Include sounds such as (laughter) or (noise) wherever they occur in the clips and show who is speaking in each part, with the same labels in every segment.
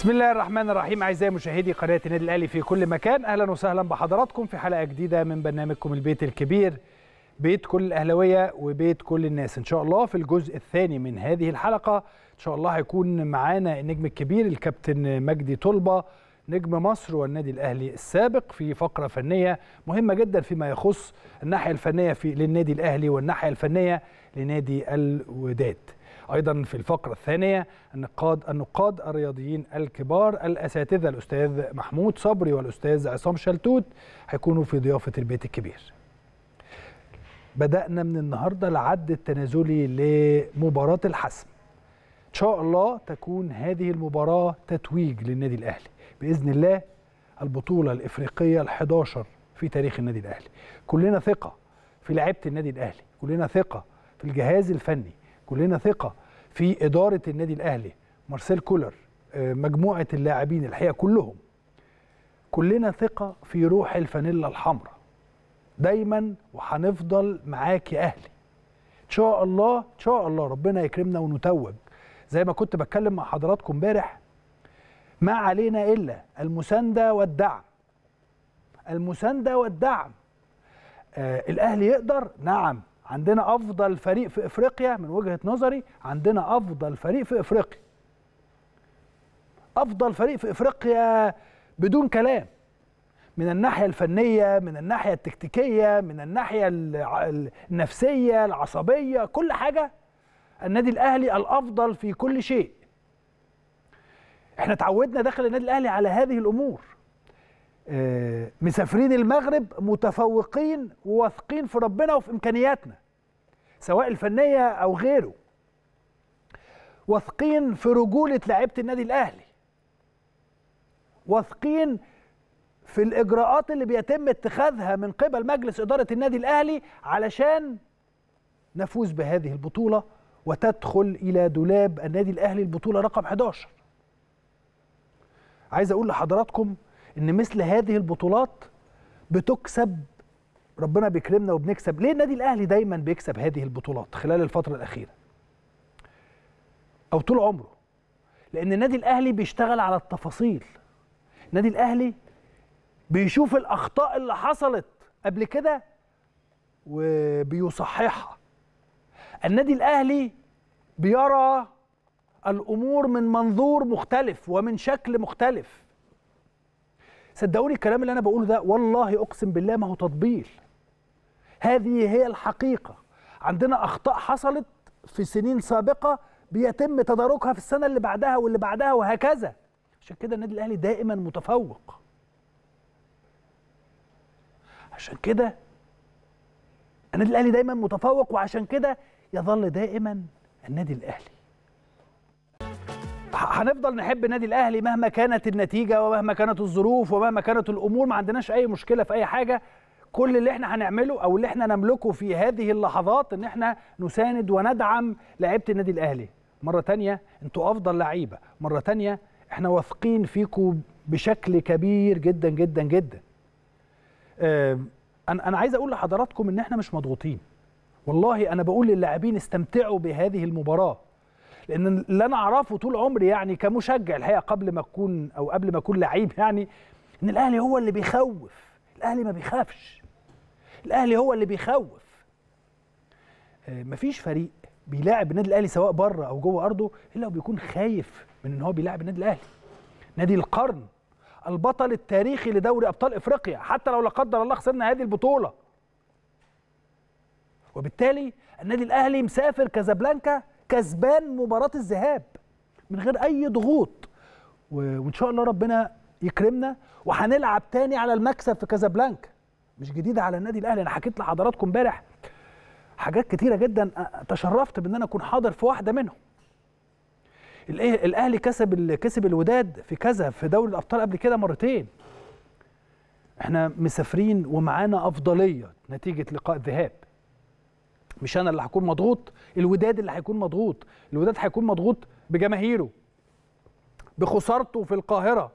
Speaker 1: بسم الله الرحمن الرحيم أعزائي مشاهدي قناة النادي الأهلي في كل مكان. أهلا وسهلا بحضراتكم في حلقة جديدة من برنامجكم البيت الكبير بيت كل الأهلاوية وبيت كل الناس. إن شاء الله في الجزء الثاني من هذه الحلقة إن شاء الله هيكون معانا النجم الكبير الكابتن مجدي طلبة نجم مصر والنادي الأهلي السابق في فقرة فنية مهمة جدا فيما يخص الناحية الفنية في للنادي الأهلي والناحية الفنية لنادي الوداد. أيضا في الفقرة الثانية النقاد النقاد الرياضيين الكبار الأساتذة الأستاذ محمود صبري والأستاذ عصام شلتوت هيكونوا في ضيافة البيت الكبير. بدأنا من النهارده العد التنازلي لمباراة الحسم. إن شاء الله تكون هذه المباراة تتويج للنادي الأهلي. بإذن الله البطولة الإفريقية ال11 في تاريخ النادي الأهلي. كلنا ثقة في لعيبة النادي الأهلي. كلنا ثقة في الجهاز الفني. كلنا ثقة في إدارة النادي الأهلي مارسيل كولر مجموعة اللاعبين الحقيقة كلهم. كلنا ثقة في روح الفانيلا الحمراء. دايما وهنفضل معاك يا أهلي. إن شاء الله إن شاء الله ربنا يكرمنا ونتوج. زي ما كنت بتكلم مع حضراتكم امبارح ما علينا إلا المساندة والدعم. المساندة والدعم. آه الأهلي يقدر؟ نعم. عندنا أفضل فريق في إفريقيا من وجهة نظري عندنا أفضل فريق في إفريقيا. أفضل فريق في إفريقيا بدون كلام. من الناحية الفنية من الناحية التكتيكية من الناحية النفسية العصبية كل حاجة. النادي الأهلي الأفضل في كل شيء. إحنا تعودنا داخل النادي الأهلي على هذه الأمور. آه مسافرين المغرب متفوقين وواثقين في ربنا وفي إمكانياتنا. سواء الفنية أو غيره. واثقين في رجولة لعيبة النادي الأهلي. واثقين في الإجراءات اللي بيتم اتخاذها من قبل مجلس إدارة النادي الأهلي علشان نفوز بهذه البطولة وتدخل إلى دولاب النادي الأهلي البطولة رقم 11 عايز أقول لحضراتكم إن مثل هذه البطولات بتكسب ربنا بيكرمنا وبنكسب. ليه النادي الأهلي دايما بيكسب هذه البطولات خلال الفترة الأخيرة؟ أو طول عمره. لأن النادي الأهلي بيشتغل على التفاصيل. النادي الأهلي بيشوف الأخطاء اللي حصلت قبل كده وبيصححها. النادي الأهلي بيرى الأمور من منظور مختلف ومن شكل مختلف. صدقوني الكلام اللي أنا بقوله ده والله أقسم بالله ما هو تطبيل. هذه هي الحقيقة. عندنا أخطاء حصلت في سنين سابقة بيتم تداركها في السنة اللي بعدها واللي بعدها وهكذا. عشان كده النادي الأهلي دائما متفوق. عشان كده النادي الأهلي دايما متفوق وعشان كده يظل دائما النادي الأهلي. هنفضل نحب النادي الأهلي مهما كانت النتيجة ومهما كانت الظروف ومهما كانت الأمور ما عندناش أي مشكلة في أي حاجة. كل اللي إحنا هنعمله أو اللي إحنا نملكه في هذه اللحظات ان إحنا نساند وندعم لعيبة النادي الأهلي. مرة تانية أنتوا أفضل لعيبة. مرة تانية إحنا واثقين فيكم بشكل كبير جدا جدا جدا. أنا أنا عايز أقول لحضراتكم إن إحنا مش مضغوطين. والله أنا بقول للاعبين استمتعوا بهذه المباراة. لأن اللي أنا أعرفه طول عمري يعني كمشجع الحقيقة قبل ما أكون أو قبل ما أكون لعيب يعني إن الأهلي هو اللي بيخوف. الأهلي ما بيخافش. الأهلي هو اللي بيخوف. آه مفيش فريق بيلاعب النادي الأهلي سواء بره أو جوه أرضه إلا وبيكون خايف من إن هو بيلاعب النادي الأهلي. نادي القرن البطل التاريخي لدوري أبطال إفريقيا حتى لو لا قدر الله خسرنا هذه البطولة. وبالتالي النادي الأهلي مسافر كازابلانكا كسبان مباراة الذهاب من غير أي ضغوط. وإن شاء الله ربنا يكرمنا. وهنلعب تاني على المكسب في كازابلانكا. مش جديدة على النادي الأهلي. أنا حكيت لحضراتكم امبارح حاجات كتيرة جدا تشرفت بإن أنا أكون حاضر في واحدة منهم. الأهلي كسب كسب الوداد في كذا في دوري الأبطال قبل كده مرتين. إحنا مسافرين ومعانا أفضلية نتيجة لقاء الذهاب. مش أنا اللي هكون مضغوط الوداد اللي هيكون مضغوط. الوداد هيكون مضغوط بجماهيره بخسارته في القاهرة.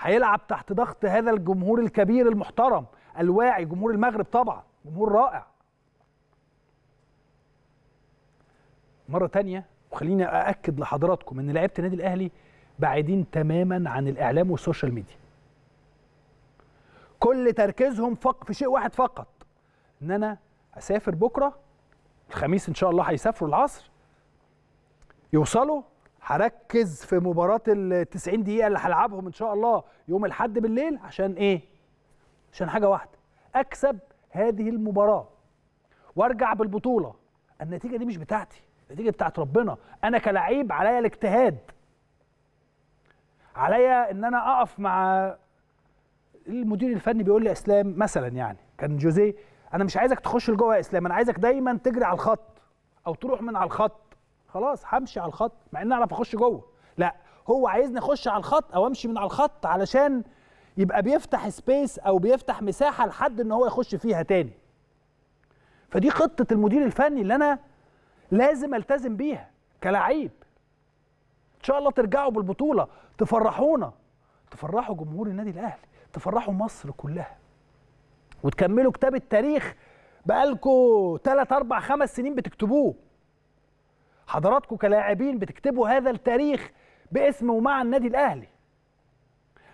Speaker 1: هيلعب تحت ضغط هذا الجمهور الكبير المحترم. الواعي جمهور المغرب طبعا جمهور رائع. مرة تانية وخليني أأكد لحضراتكم إن لعيبة النادي الأهلي بعيدين تماما عن الإعلام والسوشيال ميديا. كل تركيزهم فق في شيء واحد فقط إن أنا أسافر بكرة الخميس إن شاء الله هيسافروا العصر يوصلوا هركز في مباراة ال 90 دقيقة اللي هلعبهم إن شاء الله يوم الأحد بالليل عشان إيه؟ عشان حاجة واحدة أكسب هذه المباراة وأرجع بالبطولة. النتيجة دي مش بتاعتي النتيجة بتاعت ربنا. أنا كلاعب عليا الاجتهاد. عليا إن أنا أقف مع المدير الفني بيقول لي إسلام مثلا يعني كان جوزيه أنا مش عايزك تخش لجوه يا إسلام أنا عايزك دايما تجري على الخط أو تروح من على الخط. خلاص همشي على الخط مع ان أعرف أخش جوه. لأ هو عايزني أخش على الخط أو أمشي من على الخط علشان يبقى بيفتح سبيس أو بيفتح مساحة لحد إن هو يخش فيها تاني. فدي خطة المدير الفني اللي أنا لازم ألتزم بيها كلاعب. إن شاء الله ترجعوا بالبطولة تفرحونا. تفرحوا جمهور النادي الأهلي تفرحوا مصر كلها. وتكملوا كتاب التاريخ بقالكوا 3 4 5 سنين بتكتبوه. حضراتكم كلاعبين بتكتبوا هذا التاريخ باسم ومع النادي الأهلي.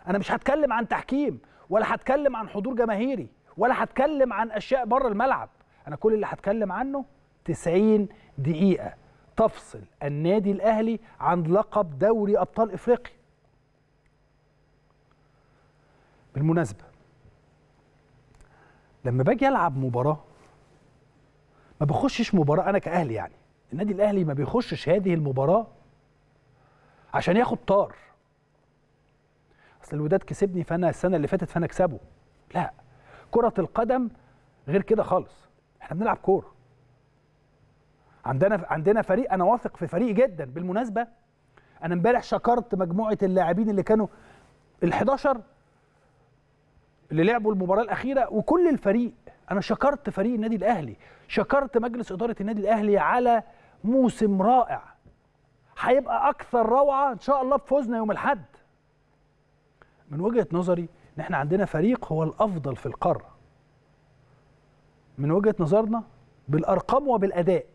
Speaker 1: أنا مش هتكلم عن تحكيم ولا هتكلم عن حضور جماهيري ولا هتكلم عن أشياء بره الملعب. أنا كل اللي هتكلم عنه 90 دقيقة تفصل النادي الأهلي عن لقب دوري أبطال إفريقيا. بالمناسبة لما باجي ألعب مباراة ما بخشش مباراة أنا كأهلي يعني النادي الأهلي ما بيخشش هذه المباراة عشان ياخد طار. اصل الوداد كسبني فانا السنة اللي فاتت فانا اكسبه. لا كرة القدم غير كده خالص. إحنا بنلعب كوره عندنا عندنا فريق أنا واثق في فريق جدا. بالمناسبة أنا امبارح شكرت مجموعة اللاعبين اللي كانوا ال11 اللي لعبوا المباراة الأخيرة وكل الفريق أنا شكرت فريق النادي الأهلي. شكرت مجلس إدارة النادي الأهلي على موسم رائع. هيبقى أكثر روعة إن شاء الله بفوزنا يوم الأحد. من وجهة نظري إن إحنا عندنا فريق هو الأفضل في القارة. من وجهة نظرنا بالأرقام وبالأداء.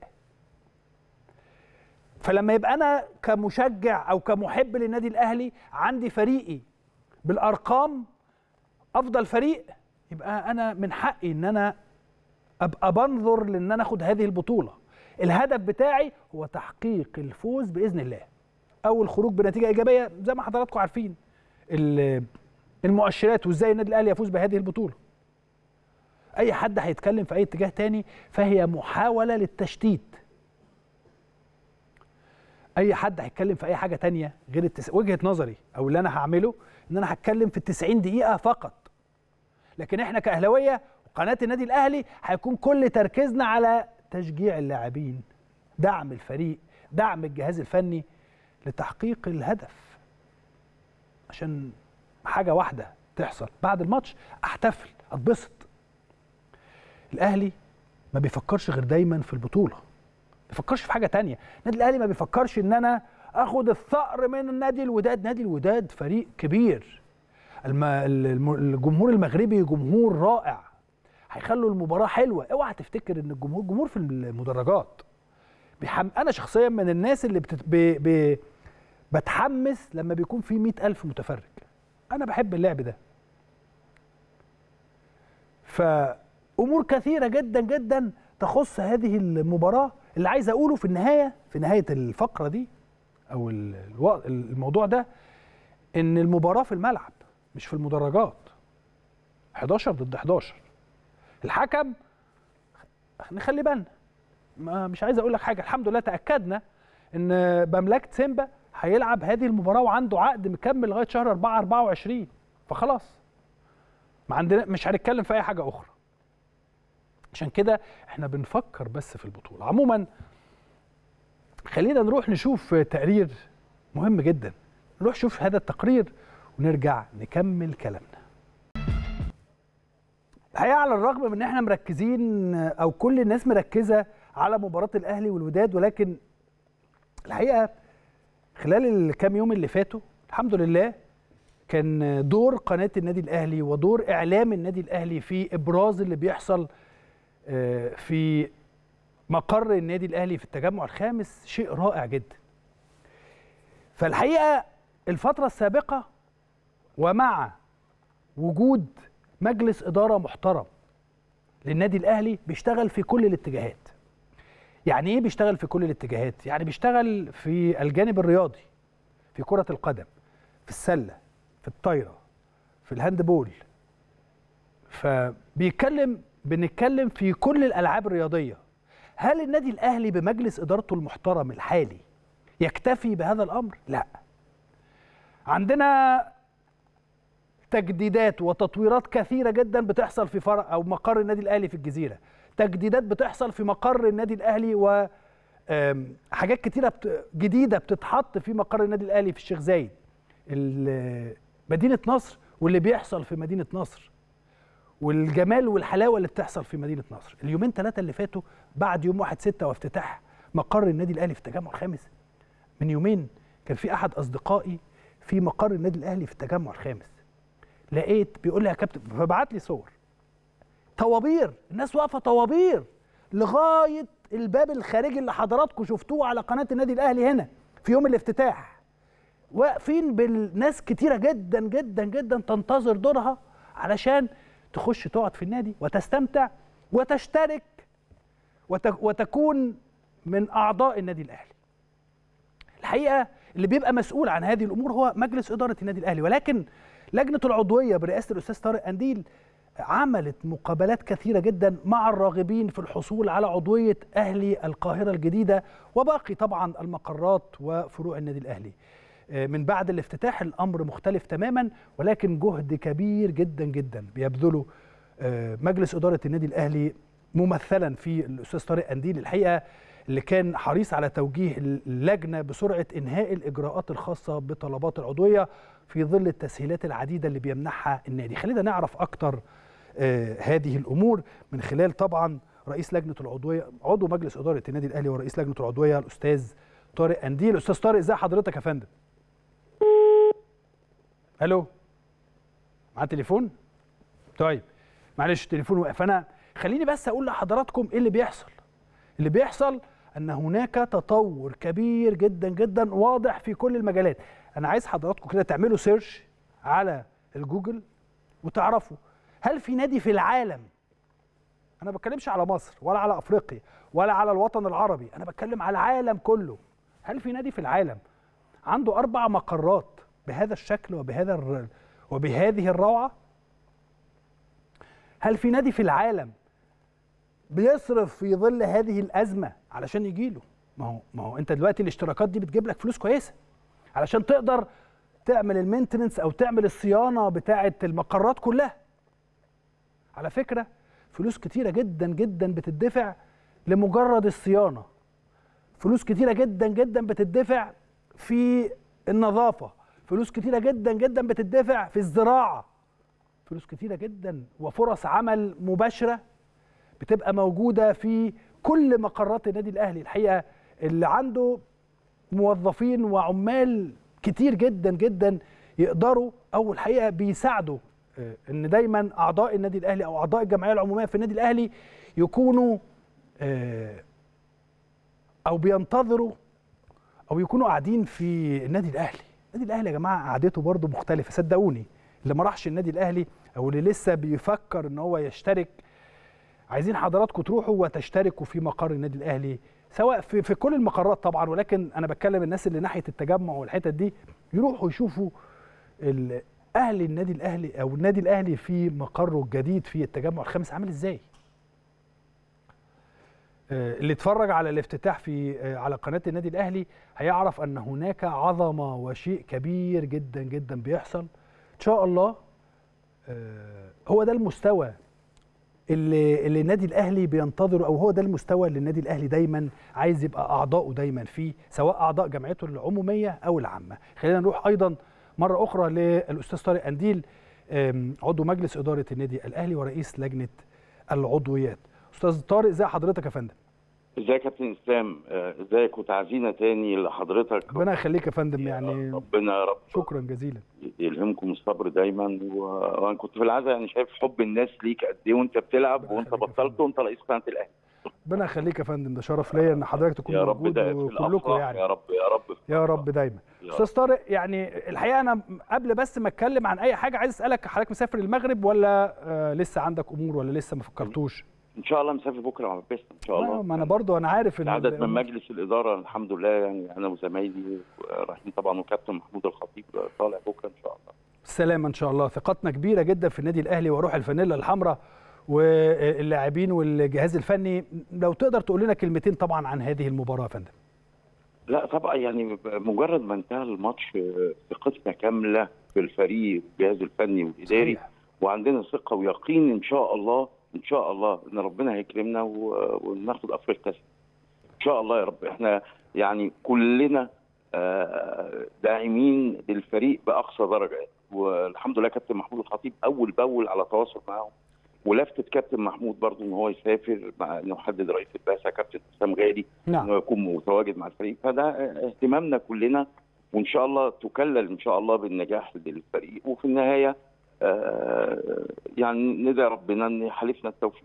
Speaker 1: فلما يبقى أنا كمشجع أو كمحب للنادي الأهلي عندي فريقي بالأرقام أفضل فريق يبقى أنا من حقي إن أنا أبقى بنظر لإن أنا آخد هذه البطولة. الهدف بتاعي هو تحقيق الفوز بإذن الله. أو الخروج بنتيجة إيجابية زي ما حضراتكم عارفين. المؤشرات وإزاي النادي الأهلي يفوز بهذه البطولة. أي حد هيتكلم في أي اتجاه تاني فهي محاولة للتشتيت. أي حد هيتكلم في أي حاجة تانية غير التس... وجهة نظري أو اللي أنا هعمله إن أنا هتكلم في ال 90 دقيقة فقط. لكن إحنا كأهلاوية وقناة النادي الأهلي هيكون كل تركيزنا على تشجيع اللاعبين دعم الفريق دعم الجهاز الفني لتحقيق الهدف. عشان حاجة واحدة تحصل. بعد الماتش أحتفل أتبسط. الأهلي ما بيفكرش غير دايما في البطولة. ما بيفكرش في حاجة تانية. النادي الأهلي ما بيفكرش إن أنا آخد الثأر من النادي الوداد. نادي الوداد فريق كبير. الم... الجمهور المغربي جمهور رائع. هيخلوا المباراة حلوة. اوعى تفتكر إن الجمهور جمهور في المدرجات. بيحم... أنا شخصيا من الناس اللي بتت... ب... ب... بتحمس لما بيكون في مئة ألف متفرج. أنا بحب اللعب ده. فأمور كثيرة جدا جدا تخص هذه المباراة. اللي عايز أقوله في النهاية في نهاية الفقرة دي أو الموضوع ده إن المباراة في الملعب مش في المدرجات. 11 ضد 11 الحكم نخلي بالنا. مش عايز أقول لك حاجة. الحمد لله تأكدنا إن بملكة سيمبا هيلعب هذه المباراة وعنده عقد مكمل لغاية شهر 4 24 فخلاص. ما عندنا مش هنتكلم في أي حاجة أخرى. عشان كده إحنا بنفكر بس في البطولة. عموما خلينا نروح نشوف تقرير مهم جدا. نروح نشوف هذا التقرير ونرجع نكمل كلامنا. الحقيقة على الرغم من إن إحنا مركزين أو كل الناس مركزة على مباراة الأهلي والوداد ولكن الحقيقة خلال الكام يوم اللي فاتوا الحمد لله كان دور قناة النادي الأهلي ودور إعلام النادي الأهلي في إبراز اللي بيحصل في مقر النادي الأهلي في التجمع الخامس شيء رائع جدا. فالحقيقة الفترة السابقة ومع وجود مجلس إدارة محترم للنادي الأهلي بيشتغل في كل الاتجاهات. يعني إيه بيشتغل في كل الاتجاهات؟ يعني بيشتغل في الجانب الرياضي في كرة القدم في السلة في الطايرة في الهاندبول. فبيتكلم بنتكلم في كل الألعاب الرياضية. هل النادي الأهلي بمجلس إدارته المحترم الحالي يكتفي بهذا الأمر؟ لا. عندنا تجديدات وتطويرات كثيرة جدا بتحصل في فرع أو مقر النادي الأهلي في الجزيرة. تجديدات بتحصل في مقر النادي الأهلي و حاجات كتيرة. جديدة بتتحط في مقر النادي الأهلي في الشيخ زايد. مدينة نصر واللي بيحصل في مدينة نصر والجمال والحلاوة اللي بتحصل في مدينة نصر. اليومين ثلاثة اللي فاتوا بعد يوم 1 6 وافتتاح مقر النادي الأهلي في التجمع الخامس. من يومين كان في أحد أصدقائي في مقر النادي الأهلي في التجمع الخامس. لقيت بيقول لي يا كابتن فبعت لي صور. طوابير. الناس واقفة طوابير لغاية الباب الخارجي اللي حضراتكم شفتوه على قناة النادي الأهلي هنا في يوم الافتتاح. واقفين بالناس كتيرة جدا جدا جدا تنتظر دورها علشان تخش تقعد في النادي وتستمتع وتشترك وت- وتكون من أعضاء النادي الأهلي. الحقيقة اللي بيبقى مسؤول عن هذه الأمور هو مجلس إدارة النادي الأهلي. ولكن لجنة العضوية برئاسة الأستاذ طارق قنديل عملت مقابلات كثيرة جدا مع الراغبين في الحصول على عضوية أهلي القاهرة الجديدة وباقي طبعا المقرات وفروع النادي الأهلي. آه، من بعد الافتتاح الأمر مختلف تماما ولكن جهد كبير جدا جدا بيبذله آه، مجلس إدارة النادي الأهلي ممثلا في الأستاذ طارق قنديل الحقيقة اللي كان حريص على توجيه اللجنة بسرعة إنهاء الإجراءات الخاصة بطلبات العضوية في ظل التسهيلات العديدة اللي بيمنحها النادي. خلينا نعرف أكتر آه، هذه الأمور من خلال طبعا رئيس لجنة العضوية عضو مجلس إدارة النادي الأهلي ورئيس لجنة العضوية الأستاذ طارق قنديل. أستاذ طارق ازي حضرتك يا فندم؟ ألو؟ معاه تليفون طيب معلش التليفون وقف أنا خليني بس أقول لحضراتكم إيه اللي بيحصل. اللي بيحصل أن هناك تطور كبير جدا جدا واضح في كل المجالات. أنا عايز حضراتكم كده تعملوا search على الجوجل وتعرفوا. هل في نادي في العالم؟ أنا ما بتكلمش على مصر ولا على أفريقيا ولا على الوطن العربي أنا بتكلم على العالم كله. هل في نادي في العالم عنده أربع مقرات بهذا الشكل وبهذا الر... وبهذه الروعة؟ هل في نادي في العالم بيصرف في ظل هذه الأزمة علشان يجي له؟ ما هو ما هو أنت دلوقتي الاشتراكات دي بتجيب لك فلوس كويسة علشان تقدر تعمل المينتننس أو تعمل الصيانة بتاعه المقرات كلها. على فكرة فلوس كتيرة جدا جدا بتدفع لمجرد الصيانة. فلوس كتيرة جدا جدا بتدفع في النظافة. فلوس كتيرة جدا جدا بتدفع في الزراعة. فلوس كتيرة جدا وفرص عمل مباشرة بتبقى موجودة في كل مقرات النادي الأهلي. الحقيقة اللي عنده موظفين وعمال كتير جدا جدا يقدروا أو الحقيقة بيساعدوا إن دايما أعضاء النادي الأهلي أو أعضاء الجمعية العمومية في النادي الأهلي يكونوا آه، أو بينتظروا أو يكونوا قاعدين في النادي الأهلي. النادي الأهلي يا جماعة قعدته برضه مختلفة صدقوني. اللي ما راحش النادي الأهلي أو اللي لسه بيفكر إن هو يشترك عايزين حضراتكم تروحوا وتشتركوا في مقر النادي الأهلي. سواء في في كل المقرات طبعا ولكن أنا بتكلم الناس اللي ناحية التجمع والحتت دي يروحوا يشوفوا أهل النادي الأهلي أو النادي الأهلي في مقره الجديد في التجمع الخامس عامل إزاي؟ آه، اللي اتفرج على الافتتاح في آه، على قناة النادي الأهلي هيعرف أن هناك عظمة وشيء كبير جدا جدا بيحصل. إن شاء الله آه، هو ده المستوى اللي اللي النادي الأهلي بينتظره أو هو ده المستوى اللي النادي الأهلي دايما عايز يبقى اعضائه دايما فيه سواء أعضاء جمعيته العمومية أو العامة. خلينا نروح أيضا مرة أخرى للأستاذ طارق قنديل عضو مجلس إدارة النادي الأهلي ورئيس لجنة العضويات. أستاذ طارق ازي حضرتك يا فندم؟
Speaker 2: ازيك يا كابتن إسلام؟ آه، ازيك وتعزينا تاني لحضرتك؟
Speaker 1: ربنا يخليك يا فندم يعني
Speaker 2: ربنا رب.
Speaker 1: شكرا جزيلا.
Speaker 2: يلهمكم الصبر دايما وأنا كنت في العزاء يعني شايف حب الناس ليك قد إيه وأنت بتلعب
Speaker 1: وأنت
Speaker 2: بطلت. وأنت رئيس قناة الأهلي.
Speaker 1: ربنا يخليك يا فندم. ده شرف ليا إن حضرتك تكون
Speaker 2: يا رب
Speaker 1: موجود وكلكم يعني.
Speaker 2: يا رب يا رب.
Speaker 1: يا. رب دايما. أستاذ طارق يعني الحقيقة أنا قبل بس ما أتكلم عن أي حاجة عايز أسألك حضرتك مسافر المغرب ولا آه لسه عندك أمور ولا لسه ما فكرتوش؟
Speaker 2: إن شاء الله مسافر بكرة مع بيست إن شاء الله.
Speaker 1: ما أنا برضو أنا عارف إن
Speaker 2: عدد من مجلس الإدارة الحمد لله يعني أنا وزمايلي رايحين طبعا وكابتن محمود الخطيب طالع بكرة إن شاء الله.
Speaker 1: السلامة إن شاء الله. ثقتنا كبيرة جدا في النادي الأهلي وروح الفانيلا الحمراء. واللاعبين والجهاز الفني لو تقدر تقول لنا كلمتين طبعا عن هذه المباراة يا فندم.
Speaker 2: لا طبعا يعني مجرد ما انتهى الماتش ثقتنا كاملة في الفريق والجهاز الفني والإداري
Speaker 1: صحيح.
Speaker 2: وعندنا ثقة ويقين إن شاء الله إن شاء الله إن ربنا هيكرمنا وناخد افريقيا إن شاء الله يا رب. إحنا يعني كلنا آه، داعمين للفريق بأقصى درجة. والحمد لله كابتن محمود الخطيب أول بأول على تواصل معاهم. ولفتة كابتن محمود برضو إن هو يسافر مع إنه حدد رئيس البعثه كابتن حسام غالي
Speaker 1: نعم.
Speaker 2: إنه يكون متواجد مع الفريق. فده اهتمامنا كلنا وإن شاء الله تكلل إن شاء الله بالنجاح للفريق. وفي النهاية آه، يعني ندعي ربنا إن حالفنا التوفيق.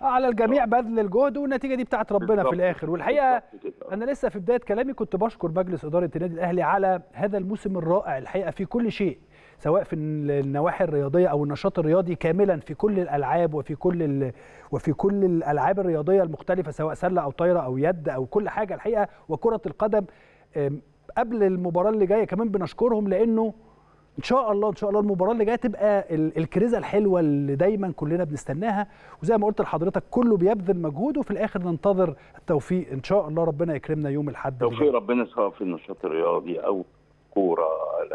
Speaker 1: على الجميع بذل الجهد والنتيجة دي بتاعت ربنا في
Speaker 2: بالظبط.
Speaker 1: الآخر. والحقيقة
Speaker 2: بالظبط كده.
Speaker 1: أنا لسه في بداية كلامي كنت بشكر مجلس إدارة النادي الأهلي على هذا الموسم الرائع الحقيقة في كل شيء. سواء في النواحي الرياضية أو النشاط الرياضي كاملا في كل الألعاب وفي كل. وفي كل الألعاب الرياضية المختلفة سواء سلة أو طايرة أو يد أو كل حاجة الحقيقة وكرة القدم قبل المباراة اللي جاية كمان بنشكرهم لأنه إن شاء الله إن شاء الله المباراة اللي جاية تبقى ال- الكريزة الحلوة اللي دايما كلنا بنستناها وزي ما قلت لحضرتك كله بيبذل مجهود وفي الآخر ننتظر التوفيق إن شاء الله ربنا يكرمنا يوم الأحد
Speaker 2: توفيق. ربنا سواء في النشاط الرياضي أو كوره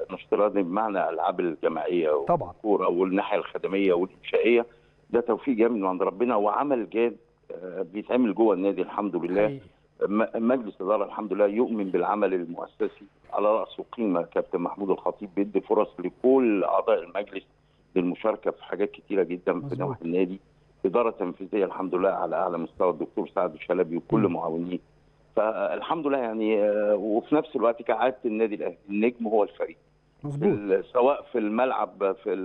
Speaker 2: النشاط الرياضي بمعنى الالعاب الجماعية
Speaker 1: طبعا
Speaker 2: والكوره والناحية الخدمية والإنشائية ده توفيق جامد من عند ربنا وعمل جاد آه، بيتعمل جوه النادي الحمد لله
Speaker 1: حقيقي.
Speaker 2: مجلس الإدارة الحمد لله يؤمن بالعمل المؤسسي على رأسه قيمة كابتن محمود الخطيب بيدي فرص لكل أعضاء المجلس للمشاركة في حاجات كتيرة جدا في
Speaker 1: مظبوط.
Speaker 2: نواحي النادي إدارة تنفيذية الحمد لله على أعلى مستوى الدكتور سعد الشلبي وكل. معاونيه فالحمد لله يعني آه، وفي نفس الوقت كعادة النادي الأهلي النجم هو الفريق.
Speaker 1: مظبوط.
Speaker 2: سواء في الملعب في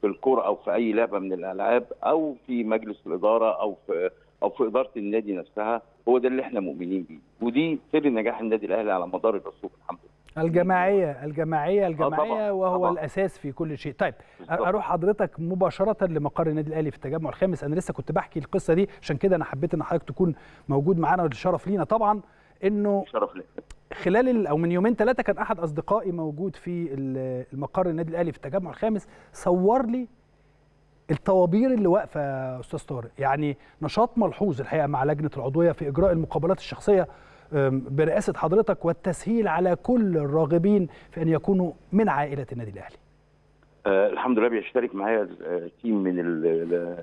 Speaker 2: في الكوره أو في أي لعبة من الألعاب أو في مجلس الإدارة أو في أو في إدارة النادي نفسها هو ده اللي إحنا مؤمنين بيه. ودي سر نجاح النادي الأهلي على مدار الرسول الحمد لله.
Speaker 1: الجماعية الجماعية الجماعيه
Speaker 2: طبعاً،
Speaker 1: وهو
Speaker 2: طبعاً.
Speaker 1: الأساس في كل شيء. طيب
Speaker 2: بالظبط.
Speaker 1: أروح حضرتك مباشرة لمقر النادي الأهلي في التجمع الخامس. أنا لسه كنت بحكي القصة دي عشان كده أنا حبيت إن حضرتك تكون موجود معانا والشرف لينا. طبعا إنه
Speaker 2: شرف لي
Speaker 1: خلال ال- أو من يومين ثلاثة كان أحد أصدقائي موجود في ال- المقر النادي الأهلي في التجمع الخامس. صور لي الطوابير اللي واقفة أستاذ طارق. يعني نشاط ملحوظ الحقيقة مع لجنة العضوية في إجراء المقابلات الشخصية أم، برئاسة حضرتك والتسهيل على كل الراغبين في أن يكونوا من عائلة النادي الأهلي.
Speaker 2: آه الحمد لله بيشترك معايا آه، تيم من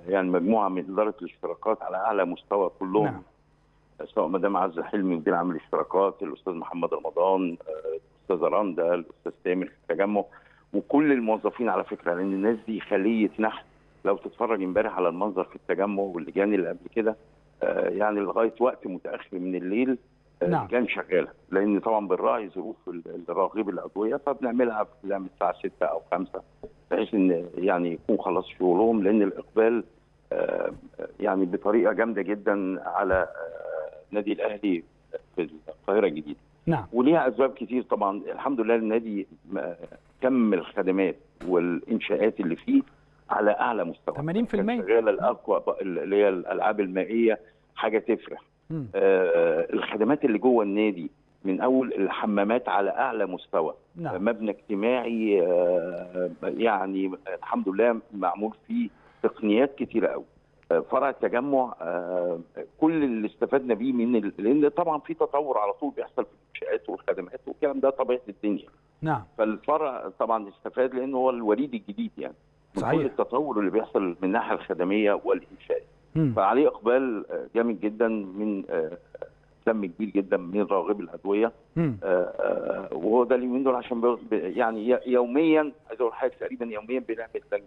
Speaker 2: يعني مجموعة من إدارة الاشتراكات على أعلى مستوى كلهم.
Speaker 1: نعم.
Speaker 2: سواء مدام عزه حلمي مدير عام الاشتراكات الأستاذ محمد رمضان آه، الاستاذ رندا الأستاذ تامر في التجمع وكل الموظفين على فكرة لأن الناس دي خلية نحت. لو تتفرج امبارح على المنظر في التجمع واللجان اللي قبل كده يعني لغاية وقت متأخر من الليل
Speaker 1: نعم.
Speaker 2: اللجان شغاله لأن طبعا بنراعي ظروف ال- الراغب الأدوية فبنعملها بنعمل الساعة 6 أو 5 بحيث إن يعني يكون خلاص شغلهم لأن الإقبال آه، يعني بطريقة جامدة جدا على آه، النادي الأهلي في القاهرة الجديدة.
Speaker 1: نعم.
Speaker 2: وليها أسباب كتير طبعا. الحمد لله النادي كم الخدمات والإنشاءات اللي فيه على أعلى مستوى.
Speaker 1: 80%
Speaker 2: كان شغاله الأقوى اللي هي الألعاب المائية حاجة تفرح. آه، الخدمات اللي جوه النادي من أول الحمامات على أعلى مستوى.
Speaker 1: نعم.
Speaker 2: مبنى اجتماعي آه، يعني الحمد لله معمول فيه تقنيات كتيرة قوي آه، فرع التجمع آه، كل اللي استفدنا بيه من ال... لأن طبعا في تطور على طول بيحصل في الإنشاءات والخدمات والكلام ده طبيعة الدنيا.
Speaker 1: نعم.
Speaker 2: فالفرع طبعا استفاد لأنه هو الوريد الجديد يعني.
Speaker 1: صحيح.
Speaker 2: كل التطور اللي بيحصل من الناحية الخدمية والانشائيه. فعليه إقبال آه، جامد جدا من آه، كم كبير جدا من راغبي الادويه. آه، وهو ده اليومين دول عشان يعني يوميا عايز أقول حاجة تقريبا يوميا بنعمل لجنه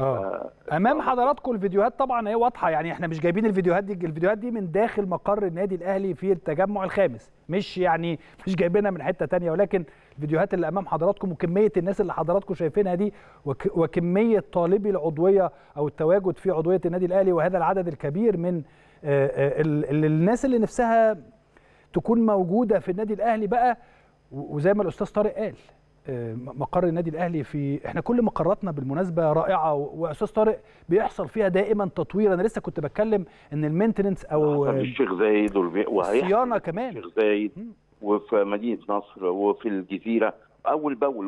Speaker 2: آه.
Speaker 1: أمام حضراتكم الفيديوهات طبعا هي واضحة يعني إحنا مش جايبين الفيديوهات دي الفيديوهات دي من داخل مقر النادي الأهلي في التجمع الخامس. مش يعني مش جايبينها من حتة تانية ولكن الفيديوهات اللي أمام حضراتكم وكمية الناس اللي حضراتكم شايفينها دي وك وكمية طالبي العضوية أو التواجد في عضوية النادي الأهلي وهذا العدد الكبير من آه، آه، ال- ال- الناس اللي نفسها تكون موجودة في النادي الأهلي بقى وزي ما الأستاذ طارق قال آه، مقر النادي الأهلي في إحنا كل مقراتنا بالمناسبة رائعة وأستاذ طارق بيحصل فيها دائما تطوير أنا لسه كنت بتكلم إن المينتننس أو
Speaker 2: الشيخ زايد. وهيحصل
Speaker 1: الصيانه كمان
Speaker 2: الشيخ زايد. وفي مدينة نصر وفي الجزيرة أول بأول.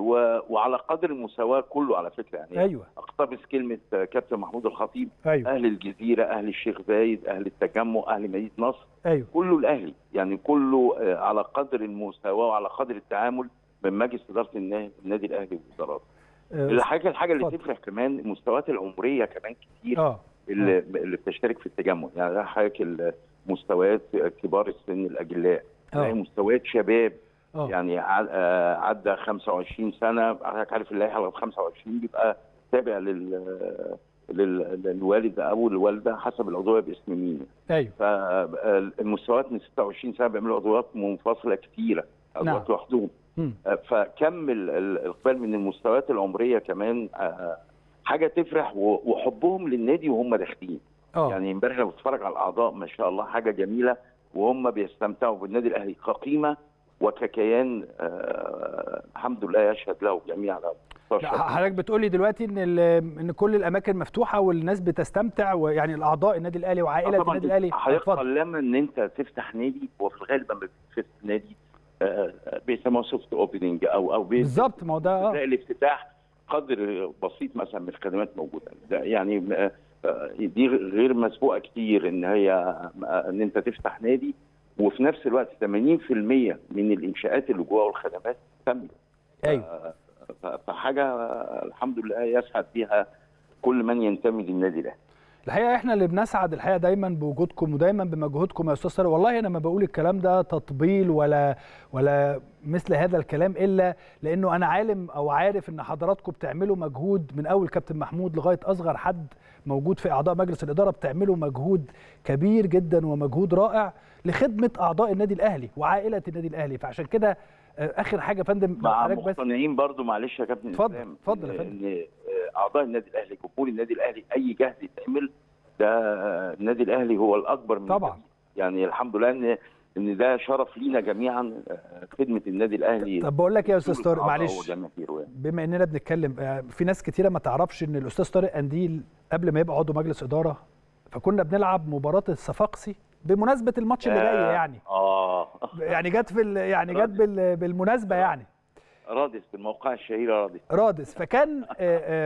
Speaker 2: وعلى قدر المساواة كله على فكرة يعني.
Speaker 1: أيوه.
Speaker 2: أقتبس كلمة كابتن محمود الخطيب
Speaker 1: أيوه.
Speaker 2: أهل الجزيرة أهل الشيخ زايد أهل التجمع أهل مدينة نصر
Speaker 1: أيوه.
Speaker 2: كله الاهلي يعني كله آه، على قدر المساواة وعلى قدر التعامل من مجلس إدارة النا- النادي الأهلي والادارات
Speaker 1: آه،
Speaker 2: الحاجة الحاجة اللي. تفرح كمان المستويات العمرية كمان كتير
Speaker 1: آه.
Speaker 2: اللي, اللي بتشترك في التجمع. يعني حضرتك المستويات كبار السن الأجلاء. تلاقي
Speaker 1: آه.
Speaker 2: مستويات شباب.
Speaker 1: آه.
Speaker 2: يعني آه، عدى 25 سنة حضرتك عارف اللائحة لو 25 بيبقى تابع لل لل- للوالد أو الوالده حسب العضوية باسم مين.
Speaker 1: أيوه.
Speaker 2: فالمستويات من 26 سنة بيعملوا عضويات منفصلة كتيرة عضويات
Speaker 1: نعم.
Speaker 2: لوحدهم. آه، فكم ال- ال- الإقبال من المستويات العمرية كمان آه، حاجة تفرح وحبهم للنادي وهم داخلين. يعني امبارح لو بتتفرج على الأعضاء ما شاء الله حاجة جميلة. وهم بيستمتعوا بالنادي الأهلي كقيمة وككيان آه الحمد لله يشهد له على الشعب.
Speaker 1: حضرتك بتقولي دلوقتي إن إن كل الأماكن مفتوحة والناس بتستمتع ويعني الأعضاء النادي الأهلي وعائلة
Speaker 2: طبعاً
Speaker 1: النادي الأهلي.
Speaker 2: حضرتك قلما إن أنت تفتح نادي وفي الغالب لما بتفتح نادي آه، آه، بيسموه soft opening أو أو
Speaker 1: بالظبط ما هو ده آه.
Speaker 2: الافتتاح قدر بسيط مثلا من الخدمات موجودة. ده يعني آه، آه، دي غير مسبوقة كتير إن هي إن أنت تفتح نادي وفي نفس الوقت 80% من الإنشاءات اللي جوه والخدمات تم أيوه. فحاجة الحمد لله يسعد بها كل من ينتمي للنادي الاهلي
Speaker 1: الحقيقة إحنا اللي بنسعد الحقيقة دايما بوجودكم ودايما بمجهودكم يا أستاذ والله أنا ما بقول الكلام ده تطبيل ولا ولا مثل هذا الكلام إلا لأنه أنا عالم أو عارف إن حضراتكم بتعملوا مجهود من أول كابتن محمود لغاية أصغر حد موجود في أعضاء مجلس الإدارة بتعملوا مجهود كبير جدا ومجهود رائع لخدمة أعضاء النادي الأهلي وعائلة النادي الأهلي. فعشان كده آخر حاجة يا فندم
Speaker 2: مع مقتنعين برضو معلش يا كابتن
Speaker 1: اتفضل، اتفضل يا فندم.
Speaker 2: إن آه، أعضاء النادي الأهلي جمهور النادي الأهلي أي جهد يتعمل ده آه، النادي الأهلي هو الأكبر من
Speaker 1: طبعا.
Speaker 2: يعني الحمد لله إن إن ده شرف لينا جميعا آه، خدمة النادي الأهلي
Speaker 1: طب بقول لك يا أستاذ طارق معلش. بما إننا بنتكلم آه، في ناس كتيرة ما تعرفش إن الأستاذ طارق قنديل قبل ما يبقى عضو مجلس إدارة فكنا بنلعب مباراة الصفاقسي بمناسبة الماتش اللي جاي يعني.
Speaker 2: آه.
Speaker 1: يعني جت في يعني جت بال- بالمناسبة يعني.
Speaker 2: رادس بالموقع الشهير رادس.
Speaker 1: رادس. فكان آه،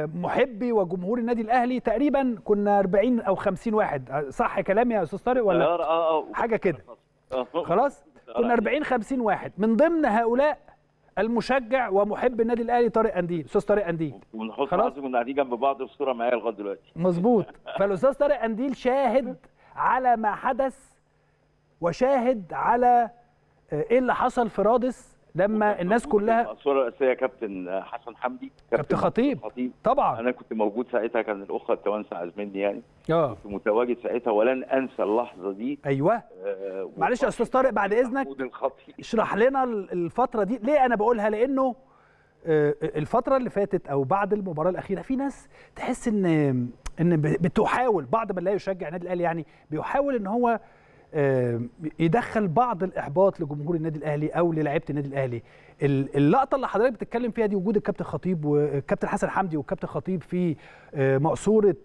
Speaker 1: آه، محبي وجمهور النادي الأهلي تقريبا كنا 40 أو 50 واحد. صح كلامي يا أستاذ طارق ولا؟
Speaker 2: آه.
Speaker 1: حاجة كده. (laughs) خلاص؟ كنا 40 50 واحد. من ضمن هؤلاء المشجع ومحب النادي الأهلي طارق قنديل. أستاذ طارق قنديل.
Speaker 2: ونحط.
Speaker 1: خلاص؟
Speaker 2: كنا قاعدين جنب بعض في صورة معايا لغاية دلوقتي.
Speaker 1: مظبوط. فالأستاذ طارق قنديل شاهد على ما حدث وشاهد على آه، إيه اللي حصل في رادس لما الناس كلها
Speaker 2: الصورة الرئيسية كابتن حسن حمدي.
Speaker 1: كابتن خطيب.
Speaker 2: خطيب.
Speaker 1: طبعا.
Speaker 2: أنا كنت موجود ساعتها كان الاخوه التوانسة عازميني يعني.
Speaker 1: آه.
Speaker 2: كنت متواجد ساعتها ولن أنسى اللحظة دي.
Speaker 1: أيوه.
Speaker 2: آه،
Speaker 1: معلش يا أستاذ طارق بعد
Speaker 2: إذنك
Speaker 1: اشرح لنا ال- الفترة دي. ليه أنا بقولها؟ لأنه آه، الفترة اللي فاتت أو بعد المباراة الأخيرة في ناس تحس إن إن بتحاول بعض من لا يشجع النادي الأهلي يعني بيحاول إن هو يدخل بعض الإحباط لجمهور النادي الأهلي أو للاعيبة النادي الأهلي. ال- اللقطة اللي حضرتك بتتكلم فيها دي وجود الكابتن خطيب والكابتن حسن حمدي والكابتن خطيب في آه، مقصورة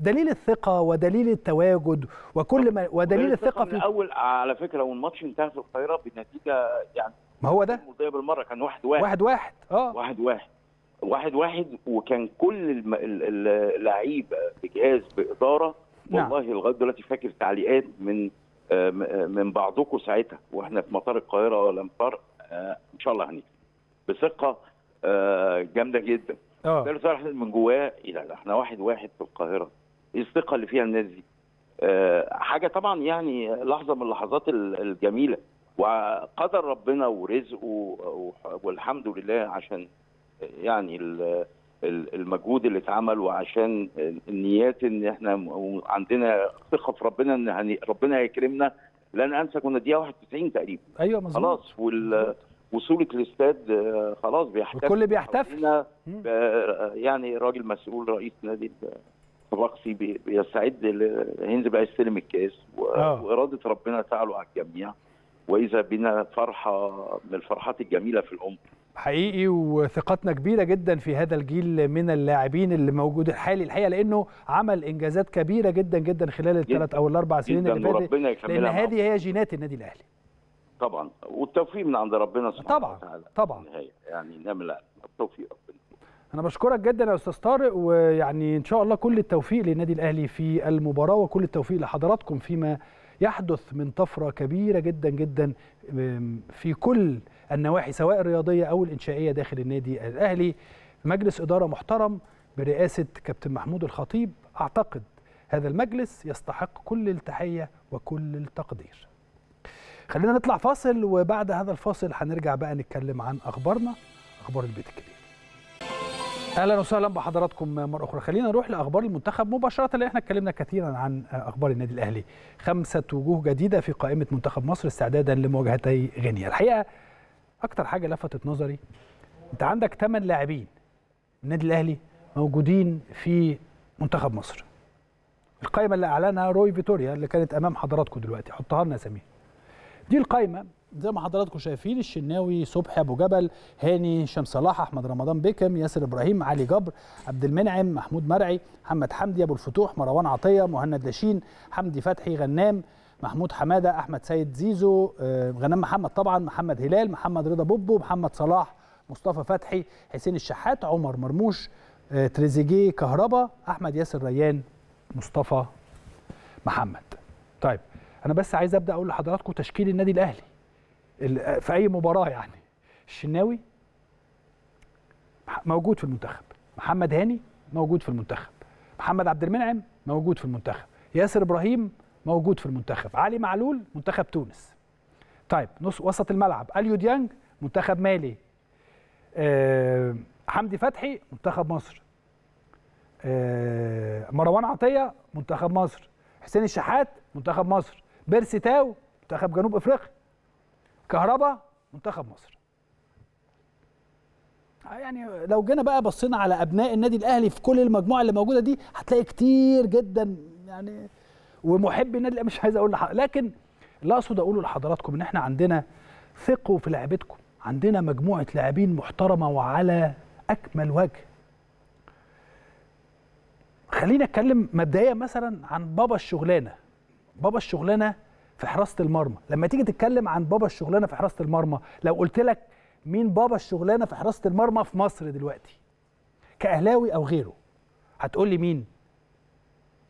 Speaker 1: دليل الثقة ودليل التواجد وكل ما ودليل
Speaker 2: الثقة
Speaker 1: في
Speaker 2: اول على فكرة والماتش انتهى في القاهرة بنتيجة يعني
Speaker 1: ما هو ده.
Speaker 2: مرضيه بالمرة كان واحد واحد.
Speaker 1: واحد واحد آه.
Speaker 2: واحد واحد. واحد واحد وكان كل اللعيبه بجهاز بإدارة.
Speaker 1: نعم.
Speaker 2: والله لغاية دلوقتي فاكر تعليقات من من بعضكم ساعتها وإحنا في مطار القاهرة لم فرق آه، إن شاء الله هنكسب بثقة آه، جامدة جدا.
Speaker 1: آه.
Speaker 2: ده من جواه ده إحنا واحد واحد في القاهرة. إيه الثقة اللي فيها الناس دي؟ آه، حاجة طبعا يعني لحظة من اللحظات ال- الجميلة. وقدر ربنا ورزقه والحمد لله عشان يعني المجهود اللي اتعمل وعشان النيات ان إحنا عندنا ثقة في ربنا ان هني- ربنا هيكرمنا. لن انسى كنا دقيقة 91 تقريبا.
Speaker 1: أيوه مظبوط.
Speaker 2: خلاص وال وصولة الاستاد خلاص بيحتفل
Speaker 1: والكل بيحتفل.
Speaker 2: يعني راجل مسؤول رئيس نادي الرقصي بي- بيستعد هينزل بقى يستلم الكاس
Speaker 1: آه.
Speaker 2: وإرادة ربنا تعلو على الجميع. وإذا بنا فرحة من الفرحات الجميلة في العمر
Speaker 1: حقيقي وثقتنا كبيرة جدا في هذا الجيل من اللاعبين اللي موجود الحالي الحقيقة لأنه عمل إنجازات كبيرة جدا جدا خلال الثلاث أو الأربع سنين اللي فاتت لأن. هذه هي جينات النادي الأهلي.
Speaker 2: طبعا والتوفيق من عند ربنا سبحانه
Speaker 1: طبعا
Speaker 2: وتعالى.
Speaker 1: طبعا.
Speaker 2: يعني نعمل التوفيق. ربنا
Speaker 1: أنا بشكرك جدا يا أستاذ طارق ويعني إن شاء الله كل التوفيق للنادي الأهلي في المباراة وكل التوفيق لحضراتكم فيما يحدث من طفرة كبيرة جدا جدا في كل النواحي سواء الرياضية أو الإنشائية داخل النادي الأهلي. مجلس إدارة محترم برئاسة كابتن محمود الخطيب أعتقد هذا المجلس يستحق كل التحية وكل التقدير. خلينا نطلع فاصل وبعد هذا الفاصل هنرجع بقى نتكلم عن أخبارنا أخبار البيت الكبير. أهلا وسهلا بحضراتكم مرة أخرى. خلينا نروح لأخبار المنتخب مباشرة لأن إحنا اتكلمنا كثيرا عن أخبار النادي الأهلي. خمسة وجوه جديدة في قائمة منتخب مصر استعدادا لمواجهتي غينيا. الحقيقة أكتر حاجة لفتت نظري أنت عندك ثمان لاعبين النادي الأهلي موجودين في منتخب مصر. القائمه اللي أعلنها روي فيتوريا اللي كانت أمام حضراتكم دلوقتي حطها لنا سمير. دي القائمه زي ما حضراتكم شايفين الشناوي صبحي أبو جبل هاني هشام صلاح أحمد رمضان بيكم ياسر إبراهيم علي جبر عبد المنعم محمود مرعي محمد حمدي أبو الفتوح مروان عطية مهند لاشين حمدي فتحي غنام محمود حمادة أحمد سيد زيزو آه، غنام محمد طبعا محمد هلال محمد رضا بوبو محمد صلاح مصطفى فتحي حسين الشحات عمر مرموش آه، تريزيجيه كهربا أحمد ياسر ريان مصطفى محمد. طيب أنا بس عايز أبدأ أقول لحضراتكم تشكيل النادي الأهلي ال- في أي مباراة يعني. الشناوي موجود في المنتخب محمد هاني موجود في المنتخب محمد عبد المنعم موجود في المنتخب ياسر إبراهيم موجود في المنتخب. علي معلول منتخب تونس. طيب نص وسط الملعب. اليو ديانج منتخب مالي. آه حمدي فتحي منتخب مصر. آه مروان عطية منتخب مصر. حسين الشحات منتخب مصر. بيرسي تاو منتخب جنوب إفريقيا. كهربا منتخب مصر. يعني لو جينا بقى بصينا على أبناء النادي الأهلي في كل المجموعة اللي موجودة دي هتلاقي كتير جدا يعني ومحبي النادي الأهلي مش عايز أقول لحضرتك لكن اللي أقصد أقوله لحضراتكم إن إحنا عندنا ثقوا في لعيبتكم عندنا مجموعة لاعبين محترمة وعلى أكمل وجه. خلينا أتكلم مبدئيا مثلا عن بابا الشغلانة. بابا الشغلانة في حراسة المرمى. لما تيجي تتكلم عن بابا الشغلانة في حراسة المرمى لو قلت لك مين بابا الشغلانة في حراسة المرمى في مصر دلوقتي كأهلاوي أو غيره هتقول لي مين؟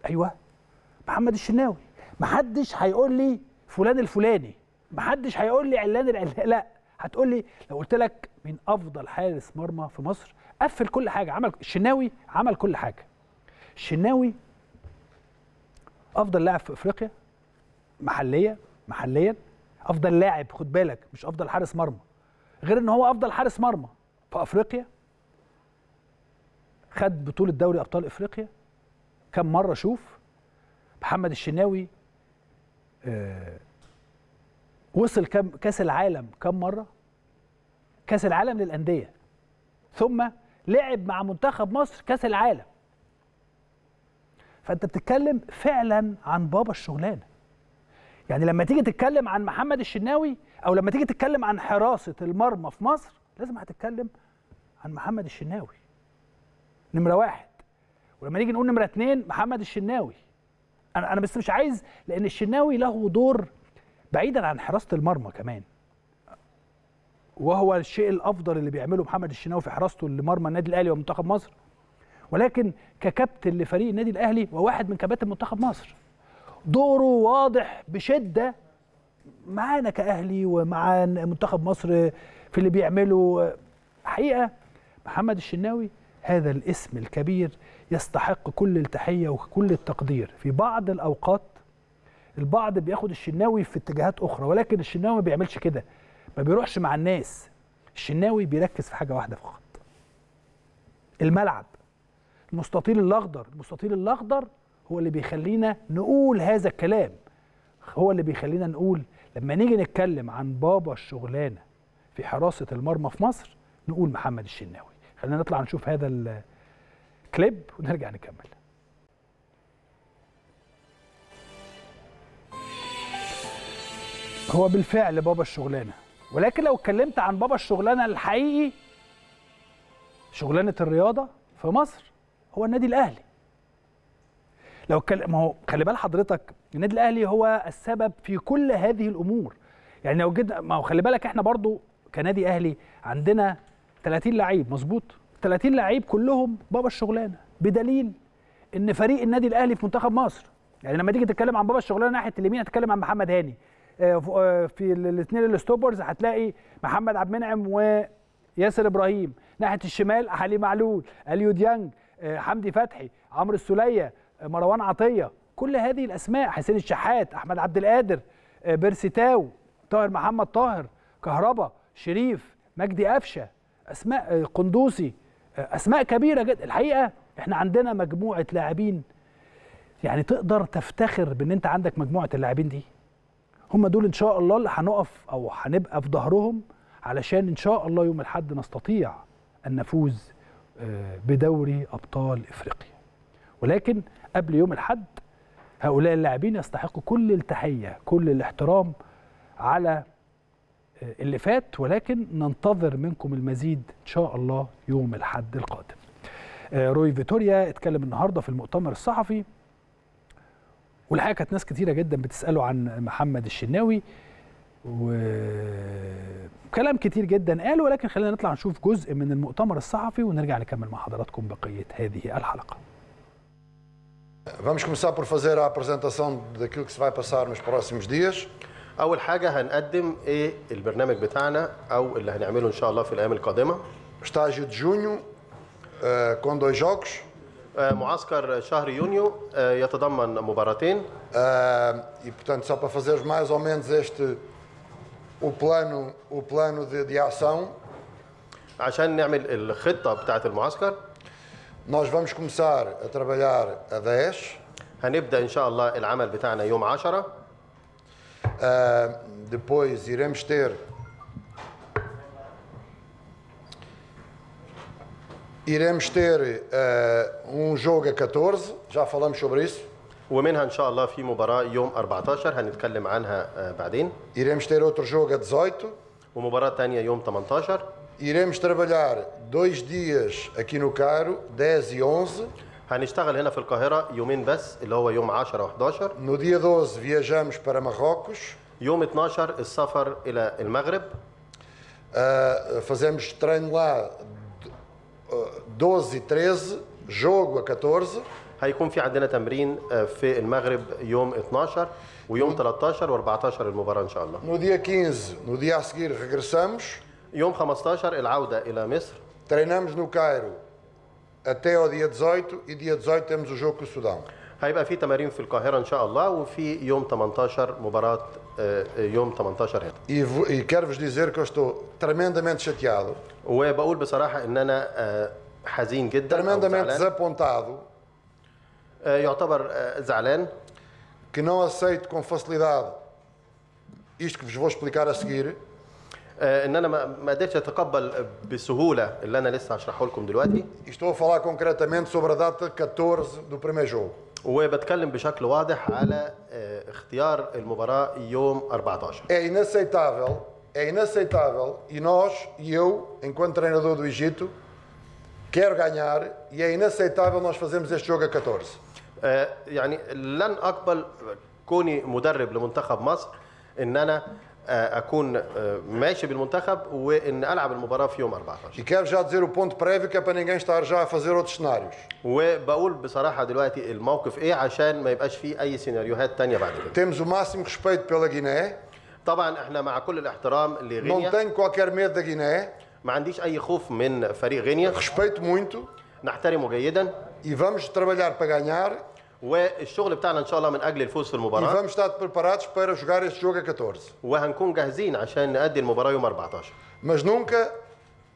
Speaker 1: أيوه. محمد الشناوي. محدش هيقول لي فلان الفلاني. محدش هيقول لي علان العلان لا هتقول لي لو قلت لك مين أفضل حارس مرمى في مصر؟ قفل كل حاجة. عمل الشناوي عمل كل حاجة. الشناوي أفضل لاعب في إفريقيا محليا محليا. أفضل لاعب خد بالك مش أفضل حارس مرمى. غير إن هو أفضل حارس مرمى في إفريقيا. خد بطولة دوري أبطال إفريقيا. كم مرة شوف محمد الشناوي آه وصل كم كأس العالم كم مرة؟ كأس العالم للأندية. ثم لعب مع منتخب مصر كأس العالم. فأنت بتتكلم فعلا عن بابا الشغلانة. يعني لما تيجي تتكلم عن محمد الشناوي أو لما تيجي تتكلم عن حراسة المرمى في مصر لازم هتتكلم عن محمد الشناوي. نمرة واحد. ولما نيجي نقول نمرة اتنين محمد الشناوي. أنا أنا بس مش عايز لأن الشناوي له دور بعيدا عن حراسة المرمى كمان. وهو الشيء الأفضل اللي بيعمله محمد الشناوي في حراسته لمرمى النادي الأهلي ومنتخب مصر. ولكن ككابتن لفريق النادي الأهلي وواحد من كباتن منتخب مصر. دوره واضح بشدة معانا كأهلي ومع منتخب مصر في اللي بيعمله. حقيقة محمد الشناوي هذا الاسم الكبير يستحق كل التحية وكل التقدير. في بعض الأوقات البعض بياخد الشناوي في اتجاهات أخرى ولكن الشناوي ما بيعملش كده. ما بيروحش مع الناس. الشناوي بيركز في حاجة واحدة فقط. الملعب. المستطيل الأخضر. المستطيل الأخضر هو اللي بيخلينا نقول هذا الكلام. هو اللي بيخلينا نقول لما نيجي نتكلم عن بابا الشغلانة في حراسة المرمى في مصر نقول محمد الشناوي. خلينا نطلع نشوف هذا كليب ونرجع نكمل. هو بالفعل بابا الشغلانة. ولكن لو اتكلمت عن بابا الشغلانة الحقيقي شغلانة الرياضة في مصر هو النادي الأهلي. لو اتكلم ما هو خلي بال حضرتك النادي الأهلي هو السبب في كل هذه الأمور. يعني لو جد ما هو خلي بالك إحنا برضو كنادي أهلي عندنا 30 لعيب مظبوط؟ 30 لعيب كلهم بابا الشغلانة بدليل إن فريق النادي الأهلي في منتخب مصر يعني لما تيجي تتكلم عن بابا الشغلانة ناحية اليمين هتتكلم عن محمد هاني. آه، آه، في الاثنين ال stoppers هتلاقي محمد عبد المنعم وياسر إبراهيم. ناحية الشمال علي معلول اليو ديانج آه، حمدي فتحي عمرو السولية مروان عطية. كل هذه الأسماء حسين الشحات أحمد عبد القادر بيرسي تاو طاهر محمد طاهر كهربا شريف مجدي قفشة أسماء قندوسي. أسماء كبيرة جدا الحقيقة إحنا عندنا مجموعة لاعبين يعني تقدر تفتخر بإن أنت عندك مجموعة اللاعبين دي. هم دول إن شاء الله اللي هنقف أو هنبقى في ظهرهم علشان إن شاء الله يوم الأحد نستطيع أن نفوز آه، بدوري أبطال إفريقيا. ولكن قبل يوم الأحد هؤلاء اللاعبين يستحقوا كل التحية كل الاحترام على اللي فات ولكن ننتظر منكم المزيد إن شاء الله يوم الأحد القادم آه، روي فيتوريا اتكلم النهارده في المؤتمر الصحفي والحقيقة كانت ناس كتيرة جدا بتسأله عن محمد الشناوي وكلام كتير جدا قال ولكن خلينا نطلع نشوف جزء من المؤتمر الصحفي ونرجع نكمل مع حضراتكم بقية هذه الحلقة
Speaker 3: Vamos começar por fazer a apresentação daquilo que se vai passar nos próximos dias.
Speaker 4: أول حاجة هنقدم إيه البرنامج بتاعنا أو اللي هنعمله إن شاء الله في الأيام القادمة.
Speaker 3: Estágio de junho, eh, com dois jogos.
Speaker 4: آه، معسكر شهر يونيو آه، يتضمن مباراتين.
Speaker 3: Eh, e, portanto, só para fazermos mais ou menos este o plano, o plano de, de ação,
Speaker 4: عشان نعمل الخطة بتاعه المعسكر.
Speaker 3: Nós vamos começar a trabalhar a 10.
Speaker 4: هنبدأ إن شاء الله العمل بتاعنا يوم 10
Speaker 3: eh, depois iremos ter iremos ter eh, um jogo a 14, já falamos sobre isso.
Speaker 4: ومنها ان شاء الله في مباراه يوم 14 هنتكلم عنها آه، بعدين
Speaker 3: Iremos ter outro jogo a 18.
Speaker 4: ومباراه تانية يوم 18
Speaker 3: Iremos trabalhar dois dias aqui no Cairo, 10 e 11.
Speaker 4: هنشتغل هنا في القاهرة يومين بس اللي هو يوم 10 و11
Speaker 3: No dia 12 viajamos para Marrocos.
Speaker 4: يوم 12 السفر إلى المغرب
Speaker 3: Uh, fazemos treino lá uh, 12 e 13, jogo a 14.
Speaker 4: هيكون في عندنا تمرين آه، في المغرب يوم 12 ويوم 13 و14 المباراة إن شاء الله
Speaker 3: No dia 15, no dia a seguir, regressamos.
Speaker 4: يوم 15 العودة إلى مصر
Speaker 3: Treinamos no Cairo até ao dia 18 e dia 18 temos o jogo com o Sudão.
Speaker 4: هيبقى في تمارين في القاهرة إن شاء الله وفي يوم 18 مباراة آه، يوم 18 هنا
Speaker 3: E, vo- e quero-vos dizer que eu estou tremendamente chateado,
Speaker 4: وبقول بصراحة إن أنا آه، حزين جدا أو
Speaker 3: tremendamente
Speaker 4: زعلان
Speaker 3: desapontado
Speaker 4: آه، يعتبر آه، زعلان
Speaker 3: que não aceito com facilidade isto que vos vou explicar a seguir.
Speaker 4: آه، إن أنا ما قدرتش أتقبل بسهولة اللي أنا لسه هشرحه لكم دلوقتي.
Speaker 3: استو فالا كونكريتامنت سوبر دات 14 دو بريمير جو.
Speaker 4: وبتكلم بشكل واضح على آه، اختيار المباراة يوم 14
Speaker 3: اي نسيتافل اي نسيتافل ينوش يو ان كنت ترينادور دو ايجيبتو quero ganhar e é inaceitável nós fazermos este 14.
Speaker 4: يعني لن أقبل كوني مدرب لمنتخب مصر إن أنا آه، أكون آه، ماشي بالمنتخب وإن ألعب المباراة في يوم 14
Speaker 3: يكاف جا زيرو بونت بريفيكا با نينغان ستارجا فازيرو سيناريوز
Speaker 4: وبقول بصراحة دلوقتي الموقف إيه عشان ما يبقاش فيه أي سيناريوهات ثانية بعد كده.
Speaker 3: Temos o máximo respeito pela Guiné
Speaker 4: طبعا إحنا مع كل الاحترام لغينيا.
Speaker 3: Não tenho qualquer medo da Guiné
Speaker 4: ما عنديش أي خوف من فريق غينيا.
Speaker 3: Respeito muito
Speaker 4: نحترمه جيدا.
Speaker 3: e vamos trabalhar para ganhar
Speaker 4: والشغل بتاعنا إن شاء الله من أجل الفوز في
Speaker 3: e
Speaker 4: المباراه
Speaker 3: vamos estar preparados para jogar este jogo a 14.
Speaker 4: وهنكون جاهزين عشان نأدي المباراة يوم 14
Speaker 3: Mas nunca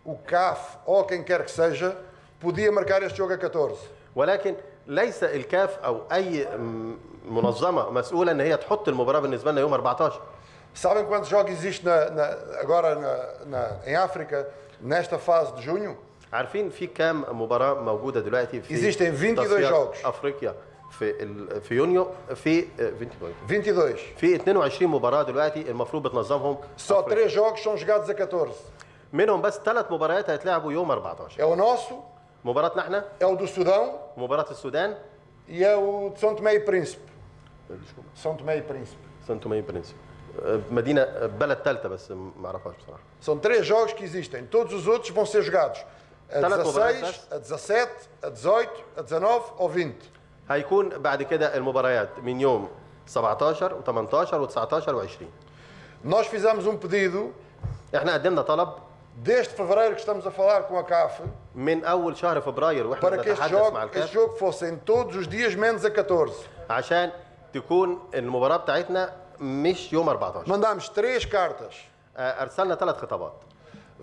Speaker 3: o CAF ou quem quer que seja podia marcar este jogo a 14.
Speaker 4: ولكن ليس الكاف أو أي منظمة مسؤولة إن هي تحط المباراة بالنسبة لنا يوم 14
Speaker 3: Sabem quantos jogos existe na- na- agora na- na- em África nesta fase de junho?
Speaker 4: عارفين في كام مباراة موجودة دلوقتي في
Speaker 3: Existem 22
Speaker 4: تصفيات
Speaker 3: jogos.
Speaker 4: أفريقيا في ال- في يونيو في آه، 22
Speaker 3: 22.
Speaker 4: في 22 مباراة دلوقتي المفروض بتنظمهم
Speaker 3: Só
Speaker 4: أفريقيا.
Speaker 3: três jogos são jogados a 14.
Speaker 4: منهم بس ثلاث مباريات هيتلعبوا يوم 14
Speaker 3: É o nosso,
Speaker 4: مباراتنا إحنا
Speaker 3: é o do Sudão
Speaker 4: ومباراه السودان
Speaker 3: e é o de São Tomé e Príncipe. São Tomé e Príncipe.
Speaker 4: سانتو ماي برنسيب آه، مدينه آه، بلد ثالثه بس ما اعرفهاش بصراحه
Speaker 3: São três jogos que existem. Todos os outros vão ser jogados a
Speaker 4: Tá na
Speaker 3: 16, a 17, a 18, a 19 ou 20.
Speaker 4: هيكون بعد كده المباريات من يوم 17 و18 و19 و20
Speaker 3: نوش في زامزون بديدو
Speaker 4: إحنا قدمنا طلب.
Speaker 3: ديشت في فبراير كشتمز فلار كما كاف
Speaker 4: من أول شهر فبراير
Speaker 3: وإحنا
Speaker 4: بنتحدث مع الكاف.
Speaker 3: الشوك فوسين تود جوج ديج منز 14
Speaker 4: عشان تكون المباراة بتاعتنا مش يوم 14
Speaker 3: ما دامش
Speaker 4: تريش أرسلنا ثلاث خطابات.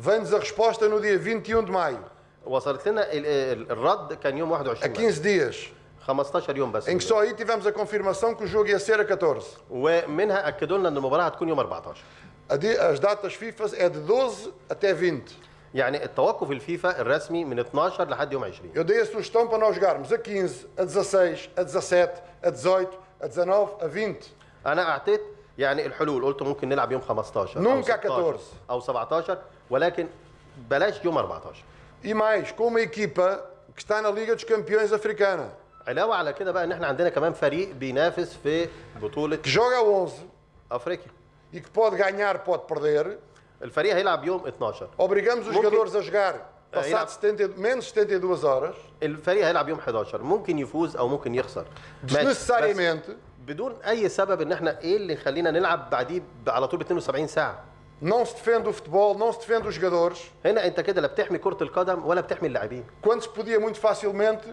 Speaker 3: فين زغ شبوشت انو دي 21 مايو
Speaker 4: وصلت لنا الرد كان يوم 21
Speaker 3: 15 ديش
Speaker 4: 15 يوم بس
Speaker 3: em que só aí tivemos a confirmação que o jogo ia ser a 14.
Speaker 4: ومنها اكدوا لنا ان المباراه هتكون يوم 14
Speaker 3: A di- As datas FIFA é de 12 até 20.
Speaker 4: يعني التوقف الفيفا الرسمي من 12 لحد يوم 20
Speaker 3: Eu dei a sugestão para nós jogarmos a 15, a 16, a 17, a 18, a 19, a 20.
Speaker 4: انا اعطيت يعني الحلول قلت ممكن نلعب يوم 15 أو
Speaker 3: Nunca
Speaker 4: 16
Speaker 3: 14.
Speaker 4: او 17 ولكن بلاش يوم 14
Speaker 3: E mais, com uma equipa que está na Liga dos Campeões Africana,
Speaker 4: علاوة على كده بقى إن إحنا عندنا كمان فريق بينافس في
Speaker 3: بطولة a 11
Speaker 4: أفريقيا.
Speaker 3: E que pode ganhar, pode perder,
Speaker 4: الفريق هيلعب يوم 12
Speaker 3: obrigamos os
Speaker 4: Mungkin-
Speaker 3: jogadores a jogar
Speaker 4: Ah,
Speaker 3: passado 70, menos 72 horas,
Speaker 4: الفريق هيلعب يوم 11 ممكن يفوز أو ممكن يخسر. بس
Speaker 3: desnecessariamente.
Speaker 4: بدون أي سبب إن إحنا إيه اللي يخلينا نلعب بعديه على طول ب 72 ساعة.
Speaker 3: Não se defende o futebol, não se defende os jogadores,
Speaker 4: هنا أنت كده لا بتحمي كرة القدم ولا بتحمي اللاعبين.
Speaker 3: Quando se podia muito facilmente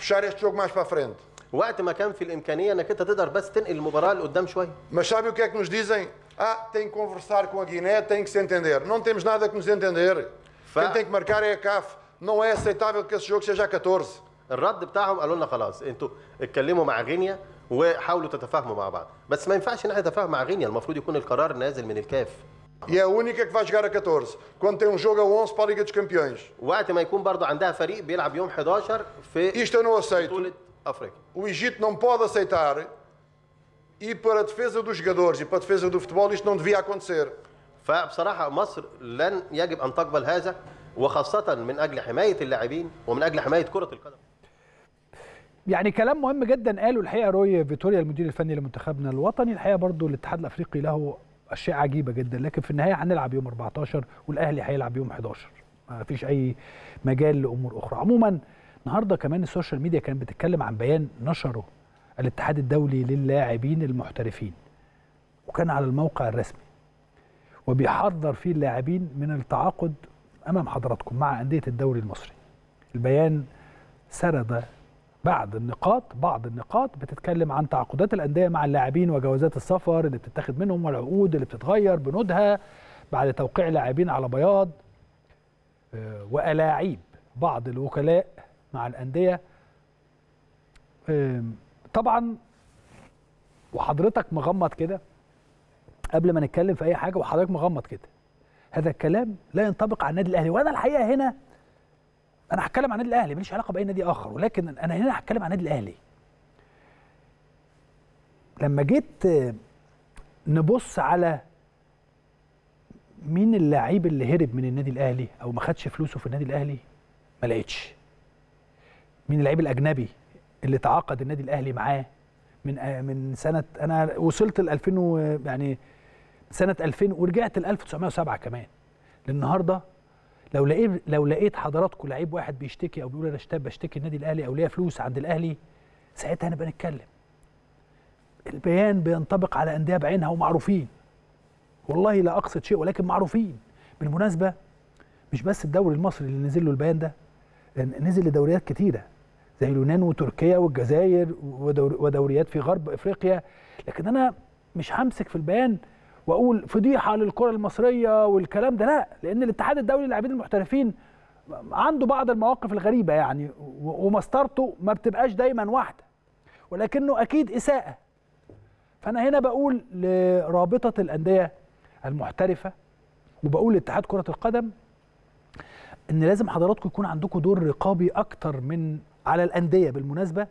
Speaker 3: passar o jogo mais para a frente
Speaker 4: وقت ما كان في الإمكانية إنك أنت تقدر بس تنقل المباراة لقدام
Speaker 3: شوية ما عارف كيك مش ديزاين. آه تين كونفرسار كون غينيا تين سنتندير.
Speaker 4: نون
Speaker 3: تيمز نادا كون سنتندير. ف... كنت تنك ماركاري كاف. نو اي سيتابل كاس جوك سيجا 14
Speaker 4: الرد بتاعهم قالوا لنا خلاص أنتوا اتكلموا مع غينيا وحاولوا تتفاهموا مع بعض. بس ما ينفعش إن إحنا نتفاهم مع غينيا المفروض يكون القرار نازل من الكاف.
Speaker 3: E é a única que vai jogar a 14. Quando tem um jogo a 11 para a Liga dos Campeões.
Speaker 4: وقت ما يكون برضو عندها فريق بيلعب يوم 11 في
Speaker 3: Isto eu não aceito.
Speaker 4: أفريقيا
Speaker 3: O Egito não pode aceitar. E para a defesa dos jogadores e para a defesa do futebol, isto não devia acontecer.
Speaker 4: فبصراحة مصر لن يجب أن تقبل هذا وخاصة من أجل حماية اللاعبين ومن أجل حماية كرة القدم
Speaker 1: يعني كلام مهم جدا قاله الحقيقة روي فيتوريا المدير الفني لمنتخبنا الوطني الحقيقة برضو الاتحاد الأفريقي له أشياء عجيبة جدا. لكن في النهاية هنلعب يوم 14 والأهلي هيلعب يوم 11 ما فيش أي مجال لأمور أخرى. عموما النهارده كمان ال social media كانت بتتكلم عن بيان نشره الاتحاد الدولي للاعبين المحترفين وكان على الموقع الرسمي وبيحذر فيه اللاعبين من التعاقد أمام حضراتكم مع أندية الدوري المصري. البيان سرد بعض النقاط بعض النقاط بتتكلم عن تعاقدات الأندية مع اللاعبين وجوازات السفر اللي بتتاخد منهم والعقود اللي بتتغير بنودها بعد توقيع لاعبين على بياض آه، وألاعيب بعض الوكلاء مع الأندية. طبعا وحضرتك مغمض كده قبل ما نتكلم في أي حاجة وحضرتك مغمض كده. هذا الكلام لا ينطبق على النادي الأهلي وأنا الحقيقة هنا أنا هتكلم عن النادي الأهلي ماليش علاقة بأي نادي آخر ولكن أنا هنا هتكلم عن النادي الأهلي. لما جيت آه، نبص على مين اللاعب اللي هرب من النادي الأهلي أو ما خدش فلوسه في النادي الأهلي؟ ما لقيتش. مين اللاعب الأجنبي اللي تعاقد النادي الأهلي معاه من آه، من سنة أنا وصلت ل 2000 و- يعني سنة 2000 ورجعت ل 1907 كمان. للنهاردة لو لقيت لو لقيت حضراتكم لعيب واحد بيشتكي أو بيقول أنا بشتكي النادي الأهلي أو ليا فلوس عند الأهلي ساعتها هنبقى نتكلم. البيان بينطبق على أندية بعينها ومعروفين. والله لا أقصد شيء ولكن معروفين. بالمناسبة مش بس الدوري المصري اللي نزل له البيان ده نزل لدوريات كتيرة زي اليونان وتركيا والجزائر ودور ودوريات في غرب إفريقيا. لكن أنا مش همسك في البيان وأقول فضيحة للكرة المصرية والكلام ده لا لأن الاتحاد الدولي للاعبين المحترفين عنده بعض المواقف الغريبة يعني ومسطرته ما بتبقاش دايما واحدة ولكنه أكيد إساءة. فأنا هنا بقول لرابطة الأندية المحترفة وبقول لاتحاد كرة القدم إن لازم حضراتكم يكون عندكم دور رقابي أكتر من على الأندية بالمناسبة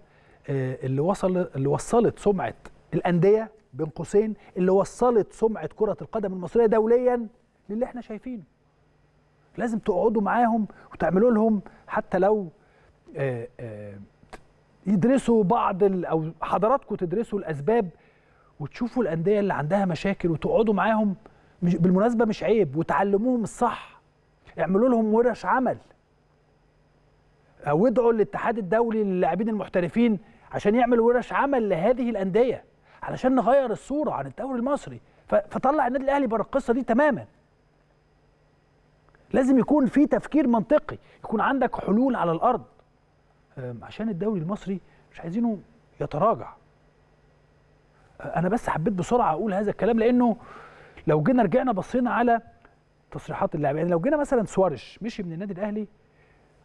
Speaker 1: آه، اللي وصل اللي وصلت سمعة الأندية بين قوسين اللي وصلت سمعة كرة القدم المصرية دوليا للي إحنا شايفينه. لازم تقعدوا معاهم وتعملوا لهم حتى لو آه، آه، يدرسوا بعض أو حضراتكم تدرسوا الأسباب وتشوفوا الأندية اللي عندها مشاكل وتقعدوا معاهم مش بالمناسبة مش عيب وتعلموهم الصح. اعملوا لهم ورش عمل. أو ادعوا الاتحاد الدولي للاعبين المحترفين عشان يعمل ورش عمل لهذه الأندية. علشان نغير الصورة عن الدوري المصري. فطلع النادي الأهلي بره القصة دي تماما. لازم يكون في تفكير منطقي يكون عندك حلول على الأرض. عشان الدوري المصري مش عايزينه يتراجع. أنا بس حبيت بسرعة أقول هذا الكلام لأنه لو جينا رجعنا بصينا على تصريحات اللاعب. يعني لو جينا مثلا سواريش مشي من النادي الأهلي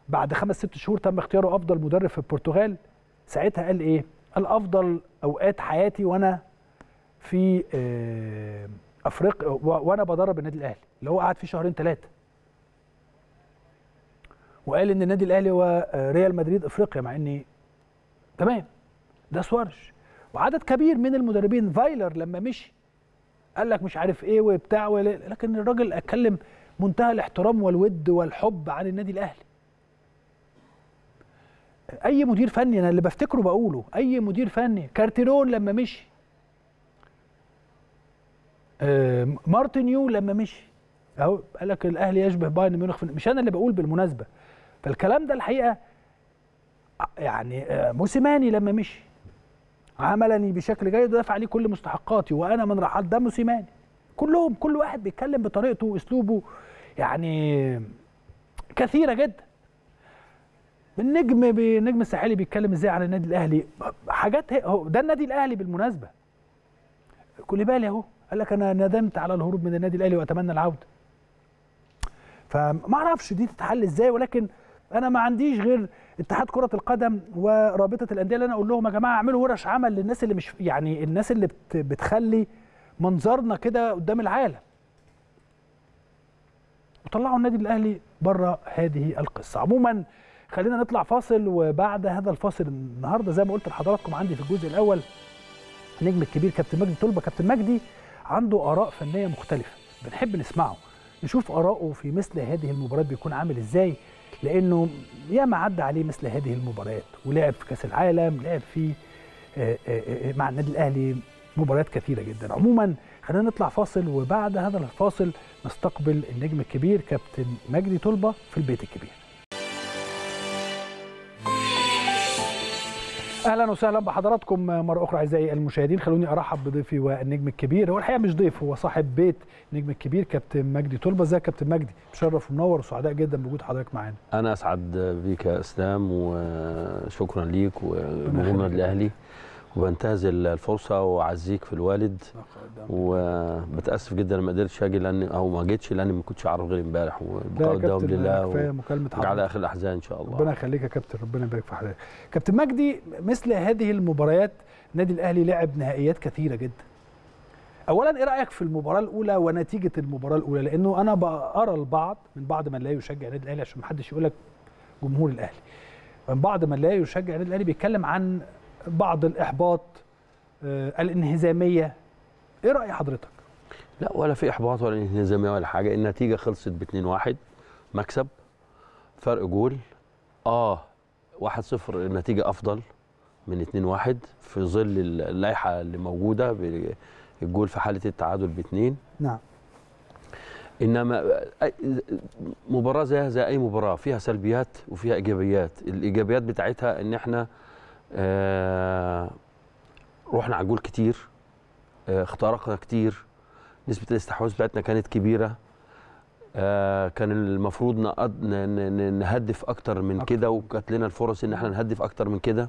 Speaker 1: بعد خمس ست شهور تم اختياره أفضل مدرب في البرتغال ساعتها قال إيه؟ قال افضل أوقات حياتي وأنا في آه، افريقيا وأنا بدرب النادي الأهلي اللي هو قعد فيه شهرين ثلاثة وقال إن النادي الأهلي هو آه، ريال مدريد إفريقيا مع إني تمام ده سوارش وعدد كبير من المدربين فايلر لما مشي قال لك مش عارف إيه وبتاع لكن الراجل أتكلم منتهى الاحترام والود والحب عن النادي الأهلي. أي مدير فني أنا اللي بفتكره بقوله أي مدير فني. كارتيرون لما مشي. آه، مارتن لما مشي. أهو قال لك الأهلي يشبه بايرن ميونخ مش أنا اللي بقول بالمناسبة. فالكلام ده الحقيقة يعني آه، موسيماني لما مشي. عاملني بشكل جيد ودفع لي كل مستحقاتي وأنا من رحلت ده موسيماني. كلهم كل واحد بيتكلم بطريقته وأسلوبه يعني كثيرة جدا. النجم النجم الساحلي بيتكلم إزاي عن النادي الأهلي؟ حاجات هو ده النادي الأهلي بالمناسبة. كل بالي أهو. قال لك أنا ندمت على الهروب من النادي الأهلي وأتمنى العودة. فما أعرفش دي تتحل إزاي ولكن أنا ما عنديش غير اتحاد كرة القدم ورابطة الأندية اللي أنا أقول لهم يا جماعة اعملوا ورش عمل للناس اللي مش يعني الناس اللي بت بتخلي منظرنا كده قدام العالم. وطلعوا النادي الأهلي بره هذه القصة. عموما خلينا نطلع فاصل وبعد هذا الفاصل النهارده زي ما قلت لحضراتكم عندي في الجزء الأول النجم الكبير كابتن مجدي طلبة. كابتن مجدي عنده آراء فنية مختلفة بنحب نسمعه نشوف آراءه في مثل هذه المباريات بيكون عامل إزاي لأنه ياما عدى عليه مثل هذه المباريات ولعب في كأس العالم لعب في آه، آه، آه، مع النادي الأهلي مباريات كثيرة جدا. عموما خلينا نطلع فاصل وبعد هذا الفاصل نستقبل النجم الكبير كابتن مجدي طلبة في البيت الكبير. أهلا وسهلا بحضراتكم مرة أخرى أعزائي المشاهدين. خلوني أرحب بضيفي والنجم الكبير. هو الحقيقة مش ضيف هو صاحب بيت النجم الكبير كابتن مجدي طلبه إزيك يا كابتن مجدي؟ مشرف ومنور وسعداء جدا بوجود حضرتك معانا.
Speaker 5: أنا أسعد بيك يا إسلام وشكرا ليك وجمهورنا. الاهلي وبنتهز الفرصة وأعزيك في الوالد. وبتأسف جدا ما قدرتش أجي لأن أو ما جيتش لأني ما كنتش أعرف غير امبارح. والدوام
Speaker 1: كابتن
Speaker 5: لله
Speaker 1: كفاية مكالمة
Speaker 5: على آخر الأحزان إن شاء الله.
Speaker 1: ربنا يخليك يا كابتن ربنا يبارك في حضرتك كابتن مجدي مثل هذه المباريات النادي الأهلي لعب نهائيات كثيرة جدا. اولا إيه رأيك في المباراة الأولى ونتيجة المباراة الأولى؟ لأنه أنا بقرا البعض من بعض من لا يشجع النادي الأهلي عشان ما حدش يقول لك جمهور الأهلي. من بعض من لا يشجع النادي الأهلي بيتكلم عن بعض الإحباط آه الانهزامية. إيه رأي حضرتك؟
Speaker 5: لا ولا في إحباط ولا انهزامية ولا حاجة. النتيجة خلصت ب 2-1 مكسب فرق جول. آه 1-0 النتيجة أفضل من 2-1 في ظل اللائحة اللي موجودة الجول في حالة التعادل باثنين
Speaker 1: نعم.
Speaker 5: إنما مباراة زيها زي أي مباراة فيها سلبيات وفيها إيجابيات. الإيجابيات بتاعتها إن إحنا آه رحنا على الجول كتير آه اخترقنا كتير نسبة الاستحواذ بتاعتنا كانت كبيرة آه كان المفروض نهدف أكتر من. كده وكانت لنا الفرص إن إحنا نهدف أكتر من كده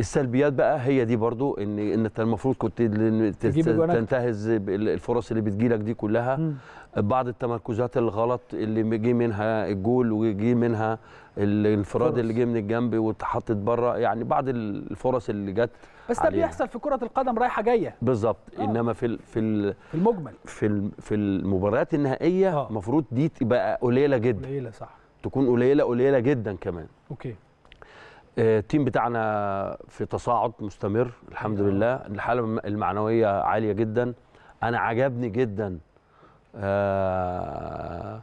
Speaker 5: السلبيات بقى هي دي برضو ان إن أنت المفروض كنت. تنتهز الفرص اللي بتجيلك دي كلها. بعض التمركزات الغلط اللي جه منها الجول وجه منها الانفراد. اللي جه من الجنب واتحطت بره يعني بعض الفرص اللي جت
Speaker 1: بس ده. بيحصل في كرة القدم رايحة جاية
Speaker 5: بالظبط
Speaker 1: آه.
Speaker 5: إنما في ال في ال
Speaker 1: في المجمل
Speaker 5: في في المباريات النهائية
Speaker 1: آه.
Speaker 5: المفروض دي تبقى قليلة جدا
Speaker 1: قليلة صح
Speaker 5: تكون قليلة قليلة جدا كمان
Speaker 1: okay
Speaker 5: آه، ال team بتاعنا في تصاعد مستمر الحمد لله. الحالة المعنوية عالية جدا. أنا عجبني جدا آه،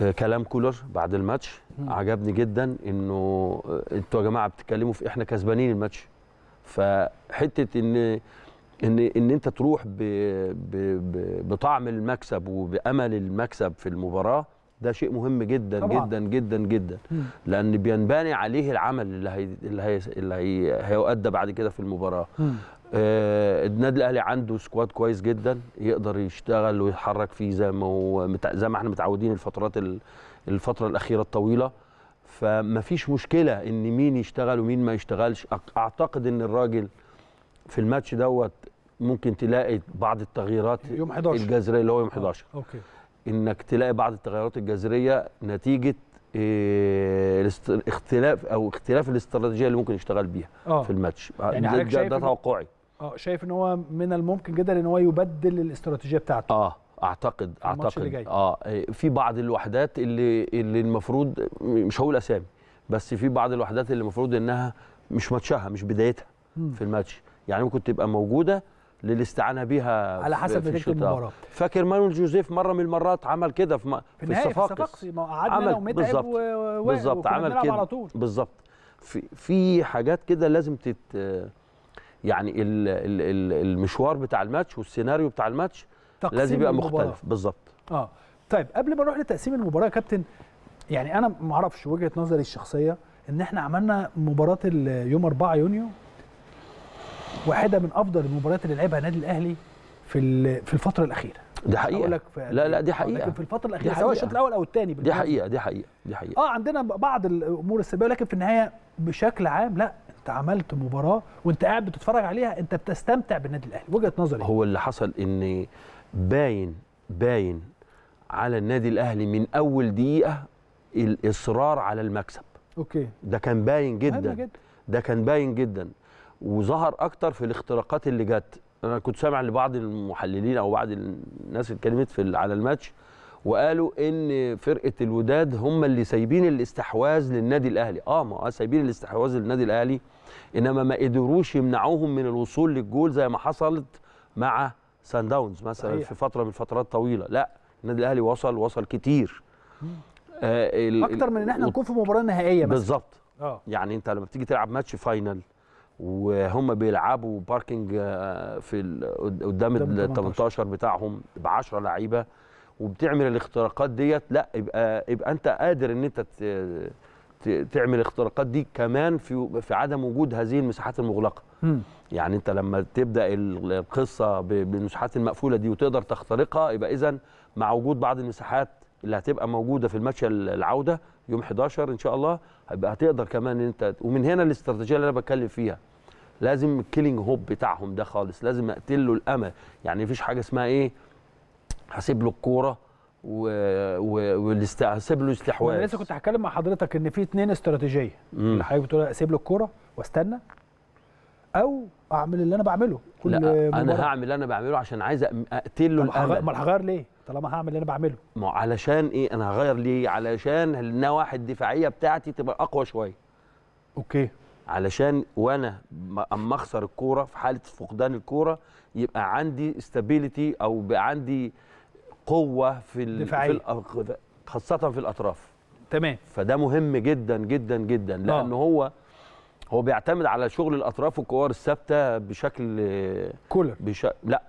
Speaker 5: آه، كلام كولر بعد الماتش. عجبني جدا إنه آه، أنتوا يا جماعة بتتكلموا في إحنا كسبانين الماتش. فحتة إن إن إن أنت تروح ب ب ب بطعم المكسب وبأمل المكسب في المباراة ده شيء مهم جدا
Speaker 1: طبعاً.
Speaker 5: جدا جدا جدا
Speaker 1: مم.
Speaker 5: لأن بينبني عليه العمل اللي هي اللي هي اللي هي هيؤدى بعد كده في
Speaker 1: المباراة.
Speaker 5: آه، النادي الأهلي عنده squad كويس جدا يقدر يشتغل ويتحرك فيه زي ما هو متع- زي ما إحنا متعودين الفترات ال- الفترة الأخيرة الطويلة فما فيش مشكلة إن مين يشتغل ومين ما يشتغلش أعتقد إن الراجل في الماتش دوت ممكن تلاقي بعض التغييرات
Speaker 1: يوم 11.
Speaker 5: الجذرية اللي هو يوم 11
Speaker 1: okay
Speaker 5: إنك تلاقي بعض التغيرات الجذرية نتيجة الاست- اختلاف أو اختلاف الاستراتيجية اللي ممكن يشتغل بيها
Speaker 1: آه.
Speaker 5: في الماتش.
Speaker 1: يعني
Speaker 5: ده, ده, ده توقعي.
Speaker 1: آه شايف إن هو من الممكن جدا إن هو يبدل الاستراتيجية بتاعته؟
Speaker 5: آه أعتقد
Speaker 1: في الماتش اللي
Speaker 5: اعتقد
Speaker 1: جاي.
Speaker 5: آه إيه، في بعض الوحدات اللي اللي المفروض مش هقول أسامي بس في بعض الوحدات اللي المفروض إنها مش ماتشها مش بدايتها
Speaker 1: مم.
Speaker 5: في الماتش. يعني ممكن تبقى موجودة للاستعانة بيها
Speaker 1: على حسب
Speaker 5: نتيجة.
Speaker 1: المباراة.
Speaker 5: فاكر مانويل جوزيف مرة من المرات عمل كده في,
Speaker 1: في في
Speaker 5: الصفاقس. عمل بالظبط. بالظبط. عمل كده. بالظبط. في في حاجات كده لازم تت يعني ال ال ال المشوار بتاع الماتش والسيناريو بتاع الماتش لازم يبقى. مختلف. بالظبط.
Speaker 1: آه. طيب قبل ما نروح لتقسيم المباراة يا كابتن يعني أنا ما أعرفش وجهة نظري الشخصية إن إحنا عملنا مباراة يوم 4 يونيو. واحدة من أفضل المباريات اللي لعبها النادي الأهلي في في الفترة الأخيرة.
Speaker 5: دي
Speaker 1: حقيقة. لك
Speaker 5: لا لا دي حقيقة.
Speaker 1: لكن في
Speaker 5: الفترة
Speaker 1: الأخيرة سواء. الشوط الأول أو الثاني
Speaker 5: دي حقيقة دي حقيقة دي حقيقة.
Speaker 1: آه عندنا بعض الأمور السلبيه ولكن في النهاية بشكل عام لا أنت عملت مباراة وأنت قاعد بتتفرج عليها أنت بتستمتع بالنادي الأهلي. وجهة نظري.
Speaker 5: هو اللي حصل إن باين باين على النادي الأهلي من أول دقيقة الإصرار على المكسب.
Speaker 1: okay.
Speaker 5: ده كان باين جدا.
Speaker 1: جدا.
Speaker 5: ده كان باين جدا. وظهر أكتر في الاختراقات اللي جت. أنا كنت سامع لبعض المحللين أو بعض الناس اللي اتكلمت في على الماتش وقالوا إن فرقة الوداد هم اللي سايبين الاستحواذ للنادي الأهلي. آه ما سايبين الاستحواذ للنادي الأهلي إنما ما قدروش يمنعوهم من الوصول للجول زي ما حصلت مع صن داونز مثلا
Speaker 1: صحيح.
Speaker 5: في فترة من فترات طويلة. لا النادي الأهلي وصل وصل كتير. آه
Speaker 1: أكتر من إن
Speaker 5: إحنا
Speaker 1: نكون في مباراة نهائية
Speaker 5: بالظبط.
Speaker 1: آه.
Speaker 5: يعني أنت لما بتيجي تلعب match final وهم بيلعبوا parking آه، في قدام ال 18 بتاعهم ب 10 لعيبة. وبتعمل الاختراقات ديت. لا يبقى يبقى انت قادر ان انت تعمل الاختراقات دي كمان في في عدم وجود هذه المساحات المغلقة.
Speaker 1: مم.
Speaker 5: يعني انت لما تبدأ ال- القصة بالمساحات المقفولة دي وتقدر تخترقها يبقى اذا مع وجود بعض المساحات اللي هتبقى موجودة في الماتش ال- العودة يوم 11 إن شاء الله هيبقى هتقدر كمان إن أنت ومن هنا الاستراتيجية اللي أنا بتكلم فيها. لازم ال killing hope بتاعهم ده خالص لازم اقتل له الأمل. يعني مفيش حاجة اسمها إيه؟ هسيب له الكورة و... و... والاست... هسيب له استحواذ.
Speaker 1: لسه كنت هتكلم مع حضرتك إن في اتنين
Speaker 5: استراتيجية.
Speaker 1: اللي حضرتك بتقول أسيب له الكورة وأستنى أو أعمل اللي أنا بعمله. كل
Speaker 5: لا
Speaker 1: أنا.
Speaker 5: هعمل اللي أنا بعمله عشان عايز اقتل له الأمل.
Speaker 1: ما هغير ليه؟ طالما هعمل اللي أنا بعمله.
Speaker 5: ما علشان إيه؟ أنا هغير ليه؟ علشان النواحي الدفاعيه بتاعتي تبقى أقوى شوية.
Speaker 1: okay.
Speaker 5: علشان وأنا أما أخسر الكورة في حالة فقدان الكورة يبقى عندي stability أو بقى عندي قوة في ال... في خاصة في الأطراف.
Speaker 1: تمام.
Speaker 5: فده مهم جدا جدا جدا. لأن هو هو بيعتمد على شغل الأطراف والكور الثابتة بشكل
Speaker 1: كولر.
Speaker 5: بش... لا.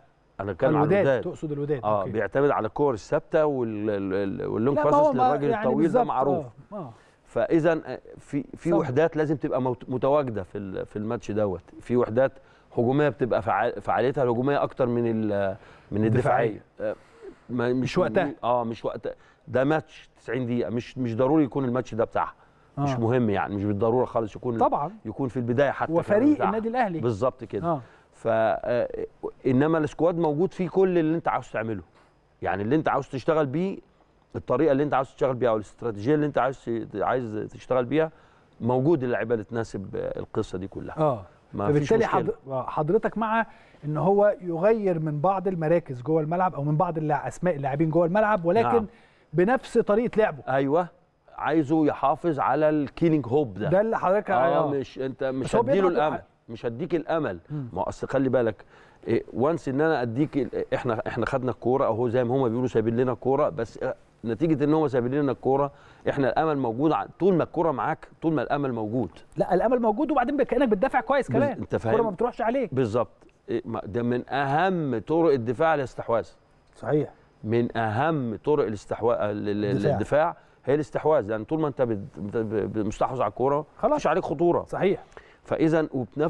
Speaker 5: أنا بتكلم عن
Speaker 1: الوداد تقصد الوداد.
Speaker 5: آه
Speaker 1: okay.
Speaker 5: بيعتمد على الكور الثابتة وال... ال-
Speaker 1: وال
Speaker 5: long
Speaker 1: passes
Speaker 5: للراجل
Speaker 1: يعني
Speaker 5: الطويل ده معروف.
Speaker 1: آه آه.
Speaker 5: فإذا في في
Speaker 1: صح.
Speaker 5: وحدات لازم تبقى متواجدة في في الماتش دوت. في وحدات هجومية بتبقى فعال فعاليتها الهجومية أكتر من من الدفاعية. آه، ما-
Speaker 1: مش وقتها.
Speaker 5: آه مش وقتها. ده ماتش 90 دقيقة. مش مش ضروري يكون الماتش ده بتاعها. مش
Speaker 1: آه.
Speaker 5: مهم يعني مش بالضرورة خالص يكون
Speaker 1: طبعا.
Speaker 5: يكون في البداية حتى
Speaker 1: وفريق. النادي الأهلي.
Speaker 5: بالظبط كده. آه، إنما السكواد موجود فيه كل اللي أنت عاوز تعمله. يعني اللي أنت عاوز تشتغل بيه الطريقة اللي أنت عاوز تشتغل بيها أو الاستراتيجية اللي أنت عايز عايز تشتغل بيها موجود اللعيبه اللي تناسب آه، القصة دي كلها.
Speaker 1: آه.
Speaker 5: ما
Speaker 1: فبالتالي. آه، حضرتك مع إن هو يغير من بعض المراكز جوه الملعب أو من بعض. أسماء اللاعبين جوه الملعب ولكن
Speaker 5: نعم.
Speaker 1: بنفس طريقة لعبه.
Speaker 5: أيوه. عايزه يحافظ على الكيلينج هوب ده.
Speaker 1: ده اللي حضرتك
Speaker 5: آه مش أنت مش هديله الأمل. مش هديك الامل. ما أصل خلي بالك إيه وانس إن أنا أديك إحنا إحنا خدنا الكورة أهو زي ما هم بيقولوا سايبين لنا الكورة بس آه، نتيجة إن هم سايبين لنا الكورة إحنا الأمل موجود طول ما الكورة معاك طول ما الأمل موجود.
Speaker 1: لا الأمل موجود وبعدين كانك بتدافع كويس كمان.
Speaker 5: أنت فاهم؟
Speaker 1: الكوره ما بتروحش عليك.
Speaker 5: بالظبط. إيه ده من أهم طرق الدفاع الاستحواذ.
Speaker 1: صحيح.
Speaker 5: من أهم طرق الاستحواذ
Speaker 1: الدفاع.
Speaker 5: الدفاع هي الاستحواذ لأن طول ما أنت مستحوذ على الكورة
Speaker 1: خلاص.
Speaker 5: مفيش عليك خطورة.
Speaker 1: صحيح.
Speaker 5: فإذا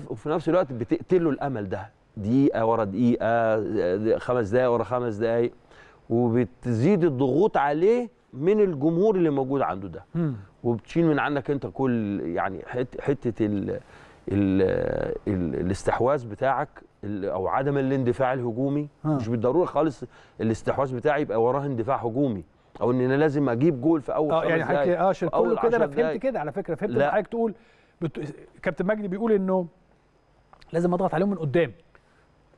Speaker 5: وفي نفس الوقت بتقتل له الأمل ده دقيقة ورا دقيقة خمس دقائق ورا خمس دقائق وبتزيد الضغوط عليه من الجمهور اللي موجود عنده ده
Speaker 1: مم.
Speaker 5: وبتشيل من عنك أنت كل يعني حت- حتة ال ال ال الاستحواذ بتاعك أو عدم الاندفاع الهجومي
Speaker 1: آه.
Speaker 5: مش بالضرورة خالص الاستحواذ بتاعي يبقى وراه اندفاع هجومي أو إن أنا لازم أجيب جول في
Speaker 1: أول
Speaker 5: آه
Speaker 1: يعني حضرتك آه عشان كده
Speaker 5: أنا
Speaker 1: فهمت. كده على فكرة فهمت حضرتك تقول بت... كابتن مجدي بيقول إنه لازم أضغط عليهم من قدام.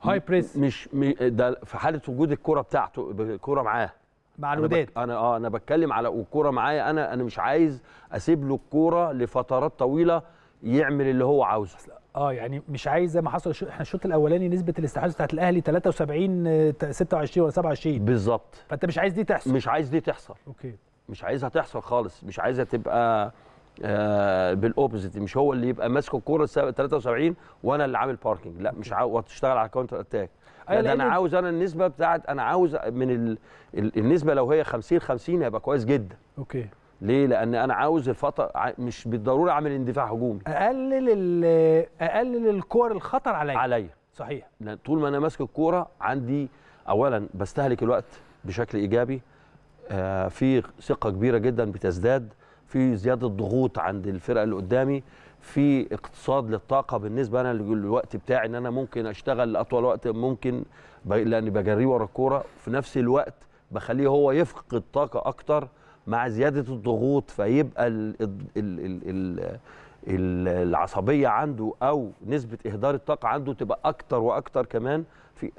Speaker 1: هاي بريس
Speaker 5: مش م- ده في حالة وجود الكرة بتاعته الكره معاه.
Speaker 1: مع
Speaker 5: أنا
Speaker 1: الوداد.
Speaker 5: بك- أنا آه أنا بتكلم على والكوره معايا أنا أنا مش عايز أسيب له الكوره لفترات طويلة يعمل اللي هو عاوزه.
Speaker 1: آه يعني مش عايز زي ما حصل إحنا الشوط الأولاني نسبة الاستحواذ بتاعت الأهلي 73 آه، 26 ولا 27
Speaker 5: بالظبط.
Speaker 1: فأنت مش عايز دي تحصل.
Speaker 5: مش عايز دي تحصل.
Speaker 1: okay.
Speaker 5: مش عايزها تحصل خالص. مش عايزها تبقى بال opposite مش هو اللي يبقى ماسك الكورة السا- 73 وأنا اللي عامل parking لا مش عاوز تشتغل على counter attack
Speaker 1: أيوة،
Speaker 5: لا ده أنا
Speaker 1: لأن-
Speaker 5: عاوز أنا النسبة بتاعت أنا عاوز من ال... ال- النسبة لو هي 50 50 هيبقى كويس جدا.
Speaker 1: okay.
Speaker 5: ليه؟ لأن أنا عاوز الفترة ع- مش بالضرورة أعمل اندفاع هجومي.
Speaker 1: أقلل ال- أقلل الكور الخطر عليا.
Speaker 5: عليا.
Speaker 1: صحيح.
Speaker 5: لأن طول ما أنا ماسك الكورة عندي اولا بستهلك الوقت بشكل إيجابي. آه في ثقة كبيرة جدا بتزداد. في زيادة ضغوط عند الفرقة اللي قدامي في اقتصاد للطاقة بالنسبة أنا للوقت بتاعي إن أنا ممكن أشتغل لأطول وقت ممكن لأني بجريه ورا الكورة. في نفس الوقت بخليه هو يفقد طاقة أكتر مع زيادة الضغوط فيبقى ال ال ال ال ال العصبية عنده أو نسبة إهدار الطاقة عنده تبقى أكتر وأكتر كمان. في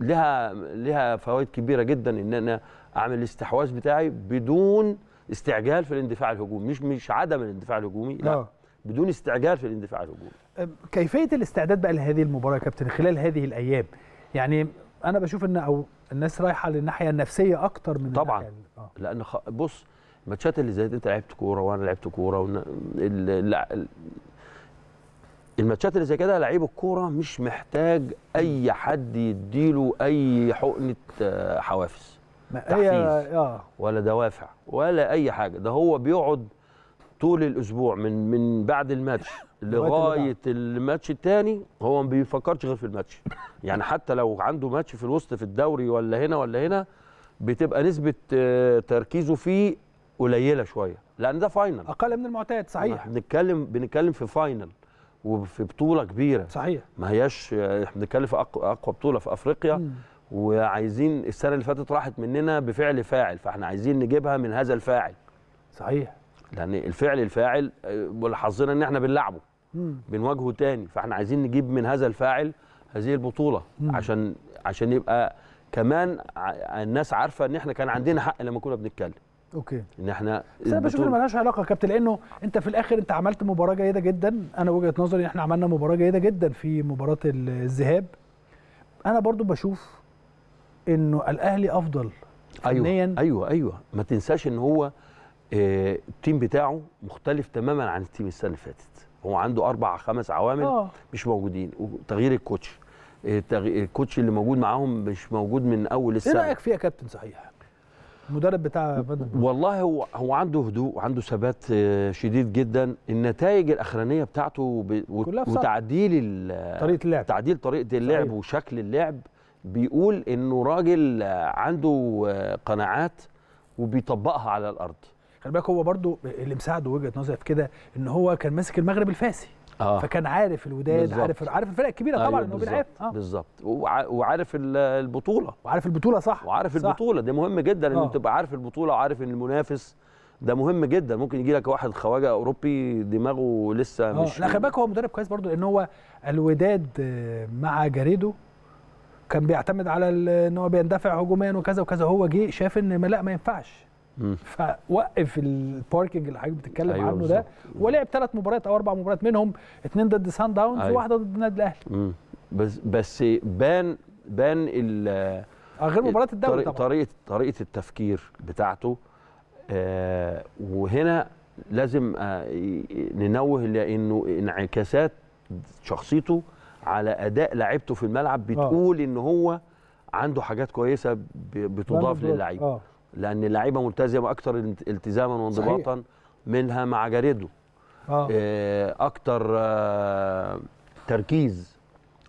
Speaker 5: لها لها فوائد كبيرة جدا إن أنا أعمل الاستحواذ بتاعي بدون استعجال في الاندفاع الهجومي مش مش عدم الاندفاع الهجومي لا.
Speaker 1: آه.
Speaker 5: بدون استعجال في الاندفاع الهجومي.
Speaker 1: أم، كيفية الاستعداد بقى لهذه المباراة يا كابتن خلال هذه الأيام؟ يعني أنا بشوف إن أو الناس رايحة للناحية النفسية أكتر من
Speaker 5: طبعاً.
Speaker 1: آه.
Speaker 5: لأن خ... بص الماتشات اللي زي دي انت لعبت كورة وأنا لعبت كورة ون... ال... ال... ال- ال matchات اللي زي كده لعيب الكورة مش محتاج أي حد يديله أي حقنة آه، حوافز. تحفيز.
Speaker 1: آه.
Speaker 5: ولا دوافع ولا أي حاجة. ده هو بيقعد طول الأسبوع من من بعد الماتش (laughs)
Speaker 1: لغاية
Speaker 5: الماتش الثاني هو ما بيفكرش غير في الماتش. يعني حتى لو عنده ماتش في الوسط في الدوري ولا هنا ولا هنا بتبقى نسبة آه، تركيزه فيه قليلة شوية. لأن ده final
Speaker 1: أقل من المعتاد صحيح.
Speaker 5: إحنا بنتكلم بنتكلم في فاينل وفي بطولة كبيرة.
Speaker 1: صحيح.
Speaker 5: ما هياش إحنا بنتكلم في أقوى بطولة في أفريقيا.
Speaker 1: مم.
Speaker 5: وعايزين السنة اللي فاتت راحت مننا بفعل فاعل فاحنا عايزين نجيبها من هذا الفاعل.
Speaker 1: صحيح.
Speaker 5: لأن الفعل الفاعل آه، وحظنا إن إحنا بنلعبه. بنواجهه تاني فاحنا عايزين نجيب من هذا الفاعل هذه البطولة
Speaker 1: مم.
Speaker 5: عشان عشان يبقى كمان الناس عارفة إن إحنا كان عندنا حق لما كنا بنتكلم.
Speaker 1: okay.
Speaker 5: إن إحنا
Speaker 1: بس أنا بشوف ملهاش علاقة يا كابتن لأنه أنت في الآخر أنت عملت مباراة جيدة جدا. أنا وجهة نظري إن إحنا عملنا مباراة جيدة جدا في مباراة ال- الذهاب. أنا برضو بشوف إنه الأهلي أفضل فنيا.
Speaker 5: أيوه أيوه. أيوه ما تنساش إن هو آه، ال team بتاعه مختلف تماما عن ال team السنة اللي فاتت. هو عنده أربع خمس عوامل
Speaker 1: آه.
Speaker 5: مش موجودين. وتغيير ال coach. آه، ال coach اللي موجود معاهم مش موجود من أول
Speaker 1: إيه
Speaker 5: السنة.
Speaker 1: رأيك فيه يا كابتن؟ صحيح. المدرب بتاع بدر.
Speaker 5: والله هو هو عنده هدوء وعنده ثبات آه، شديد جدا. النتائج الأخرانية بتاعته ب... وتعديل ال-
Speaker 1: طريقه اللعب.
Speaker 5: تعديل طريقة اللعب
Speaker 1: صحيح.
Speaker 5: وشكل اللعب بيقول إنه راجل آه، عنده آه، قناعات وبيطبقها على الأرض.
Speaker 1: خلي بالك هو برضو اللي مساعده وجهة نظري في كده إن هو كان ماسك المغرب الفاسي.
Speaker 5: آه.
Speaker 1: فكان عارف الوداد
Speaker 5: بالظبط.
Speaker 1: عارف عارف الفرق الكبيرة طبعا
Speaker 5: أيوة إنه
Speaker 1: بيلعب
Speaker 5: بالظبط وع- وعارف ال- البطولة.
Speaker 1: وعارف البطولة صح.
Speaker 5: وعارف
Speaker 1: صح.
Speaker 5: البطولة. ده مهم جدا ان
Speaker 1: آه.
Speaker 5: تبقى عارف البطولة وعارف إن المنافس. ده مهم جدا. ممكن يجي لك واحد خواجة أوروبي دماغه لسه
Speaker 1: آه.
Speaker 5: مش
Speaker 1: لا خلي بالك هو مدرب كويس برضو لأن هو الوداد آه، مع جاريدو كان بيعتمد على إن هو بيندفع هجوميا وكذا وكذا هو جه شاف إن لأ ما ينفعش. فوقف الباركنج اللي حضرتك بتتكلم
Speaker 5: أيوة
Speaker 1: عنه ده. ولعب ثلاث مباريات أو أربع مباريات منهم اثنين ضد سان داونز
Speaker 5: أيوة.
Speaker 1: وواحدة ضد النادي
Speaker 5: الأهلي. بس بس بان بان ال
Speaker 1: آه، غير مباراة الدوري طبعا
Speaker 5: طريقة طريقة التفكير بتاعته آه وهنا لازم آه ننوه لإنه انعكاسات شخصيته على أداء لعيبته في الملعب بتقول إن هو عنده حاجات كويسة بتضاف للعيب.
Speaker 1: آه.
Speaker 5: لأن اللعيبة ملتزمة أكتر التزاما وانضباطا منها مع جاريدو. آه، أكتر آه، تركيز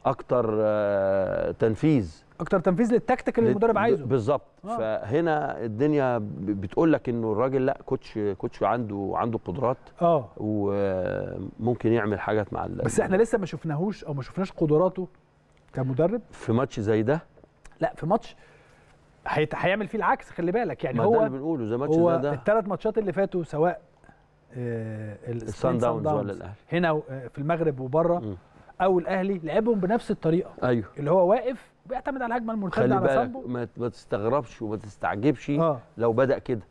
Speaker 5: أكتر آه، تنفيذ.
Speaker 1: أكتر تنفيذ للتكتيك اللي المدرب عايزه.
Speaker 5: بالظبط.
Speaker 1: آه.
Speaker 5: فهنا الدنيا بتقول لك إنه الراجل لأ كوتش كوتش عنده عنده قدرات
Speaker 1: آه.
Speaker 5: وممكن يعمل حاجات مع ال-
Speaker 1: بس إحنا لسه ما شفناهوش أو ما شفناش قدراته كمدرب.
Speaker 5: في ماتش زي ده؟
Speaker 1: لأ في ماتش هيت- هيعمل فيه العكس خلي بالك. يعني
Speaker 5: ما ده اللي
Speaker 1: هو
Speaker 5: بنقوله زي ماتش
Speaker 1: هو
Speaker 5: زي ده.
Speaker 1: الثلاث ماتشات اللي فاتوا سواء آه
Speaker 5: السان داونز ولا الأهلي.
Speaker 1: هنا آه، في المغرب وبره. أو الأهلي لعبهم بنفس الطريقة.
Speaker 5: أيوه.
Speaker 1: اللي هو واقف بيعتمد على الهجمة
Speaker 5: المرتدة
Speaker 1: على سامبو.
Speaker 5: ما ما تستغربش وما تستعجبش
Speaker 1: آه.
Speaker 5: لو بدأ كده.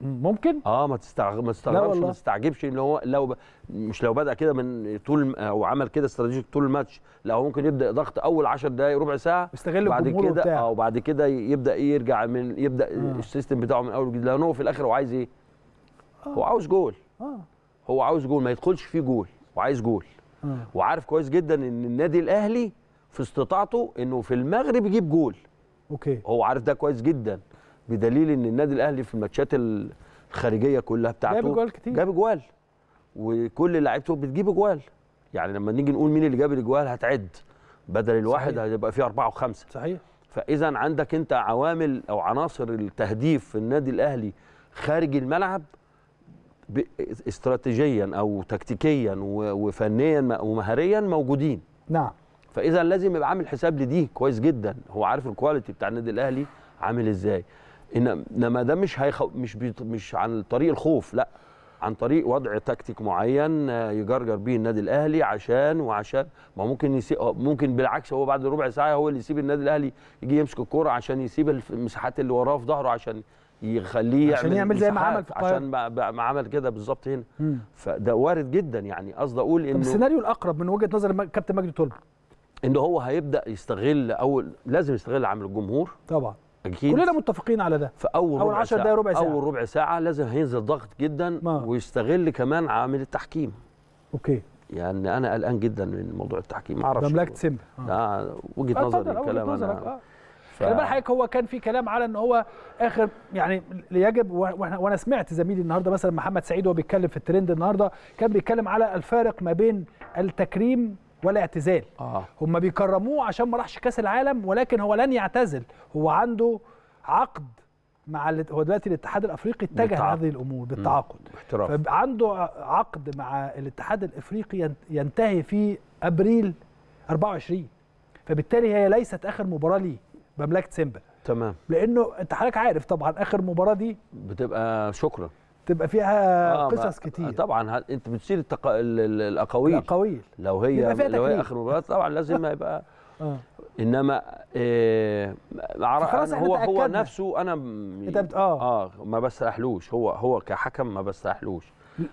Speaker 1: مم، ممكن.
Speaker 5: آه ما تستغ... ما تستغربش. وما تستعجبش إن هو لو ب... مش لو بدأ كده من طول أو عمل كده strategic طول الماتش لا هو ممكن يبدأ ضغط أول 10 دقائق ربع ساعة
Speaker 1: يستغل
Speaker 5: بعد كده. آه وبعد كده يبدأ يرجع من يبدأ
Speaker 1: آه.
Speaker 5: ال system بتاعه من أول وجديد. لأن هو في الآخر هو عايز إيه؟ هو عاوز جول.
Speaker 1: آه.
Speaker 5: هو عاوز جول. ما يدخلش فيه جول. وعايز جول.
Speaker 1: آه.
Speaker 5: وعارف كويس جدا إن النادي الأهلي في استطاعته انه في المغرب يجيب جول.
Speaker 1: okay.
Speaker 5: هو عارف ده كويس جدا بدليل إن النادي الأهلي في الماتشات الخارجية كلها بتاعته
Speaker 1: جاب جوان كتير.
Speaker 5: جاب جوان وكل لعيبته بتجيب جوال. يعني لما نيجي نقول مين اللي جاب الجوان هتعد بدل الواحد
Speaker 1: صحيح.
Speaker 5: هيبقى فيه أربعة وخمسة.
Speaker 1: صحيح.
Speaker 5: فإذا عندك أنت عوامل أو عناصر التهديف في النادي الأهلي خارج الملعب استراتيجيا أو تكتيكيا وفنيا ومهاريا موجودين.
Speaker 1: نعم.
Speaker 5: فإذا لازم يبقى عامل حساب لدي. كويس جدا. هو عارف الكواليتي بتاع النادي الأهلي عامل إزاي. إنما ده مش هيخو مش بيط... مش عن طريق الخوف لأ. عن طريق وضع تكتيك معين آه، يجرجر بيه النادي الأهلي عشان وعشان ما ممكن يسي... آه، ممكن بالعكس هو بعد ربع ساعة هو اللي يسيب النادي الأهلي يجي يمسك الكورة عشان يسيب المساحات اللي وراه في ظهره عشان يخليه
Speaker 1: عشان يعمل زي ما عمل في.
Speaker 5: عشان ما, عمل كده بالظبط هنا.
Speaker 1: مم.
Speaker 5: فده وارد جدا يعني. قصدي
Speaker 1: أقول
Speaker 5: إنه
Speaker 1: السيناريو الأقرب من وجهة نظر كابتن مجدي طلب
Speaker 5: إن هو هيبدأ يستغل أول لازم يستغل عمل الجمهور.
Speaker 1: طبعا.
Speaker 5: أكيد.
Speaker 1: كلنا متفقين على ده.
Speaker 5: في أول
Speaker 1: أول
Speaker 5: ربع
Speaker 1: 10
Speaker 5: ساعة
Speaker 1: دقايق ربع ساعة.
Speaker 5: أول ربع ساعة لازم هينزل ضغط جدا
Speaker 1: ما.
Speaker 5: ويستغل كمان عامل التحكيم.
Speaker 1: أوكي.
Speaker 5: يعني أنا قلقان جدا من موضوع التحكيم. ما أعرفش.
Speaker 1: مملكه سيمبا آه.
Speaker 5: ده وجهة
Speaker 1: آه،
Speaker 5: نظري الكلام أنا.
Speaker 1: آه.
Speaker 5: ف...
Speaker 1: خلي حضرتك هو كان في كلام على إن هو آخر يعني يجب وأنا وأنا سمعت زميلي النهارده مثلا محمد سعيد وهو بيتكلم في الترند النهارده كان بيتكلم على الفارق ما بين التكريم والاعتزال
Speaker 5: آه.
Speaker 1: هم بيكرموه عشان ما راحش كأس العالم ولكن هو لن يعتزل. هو عنده عقد مع ال- هو دلوقتي الاتحاد الأفريقي اتجه. لهذه الأمور بالتعاقد. فعنده عقد مع الاتحاد الأفريقي ين- ينتهي في أبريل 24 فبالتالي هي ليست آخر مباراة ليه بمملكه سيمبا.
Speaker 5: تمام.
Speaker 1: لأنه أنت حضرتك عارف طبعا آخر مباراة دي
Speaker 5: بتبقى شكرا.
Speaker 1: تبقى فيها
Speaker 5: آه،
Speaker 1: قصص كتير.
Speaker 5: طبعا ه- أنت بتثير التق... ال- ال- الأقاويل؟
Speaker 1: الأقاويل.
Speaker 5: لو هي لو هي. اخر مباراه طبعا لازم يبقى. (laughs) إنما آه عر-
Speaker 1: فخلاص إحنا
Speaker 5: هو هو. نفسه أنا م-
Speaker 1: أنت بت- آه.
Speaker 5: آه ما بستريحلوش. هو هو كحكم ما بستريحلوش. آه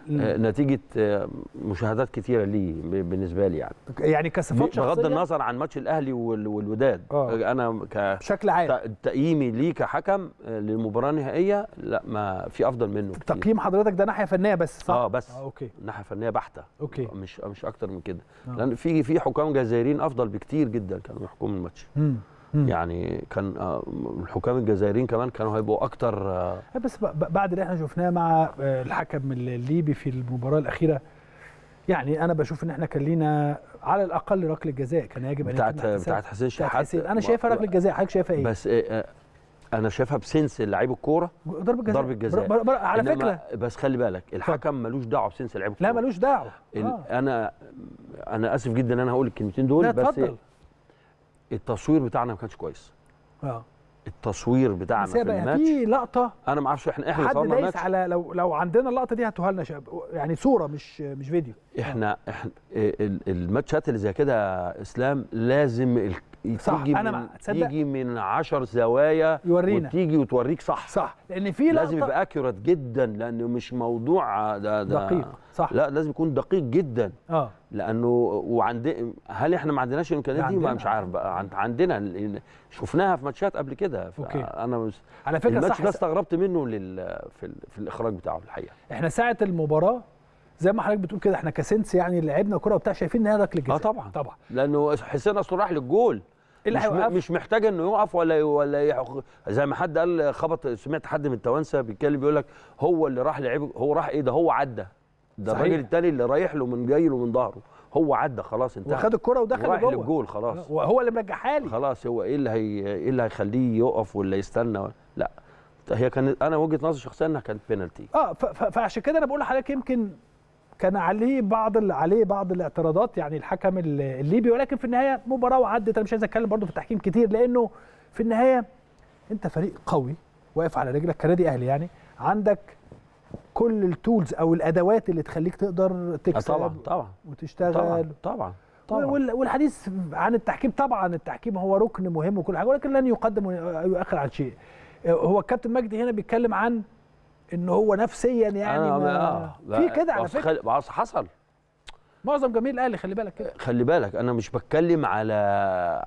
Speaker 5: نتيجة آه مشاهدات كتيرة ليه بالنسبة لي يعني.
Speaker 1: يعني كصفات شخصيه
Speaker 5: بغض النظر عن ماتش الأهلي وال- والوداد.
Speaker 1: آه.
Speaker 5: أنا ك
Speaker 1: بشكل عام.
Speaker 5: تقييمي ليه كحكم آه، للمباراة النهائية لا ما في أفضل منه كتير.
Speaker 1: تقييم حضرتك ده ناحية فنية بس صح؟
Speaker 5: آه بس.
Speaker 1: آه okay.
Speaker 5: ناحية فنية بحتة.
Speaker 1: okay.
Speaker 5: مش مش أكتر من كده.
Speaker 1: آه.
Speaker 5: لأن في في حكام جزائريين أفضل بكتير جدا كانوا يحكموا الماتش. يعني كان آه، الحكام الجزائريين كمان كانوا هيبقوا أكتر آه،
Speaker 1: بس ب- ب- بعد اللي إحنا شفناه مع آه، الحكم الليبي في المباراة الأخيرة يعني أنا بشوف إن إحنا كان لينا على الأقل ركلة جزاء كان يجب أن
Speaker 5: بتاعت. بتاعت حسين شحات
Speaker 1: أنا شايفها ركلة جزاء. حضرتك شايفها إيه؟
Speaker 5: بس آه، أنا شايفها بسنس لعيب الكورة
Speaker 1: ضربة جزاء.
Speaker 5: ضربة جزاء.
Speaker 1: بر- بر- على فكرة.
Speaker 5: بس خلي بالك الحكم ملوش دعوة بسنس لعيب الكورة.
Speaker 1: لا ملوش
Speaker 5: دعوة.
Speaker 1: آه.
Speaker 5: أنا أنا آسف جدا إن أنا هقول الكلمتين دول
Speaker 1: لا
Speaker 5: بس
Speaker 1: اتفضل.
Speaker 5: التصوير بتاعنا ما كانش كويس.
Speaker 1: آه.
Speaker 5: التصوير بتاعنا في الماتش
Speaker 1: في لقطة
Speaker 5: أنا ما أعرفش إحنا إحنا
Speaker 1: حد دايس على لو لو عندنا اللقطه دي هاتوها لنا شباب يعني صورة مش مش فيديو.
Speaker 5: إحنا إحنا ال- الماتشات اللي زي كده إسلام لازم
Speaker 1: صح،
Speaker 5: تيجي
Speaker 1: أنا
Speaker 5: من
Speaker 1: تصدق؟
Speaker 5: تيجي من 10 زوايا
Speaker 1: يورينا.
Speaker 5: وتيجي وتوريك صح
Speaker 1: صح لأن في
Speaker 5: لازم يبقى accurate جدا لأنه مش موضوع ده, ده
Speaker 1: دقيق صح
Speaker 5: لا لازم يكون دقيق جدا
Speaker 1: آه
Speaker 5: لأنه وعند هل إحنا ما عندناش الامكانيات دي ما. مش عارف بقى عند- عندنا شفناها في ماتشات قبل كده
Speaker 1: okay.
Speaker 5: أنا مش
Speaker 1: على فكرة
Speaker 5: الماتش
Speaker 1: صح
Speaker 5: ده استغربت منه لل في, ال- في الإخراج بتاعه الحقيقة
Speaker 1: إحنا ساعة المباراة زي ما حضرتك بتقول كده إحنا ك sense يعني لعبنا كوره وبتاع شايفين إن هي ركله جزاء
Speaker 5: آه طبعا.
Speaker 1: طبعا.
Speaker 5: لأنه حسين اصله راح للجول.
Speaker 1: اللي
Speaker 5: مش, مش محتاج إنه يقف ولا ولا يح- زي ما حد قال خبط سمعت حد من التوانسة بيتكلم بيقول لك هو اللي راح لعب هو راح إيه ده؟ هو عدى. ده. الراجل التاني اللي رايح له من جاي له من ظهره. هو عدى خلاص انتهى.
Speaker 1: وخد الكوره ودخل جوه
Speaker 5: للجول خلاص.
Speaker 1: وهو اللي مرجعها لي
Speaker 5: خلاص هو إيه اللي هي إيه اللي هيخليه يقف ولا يستنى؟ ولا لا. هي كانت أنا وجهة نظري الشخصيه إنها كانت بينالتي
Speaker 1: آه فعشان كده أنا بقول لحضرتك يمكن كان عليه بعض عليه بعض الاعتراضات يعني الحكم ال- الليبي ولكن في النهاية مباراة وعدت أنا مش عايز أتكلم برضه في التحكيم كتير لأنه في النهاية أنت فريق قوي واقف على رجلك كنادي أهلي يعني عندك كل التولز أو الأدوات اللي تخليك تقدر تكسب
Speaker 5: طبعا طبعا
Speaker 1: وتشتغل.
Speaker 5: طبعا طبعا طبعا.
Speaker 1: وال- والحديث عن التحكيم طبعا التحكيم هو ركن مهم وكل حاجة ولكن لن يقدم ويؤخر عن شيء. هو الكابتن مجدي هنا بيتكلم عن إن هو نفسيا يعني
Speaker 5: أنا-
Speaker 1: ما في كده على
Speaker 5: فكرة. حصل.
Speaker 1: معظم جماهير الأهلي خلي بالك كده.
Speaker 5: خلي بالك أنا مش بتكلم على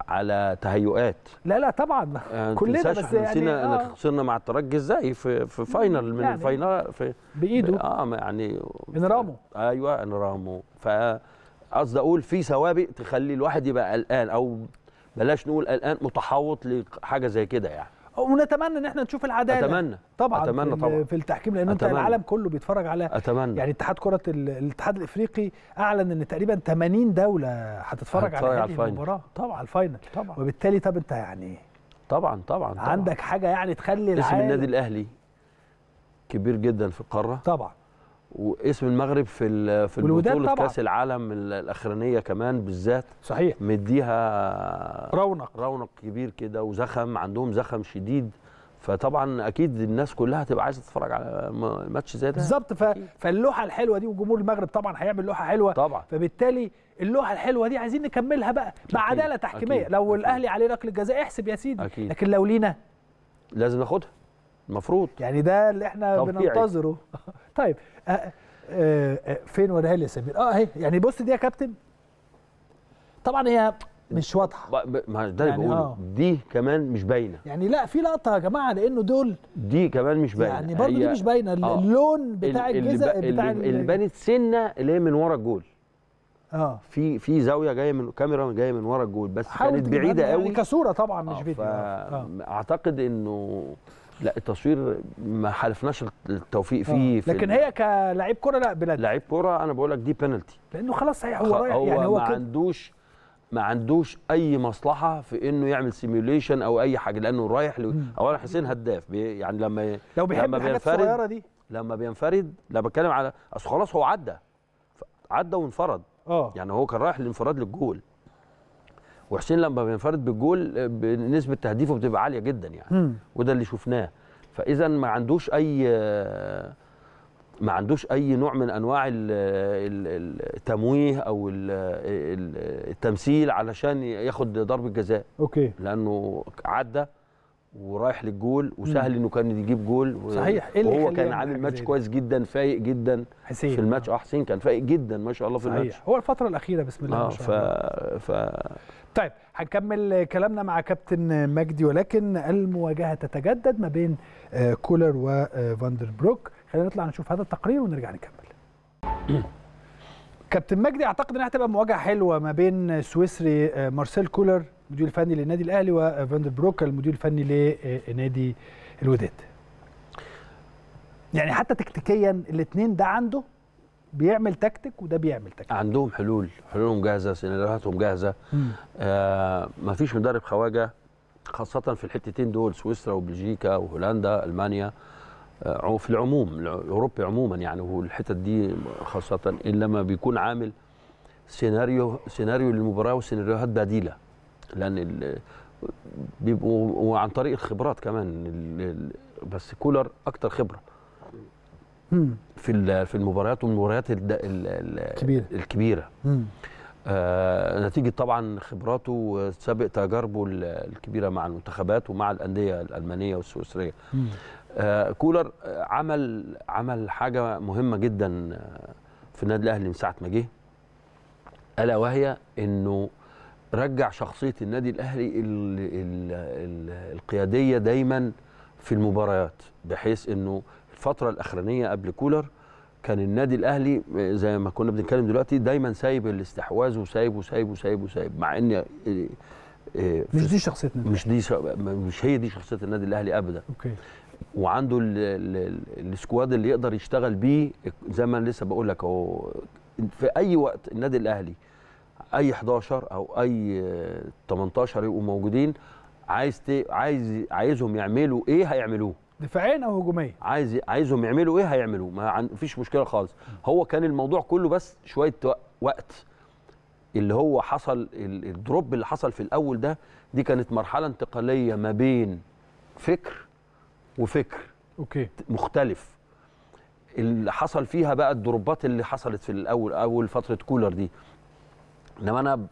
Speaker 5: على تهيؤات.
Speaker 1: لا لا طبعا.
Speaker 5: آه، (laughs)
Speaker 1: كلنا بس يعني
Speaker 5: نسينا
Speaker 1: آه.
Speaker 5: خسرنا مع الترجي إزاي؟ في في final من
Speaker 1: يعني
Speaker 5: ال final
Speaker 1: في
Speaker 5: بإيده. آه يعني
Speaker 1: إنرامو.
Speaker 5: أيوه إنرامو. فقصدي أقول في سوابق تخلي الواحد يبقى قلقان أو بلاش نقول قلقان متحوط لحاجة زي كده يعني.
Speaker 1: ونتمنى إن إحنا نشوف العدالة
Speaker 5: أتمنى
Speaker 1: طبعا
Speaker 5: أتمنى
Speaker 1: في,
Speaker 5: طبعا.
Speaker 1: في التحكيم لأن أنت
Speaker 5: أتمنى.
Speaker 1: العالم كله بيتفرج على
Speaker 5: أتمنى
Speaker 1: يعني اتحاد كرة ال- الاتحاد الإفريقي أعلن إن تقريبا 80 دولة هتتفرج على
Speaker 5: هتتفرج على
Speaker 1: هذه. المباراة
Speaker 5: طبعا.
Speaker 1: الفاينل
Speaker 5: طبعا
Speaker 1: وبالتالي طب أنت يعني
Speaker 5: طبعا طبعا, طبعا.
Speaker 1: عندك حاجة يعني تخلي
Speaker 5: اسم
Speaker 1: العالم
Speaker 5: النادي الأهلي كبير جدا في القارة
Speaker 1: طبعا
Speaker 5: واسم المغرب في في
Speaker 1: البطولة.
Speaker 5: كأس العالم ال- الأخرانية كمان بالذات.
Speaker 1: صحيح.
Speaker 5: مديها
Speaker 1: رونق.
Speaker 5: رونق كبير كده وزخم عندهم زخم شديد. فطبعا أكيد الناس كلها هتبقى عايزة تتفرج على ماتش زي ده.
Speaker 1: بالظبط. ف... فاللوحة الحلوة دي وجمهور المغرب طبعا هيعمل لوحة حلوة.
Speaker 5: طبعا.
Speaker 1: فبالتالي اللوحة الحلوة دي عايزين نكملها بقى مع
Speaker 5: أكيد،
Speaker 1: عداله تحكيميه
Speaker 5: أكيد،
Speaker 1: لو
Speaker 5: أكيد.
Speaker 1: الأهلي عليه ركلة جزاء احسب يا سيدي.
Speaker 5: أكيد.
Speaker 1: لكن لو لينا؟
Speaker 5: لازم ناخدها. المفروض.
Speaker 1: يعني ده اللي إحنا
Speaker 5: طبيعي.
Speaker 1: بننتظره. (laughs) طيب. آه آه آه فين وريها لي يا سمير؟ آه أهي. يعني بص دي يا كابتن. طبعا هي مش
Speaker 5: واضحة. ما ده اللي
Speaker 1: يعني
Speaker 5: بقوله
Speaker 1: آه.
Speaker 5: دي كمان مش باينة.
Speaker 1: يعني لا في لقطة يا جماعة لأنه دول
Speaker 5: دي كمان مش باينة.
Speaker 1: يعني برضه دي مش باينة.
Speaker 5: آه.
Speaker 1: اللون بتاع
Speaker 5: ال- اللي
Speaker 1: الجزء
Speaker 5: ب-
Speaker 1: بتاع
Speaker 5: اللي,
Speaker 1: ال-
Speaker 5: اللي بانت سنة اللي هي من ورا الجول.
Speaker 1: آه.
Speaker 5: في في زاوية جاية من كاميرا جاية من ورا الجول بس كانت بعيدة
Speaker 1: لنا
Speaker 5: قوي.
Speaker 1: يعني كصورة طبعا مش
Speaker 5: آه،
Speaker 1: فيديو. آه.
Speaker 5: فاعتقد إنه لا التصوير ما حالفناش التوفيق فيه
Speaker 1: آه.
Speaker 5: في
Speaker 1: لكن هي كلاعب كرة لا بلاد
Speaker 5: لعيب كوره أنا بقول لك دي بينالتي
Speaker 1: لأنه خلاص صحيح هو رايح
Speaker 5: هو
Speaker 1: يعني هو
Speaker 5: ما
Speaker 1: كده.
Speaker 5: عندوش ما عندوش أي مصلحة في إنه يعمل simulation أو أي حاجة لأنه رايح ل...
Speaker 1: مم.
Speaker 5: اولا حسين هداف بي يعني لما
Speaker 1: لو بيحب
Speaker 5: لما
Speaker 1: الصغيرة دي.
Speaker 5: لما بينفرد لا بتكلم على أصل خلاص هو عدى. عدى وانفرد.
Speaker 1: آه.
Speaker 5: يعني هو كان رايح للانفراد للجول. وحسين لما بينفرد بالجول آه، بنسبة تهديفه بتبقى عالية جدا يعني.
Speaker 1: مم.
Speaker 5: وده اللي شفناه. فاذا ما عندوش أي ما عندوش أي نوع من أنواع ال- التمويه أو ال- ال- التمثيل علشان ياخد ضربة جزاء.
Speaker 1: okay.
Speaker 5: لأنه عدى ورايح للجول وسهل إنه كان يجيب جول
Speaker 1: صحيح. إيه
Speaker 5: وهو كان عامل ماتش؟ كويس جدا فايق جدا
Speaker 1: حسين.
Speaker 5: في الماتش. آه حسين كان فايق جدا ما شاء الله في الماتش.
Speaker 1: صحيح هو الفترة الأخيرة بسم الله
Speaker 5: آه
Speaker 1: ما
Speaker 5: ف
Speaker 1: شاء الله.
Speaker 5: ف
Speaker 1: طيب هنكمل كلامنا مع كابتن مجدي ولكن المواجهة تتجدد ما بين آه، كولر وفاندر بروك خلينا نطلع نشوف هذا التقرير ونرجع نكمل. (clears throat) كابتن مجدي أعتقد إنها هتبقى مواجهة حلوة ما بين سويسري آه، مارسيل كولر المدير الفني للنادي الأهلي وفاندر بروك المدير الفني لنادي الوداد. يعني حتى تكتيكيا الاثنين ده عنده بيعمل تكتيك وده بيعمل تكتيك.
Speaker 5: عندهم حلول حلولهم جاهزة سيناريوهاتهم جاهزة. آه ما فيش مدرب خواجة خاصة في الحتتين دول سويسرا وبلجيكا وهولندا ألمانيا. آه في العموم الأوروبي عموما يعني والحتت دي خاصة الا لما بيكون عامل سيناريو سيناريو للمباراة وسيناريوهات بديلة. لأن بيبقوا وعن طريق الخبرات كمان بس كولر أكتر
Speaker 1: خبرة.
Speaker 5: في في المباريات والمباريات. الكبيرة
Speaker 1: مم.
Speaker 5: آه نتيجة طبعا خبراته وسابق تجاربه ال- الكبيرة مع المنتخبات ومع الأندية الألمانية
Speaker 1: والسويسرية.
Speaker 5: آه كولر عمل عمل حاجة مهمة جدا آه، في النادي الأهلي من ساعة ما جه ألا وهي إنه رجع شخصية النادي الأهلي ال ال ال القيادية دايما في المباريات بحيث إنه الفترة الأخرانية قبل كولر كان النادي الأهلي آه، زي ما كنا بنتكلم دلوقتي دايما سايب الاستحواذ وسايب وسايب وسايب وسايب مع إن آه، آه،
Speaker 1: مش دي شخصيتنا
Speaker 5: مش دي مش هي دي شخصية النادي الأهلي ابدا.
Speaker 1: okay.
Speaker 5: وعنده ال- ال- ال- ال squad اللي يقدر يشتغل بيه زي ما لسه بقول لك أهو في أي وقت النادي الأهلي أي 11 أو أي آه، 18 يبقوا موجودين عايز. عايز عايزهم يعملوا إيه هيعملوه.
Speaker 1: دفاعيا أو هجوميا
Speaker 5: عايز عايزهم يعملوا إيه؟ هيعملوه ما عن... فيش مشكلة خالص. هو كان الموضوع كله بس شوية وقت. اللي هو حصل ال- ال drop اللي حصل في الأول ده دي كانت مرحلة انتقالية ما بين فكر وفكر.
Speaker 1: okay.
Speaker 5: مختلف. اللي حصل فيها بقى الدروبات اللي حصلت في الأول أول فترة كولر دي. إنما أنا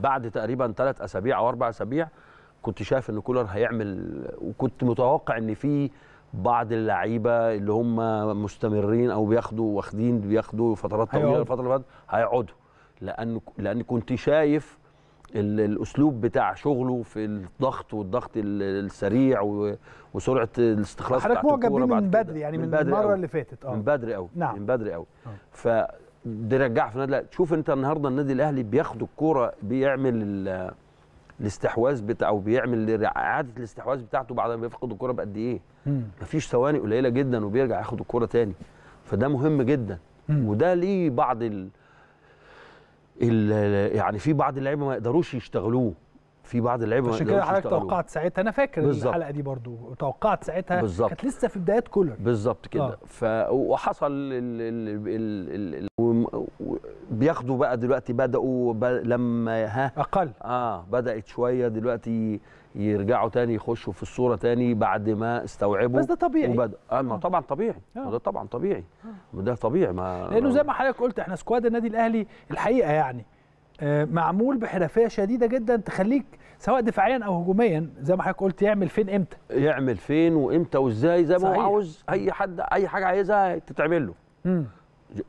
Speaker 5: بعد تقريبا ثلاث أسابيع أو أربع أسابيع كنت شايف إن كولر هيعمل وكنت متوقع إن في بعض اللعيبة اللي هم مستمرين أو بياخدوا واخدين بياخدوا فترات
Speaker 1: طويلة.
Speaker 5: الفترة اللي فاتت هيقعدوا لأن لأن كنت شايف ال- الأسلوب بتاع شغله في الضغط والضغط ال- السريع وسرعة الاستخلاص
Speaker 1: حضرتك معجب من. بدري يعني من,
Speaker 5: بدري
Speaker 1: المرة
Speaker 5: أوي.
Speaker 1: اللي فاتت آه
Speaker 5: من بدري قوي
Speaker 1: نعم.
Speaker 5: من بدري قوي
Speaker 1: آه.
Speaker 5: فدي رجع في النادي الأهلي. شوف انت النهارده النادي الأهلي بياخد الكورة بيعمل ال- الاستحواذ بتاعه بيعمل إعادة الاستحواذ بتاعته بعد ما بيفقد الكوره بقد
Speaker 1: إيه.
Speaker 5: مفيش ثواني قليلة جدا وبيرجع ياخد الكوره تاني فده مهم جدا
Speaker 1: مم.
Speaker 5: وده ليه بعض ال... ال... يعني في بعض اللعيبة ما يقدروش يشتغلوه في بعض اللعيبة
Speaker 1: عشان كده حضرتك توقعت ساعتها أنا فاكر
Speaker 5: بالظبط.
Speaker 1: الحلقة دي برضو توقعت ساعتها. كانت لسه في بدايات كولر
Speaker 5: بالظبط كده
Speaker 1: آه.
Speaker 5: ف وحصل ال... ال... ال... ال... بياخدوا بقى دلوقتي بدأوا ب... لما ها
Speaker 1: أقل
Speaker 5: آه بدأت شوية دلوقتي يرجعوا تاني يخشوا في الصورة تاني بعد ما استوعبوا
Speaker 1: بس ده طبيعي.
Speaker 5: وبدأ آه ما طبعا طبيعي
Speaker 1: آه.
Speaker 5: ده طبعا طبيعي ما ده طبيعي ما
Speaker 1: لأنه زي ما حضرتك قلت إحنا سكواد النادي الأهلي الحقيقة يعني آه، معمول بحرفية شديدة جدا تخليك سواء دفاعيا أو هجوميا زي ما حضرتك قلت يعمل فين إمتى
Speaker 5: يعمل فين وإمتى وإزاي زي ما هو. عاوز أي حد أي حاجة عايزها تتعمل له
Speaker 1: مم.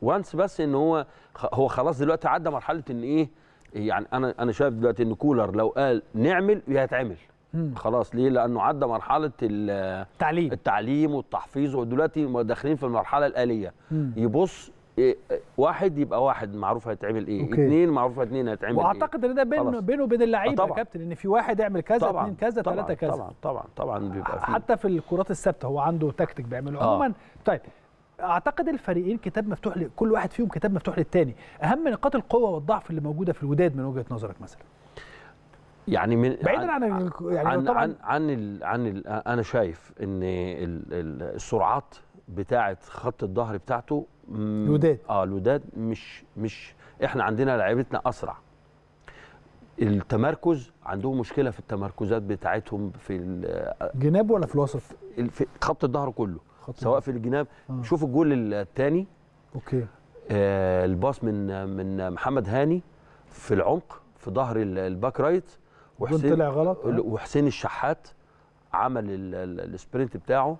Speaker 5: وانس بس إن هو هو خلاص دلوقتي عدى مرحلة إن إيه يعني أنا أنا شايف دلوقتي إن كولر لو قال نعمل هيتعمل. خلاص ليه؟ لأنه عدى مرحلة ال-
Speaker 1: تعليم
Speaker 5: التعليم والتحفيظ ودلوقتي داخلين في المرحلة الآلية.
Speaker 1: مم.
Speaker 5: يبص إيه واحد يبقى واحد معروف هيتعمل إيه؟
Speaker 1: أوكي.
Speaker 5: اثنين معروف اتنين هيتعمل إيه؟
Speaker 1: وأعتقد إن ده بينه. بينه وبين اللعيبه يا. كابتن إن في واحد يعمل كذا
Speaker 5: طبعا.
Speaker 1: اثنين كذا ثلاثة كذا.
Speaker 5: طبعا. طبعا. طبعا بيبقى فيه.
Speaker 1: حتى في الكرات الثابتة هو عنده تكتيك بيعمله.
Speaker 5: آه.
Speaker 1: عموما طيب. أعتقد الفريقين كتاب مفتوح ل- كل واحد فيهم كتاب مفتوح للتاني. أهم نقاط القوة والضعف اللي موجودة في الوداد من وجهة نظرك مثلا؟
Speaker 5: يعني من
Speaker 1: بعيدا عن ال- يعني
Speaker 5: عن
Speaker 1: طبعا
Speaker 5: عن عن, ال عن ال أنا شايف إن ال ال السرعات بتاعة خط الظهر بتاعته
Speaker 1: الوداد.
Speaker 5: آه الوداد مش مش إحنا عندنا لعيبتنا أسرع. التمركز عندهم مشكلة في التمركزات بتاعتهم في ال-
Speaker 1: جناب ولا في الوسط؟
Speaker 5: ال- في خط الظهر كله.
Speaker 1: خط
Speaker 5: سواء في الجناب.
Speaker 1: آه.
Speaker 5: شوف الجول الثاني
Speaker 1: okay.
Speaker 5: آه الباص من من محمد هاني في العمق في ظهر ال- ال back right.
Speaker 1: الجون طلع غلط.
Speaker 5: وحسين الشحات عمل ال- ال- ال sprint بتاعه.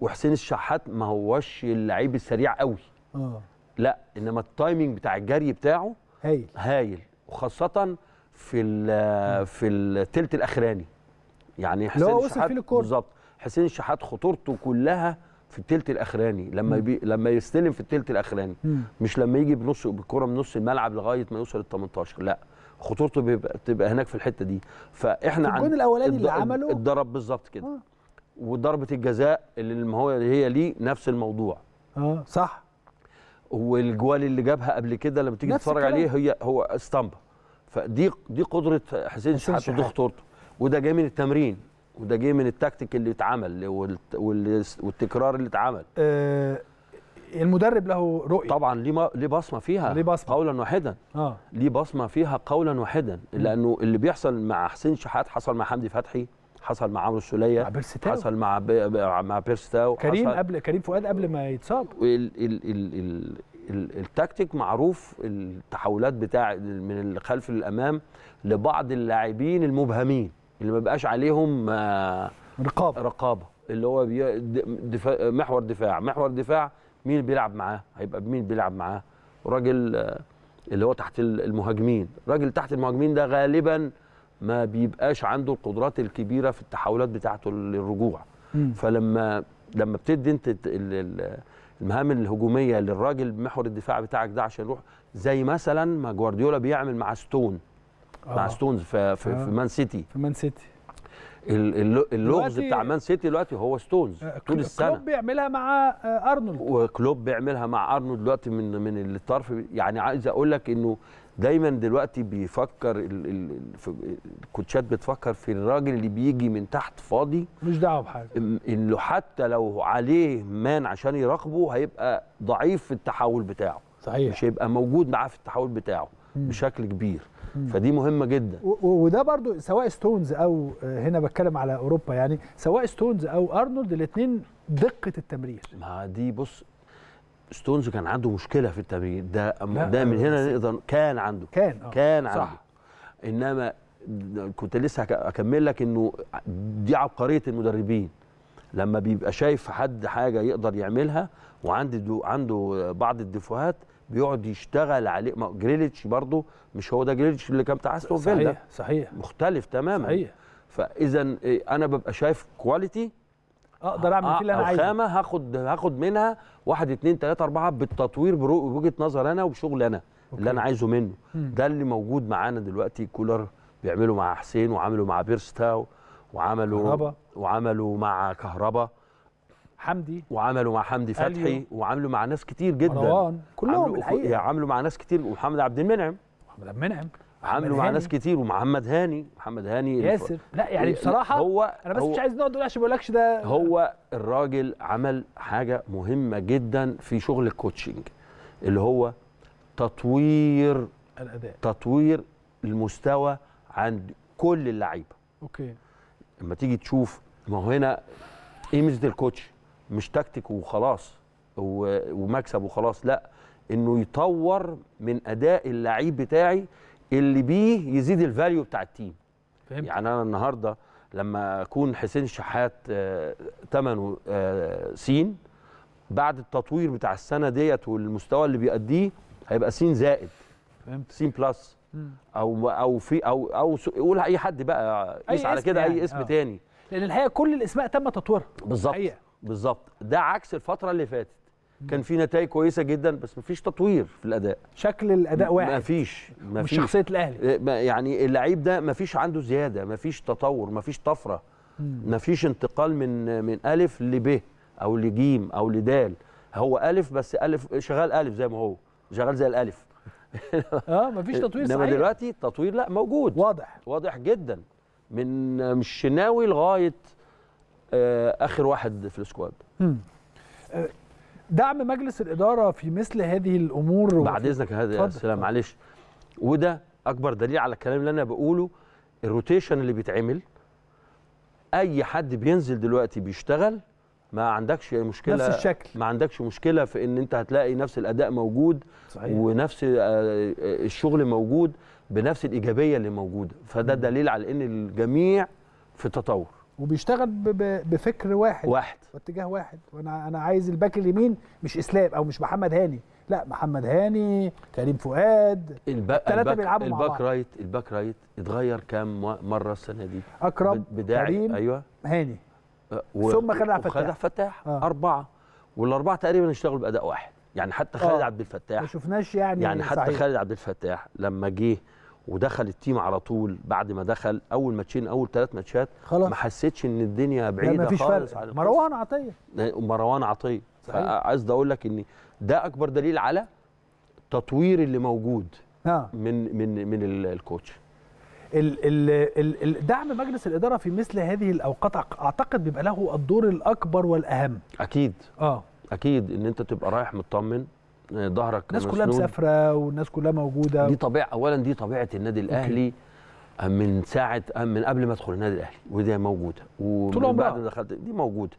Speaker 5: وحسين الشحات ما هوش اللعيب السريع قوي.
Speaker 1: آه.
Speaker 5: لا إنما ال timing بتاع الجري بتاعه
Speaker 1: هايل.
Speaker 5: هايل. وخاصة في ال- في الثلث الأخراني. يعني حسين الشحات. بالظبط. حسين الشحات خطورته كلها في الثلث الأخراني لما يبي لما يستلم في الثلث الأخراني.
Speaker 1: مم.
Speaker 5: مش لما يجي بنص بالكره من نص الملعب لغاية ما يوصل ال 18 لا. خطورته بيبقى بتبقى هناك في الحتة دي.
Speaker 1: فإحنا الجون الأولاني اللي عمله-
Speaker 5: اتضرب بالظبط كده.
Speaker 1: آه.
Speaker 5: وضربة الجزاء اللي هو هي ليه نفس الموضوع.
Speaker 1: آه صح.
Speaker 5: والجوال اللي جابها قبل كده لما تيجي تتفرج. عليه هي هو اسطمبة. فدي دي قدرة حسين ودي
Speaker 1: الشحات.
Speaker 5: خطورته وده جاي من التمرين. وده جاي من التكتيك اللي اتعمل والت- وال- والتكرار اللي اتعمل.
Speaker 1: آه المدرب له رؤية.
Speaker 5: طبعا ليه ليه بصمة فيها
Speaker 1: ليه بصمة.
Speaker 5: قولا واحدا.
Speaker 1: آه.
Speaker 5: ليه بصمة فيها قولا واحدا؟ لأنه اللي بيحصل مع حسين شحات حصل مع حمدي فتحي حصل مع عمرو السولية
Speaker 1: مع بيرسي تاو.
Speaker 5: حصل مع ب... ب- مع بيرسي
Speaker 1: تاو
Speaker 5: كريم
Speaker 1: قبل كريم فؤاد قبل ما يتصاب.
Speaker 5: ال... ال... ال... ال... التكتيك معروف التحولات بتاع من الخلف للأمام لبعض اللاعبين المبهمين. اللي ما بقاش عليهم آه،
Speaker 1: رقابة.
Speaker 5: رقابة. اللي هو دفاع محور دفاع. محور دفاع مين بيلعب معاه؟ هيبقى مين بيلعب معاه؟ راجل آه، اللي هو تحت ال- المهاجمين. راجل تحت المهاجمين ده غالبا ما بيبقاش عنده القدرات الكبيرة في التحولات بتاعته للرجوع.
Speaker 1: مم.
Speaker 5: فلما لما بتدي انت ال- ال- المهام الهجومية للراجل محور الدفاع بتاعك ده عشان يروح زي مثلا ما جوارديولا بيعمل مع ستون. مع
Speaker 1: آه.
Speaker 5: ستونز في, في,
Speaker 1: آه.
Speaker 5: في مان سيتي
Speaker 1: في مان سيتي
Speaker 5: ال- ال- اللغز بتاع مان سيتي دلوقتي هو ستونز
Speaker 1: آه،
Speaker 5: طول السنة.
Speaker 1: كلوب بيعملها مع آه، ارنولد
Speaker 5: وكلوب بيعملها مع ارنولد دلوقتي من من الطرف. يعني عايز أقول لك إنه دايما دلوقتي بيفكر الكوتشات بتفكر في الراجل اللي بيجي من تحت فاضي.
Speaker 1: مش دعوة
Speaker 5: بحاجة. إنه حتى لو عليه man عشان يراقبه هيبقى ضعيف في التحول بتاعه.
Speaker 1: صحيح.
Speaker 5: مش هيبقى موجود معاه في التحول بتاعه بشكل كبير. فدي مهمة جدا.
Speaker 1: وده برضو سواء ستونز أو آه، هنا بتكلم على أوروبا يعني سواء ستونز أو أرنولد الاثنين دقة التمرير.
Speaker 5: ما دي بص ستونز كان عنده مشكلة في التمرير. ده ده من هنا
Speaker 1: بس-
Speaker 5: نقدر كان عنده.
Speaker 1: كان آه،
Speaker 5: كان
Speaker 1: صح.
Speaker 5: عنده. إنما كنت لسه اكمل لك إنه دي عبقرية المدربين. لما بيبقى شايف حد حاجة يقدر يعملها وعنده عنده بعض الدفوهات بيقعد يشتغل عليه. ما جريليتش برضه مش هو ده جريليتش اللي كان بتاع أستون فيلا.
Speaker 1: صحيح صحيح.
Speaker 5: مختلف تماما.
Speaker 1: صحيح.
Speaker 5: فإذا إيه، أنا ببقى شايف quality
Speaker 1: أقدر أعمل فيه اللي
Speaker 5: أنا
Speaker 1: عايزه.
Speaker 5: خامة هاخد هاخد منها واحد اتنين تلاتة أربعة بالتطوير بوجهة نظر أنا وبشغل أنا اللي أنا عايزه منه.
Speaker 1: مم.
Speaker 5: ده اللي موجود معانا دلوقتي. كولر بيعمله مع حسين وعملوا مع بيرستاو وعملوا
Speaker 1: كهربا.
Speaker 5: وعملوا مع كهربا.
Speaker 1: حمدي.
Speaker 5: وعملوا مع حمدي فتحي
Speaker 1: أليو.
Speaker 5: وعملوا مع ناس كتير جدا.
Speaker 1: مروان كلهم
Speaker 5: عملوا-
Speaker 1: الحقيقة
Speaker 5: يعني عملوا مع ناس كتير. ومحمد عبد المنعم.
Speaker 1: محمد عبد المنعم.
Speaker 5: عملوا مع. ناس كتير. ومحمد هاني. محمد هاني الف-
Speaker 1: ياسر. لا يعني بصراحة
Speaker 5: هو
Speaker 1: أنا بس
Speaker 5: هو
Speaker 1: مش عايز نقعد نقول عشان ما اقولكش ده.
Speaker 5: هو الراجل عمل حاجة مهمة جدا في شغل ال coaching اللي هو تطوير
Speaker 1: الأداء.
Speaker 5: تطوير المستوى عند كل اللعيبة.
Speaker 1: أوكي.
Speaker 5: لما تيجي تشوف ما هو هنا إيه ميزة الكوتش. مش تكتيك وخلاص ومكسب وخلاص لا إنه يطور من أداء اللعيب بتاعي اللي بيه يزيد ال value بتاع ال team
Speaker 1: فهمت.
Speaker 5: يعني أنا النهارده لما أكون حسين شحات آه، ثمنه آه، سين بعد التطوير بتاع السنة ديت والمستوى اللي بيأديه هيبقى سين زائد.
Speaker 1: فهمت.
Speaker 5: سين plus
Speaker 1: مم.
Speaker 5: أو أو في أو أو قول أي حد بقى قيس على كده
Speaker 1: يعني،
Speaker 5: اي اسم
Speaker 1: آه.
Speaker 5: تاني.
Speaker 1: لأن الحقيقة كل الأسماء تم تطويرها.
Speaker 5: بالظبط. بالظبط. ده عكس الفترة اللي فاتت. كان في نتائج كويسة جدا بس مفيش تطوير في الأداء.
Speaker 1: شكل الأداء واحد.
Speaker 5: مفيش مفيش.
Speaker 1: شخصية
Speaker 5: الأهلي. ما- يعني اللعيب ده مفيش عنده زيادة مفيش تطور مفيش طفرة. مفيش انتقال من من ألف لب أو لجيم أو لدال. هو ألف بس ألف شغال ألف زي ما هو شغال زي الألف. (laughs)
Speaker 1: آه مفيش (laughs) تطوير
Speaker 5: إنما
Speaker 1: صحيح.
Speaker 5: دلوقتي التطوير لا موجود.
Speaker 1: واضح.
Speaker 5: واضح جدا. من الشناوي لغاية آه آخر واحد في السكواد.
Speaker 1: دعم مجلس الإدارة في مثل هذه الأمور
Speaker 5: بعد إذنك هذا يا سلام. معلش. وده أكبر دليل على الكلام اللي أنا بقوله ال rotation اللي بيتعمل. أي حد بينزل دلوقتي بيشتغل ما عندكش مشكلة
Speaker 1: نفس الشكل.
Speaker 5: ما عندكش مشكلة في إن أنت هتلاقي نفس الأداء موجود
Speaker 1: صحيح.
Speaker 5: ونفس آه، آه، الشغل موجود بنفس الإيجابية اللي موجودة. فده دليل على إن الجميع في تطور.
Speaker 1: وبيشتغل بفكر واحد
Speaker 5: واحد.
Speaker 1: واتجاه واحد. وأنا أنا عايز ال back اليمين مش إسلام أو مش محمد هاني. لا محمد هاني كريم فؤاد. ال
Speaker 5: back,
Speaker 1: بيلعبوا مع
Speaker 5: ال back
Speaker 1: بعض.
Speaker 5: right ال back right اتغير كام مرة السنة دي؟
Speaker 1: أكرم
Speaker 5: بداعي
Speaker 1: كريم
Speaker 5: أيوه.
Speaker 1: هاني.
Speaker 5: و-
Speaker 1: ثم خالد عبد الفتاح.
Speaker 5: فتاح.
Speaker 1: آه.
Speaker 5: أربعة. والأربعة تقريبا اشتغلوا بأداء واحد. يعني حتى خالد
Speaker 1: آه.
Speaker 5: عبد
Speaker 1: ما
Speaker 5: الفتاح
Speaker 1: شفناش يعني
Speaker 5: يعني حتى
Speaker 1: صحيح.
Speaker 5: خالد عبد الفتاح لما جه ودخل ال team على طول بعد ما دخل أول ماتشين أول ثلاث ماتشات ما حسيتش إن الدنيا
Speaker 1: لا
Speaker 5: بعيدة
Speaker 1: مفيش
Speaker 5: خالص
Speaker 1: فرق مروان
Speaker 5: عطية. مروان عطية.
Speaker 1: صحيح.
Speaker 5: عايز أقول لك إن ده أكبر دليل على التطوير اللي موجود
Speaker 1: آه
Speaker 5: من من من ال- الكوتش.
Speaker 1: ال ال ال ال دعم مجلس الإدارة في مثل هذه الأوقات أعتقد بيبقى له الدور الأكبر والأهم.
Speaker 5: أكيد.
Speaker 1: آه.
Speaker 5: أكيد إن أنت تبقى رايح مطمن ظهرك
Speaker 1: الناس كلها. مسافرة والناس كلها موجودة.
Speaker 5: دي طبيعة اولا دي طبيعة النادي الأهلي من ساعة من قبل ما ادخل النادي الأهلي ودي
Speaker 1: موجودة.
Speaker 5: ومن. بعد ما دخلت دي موجودة.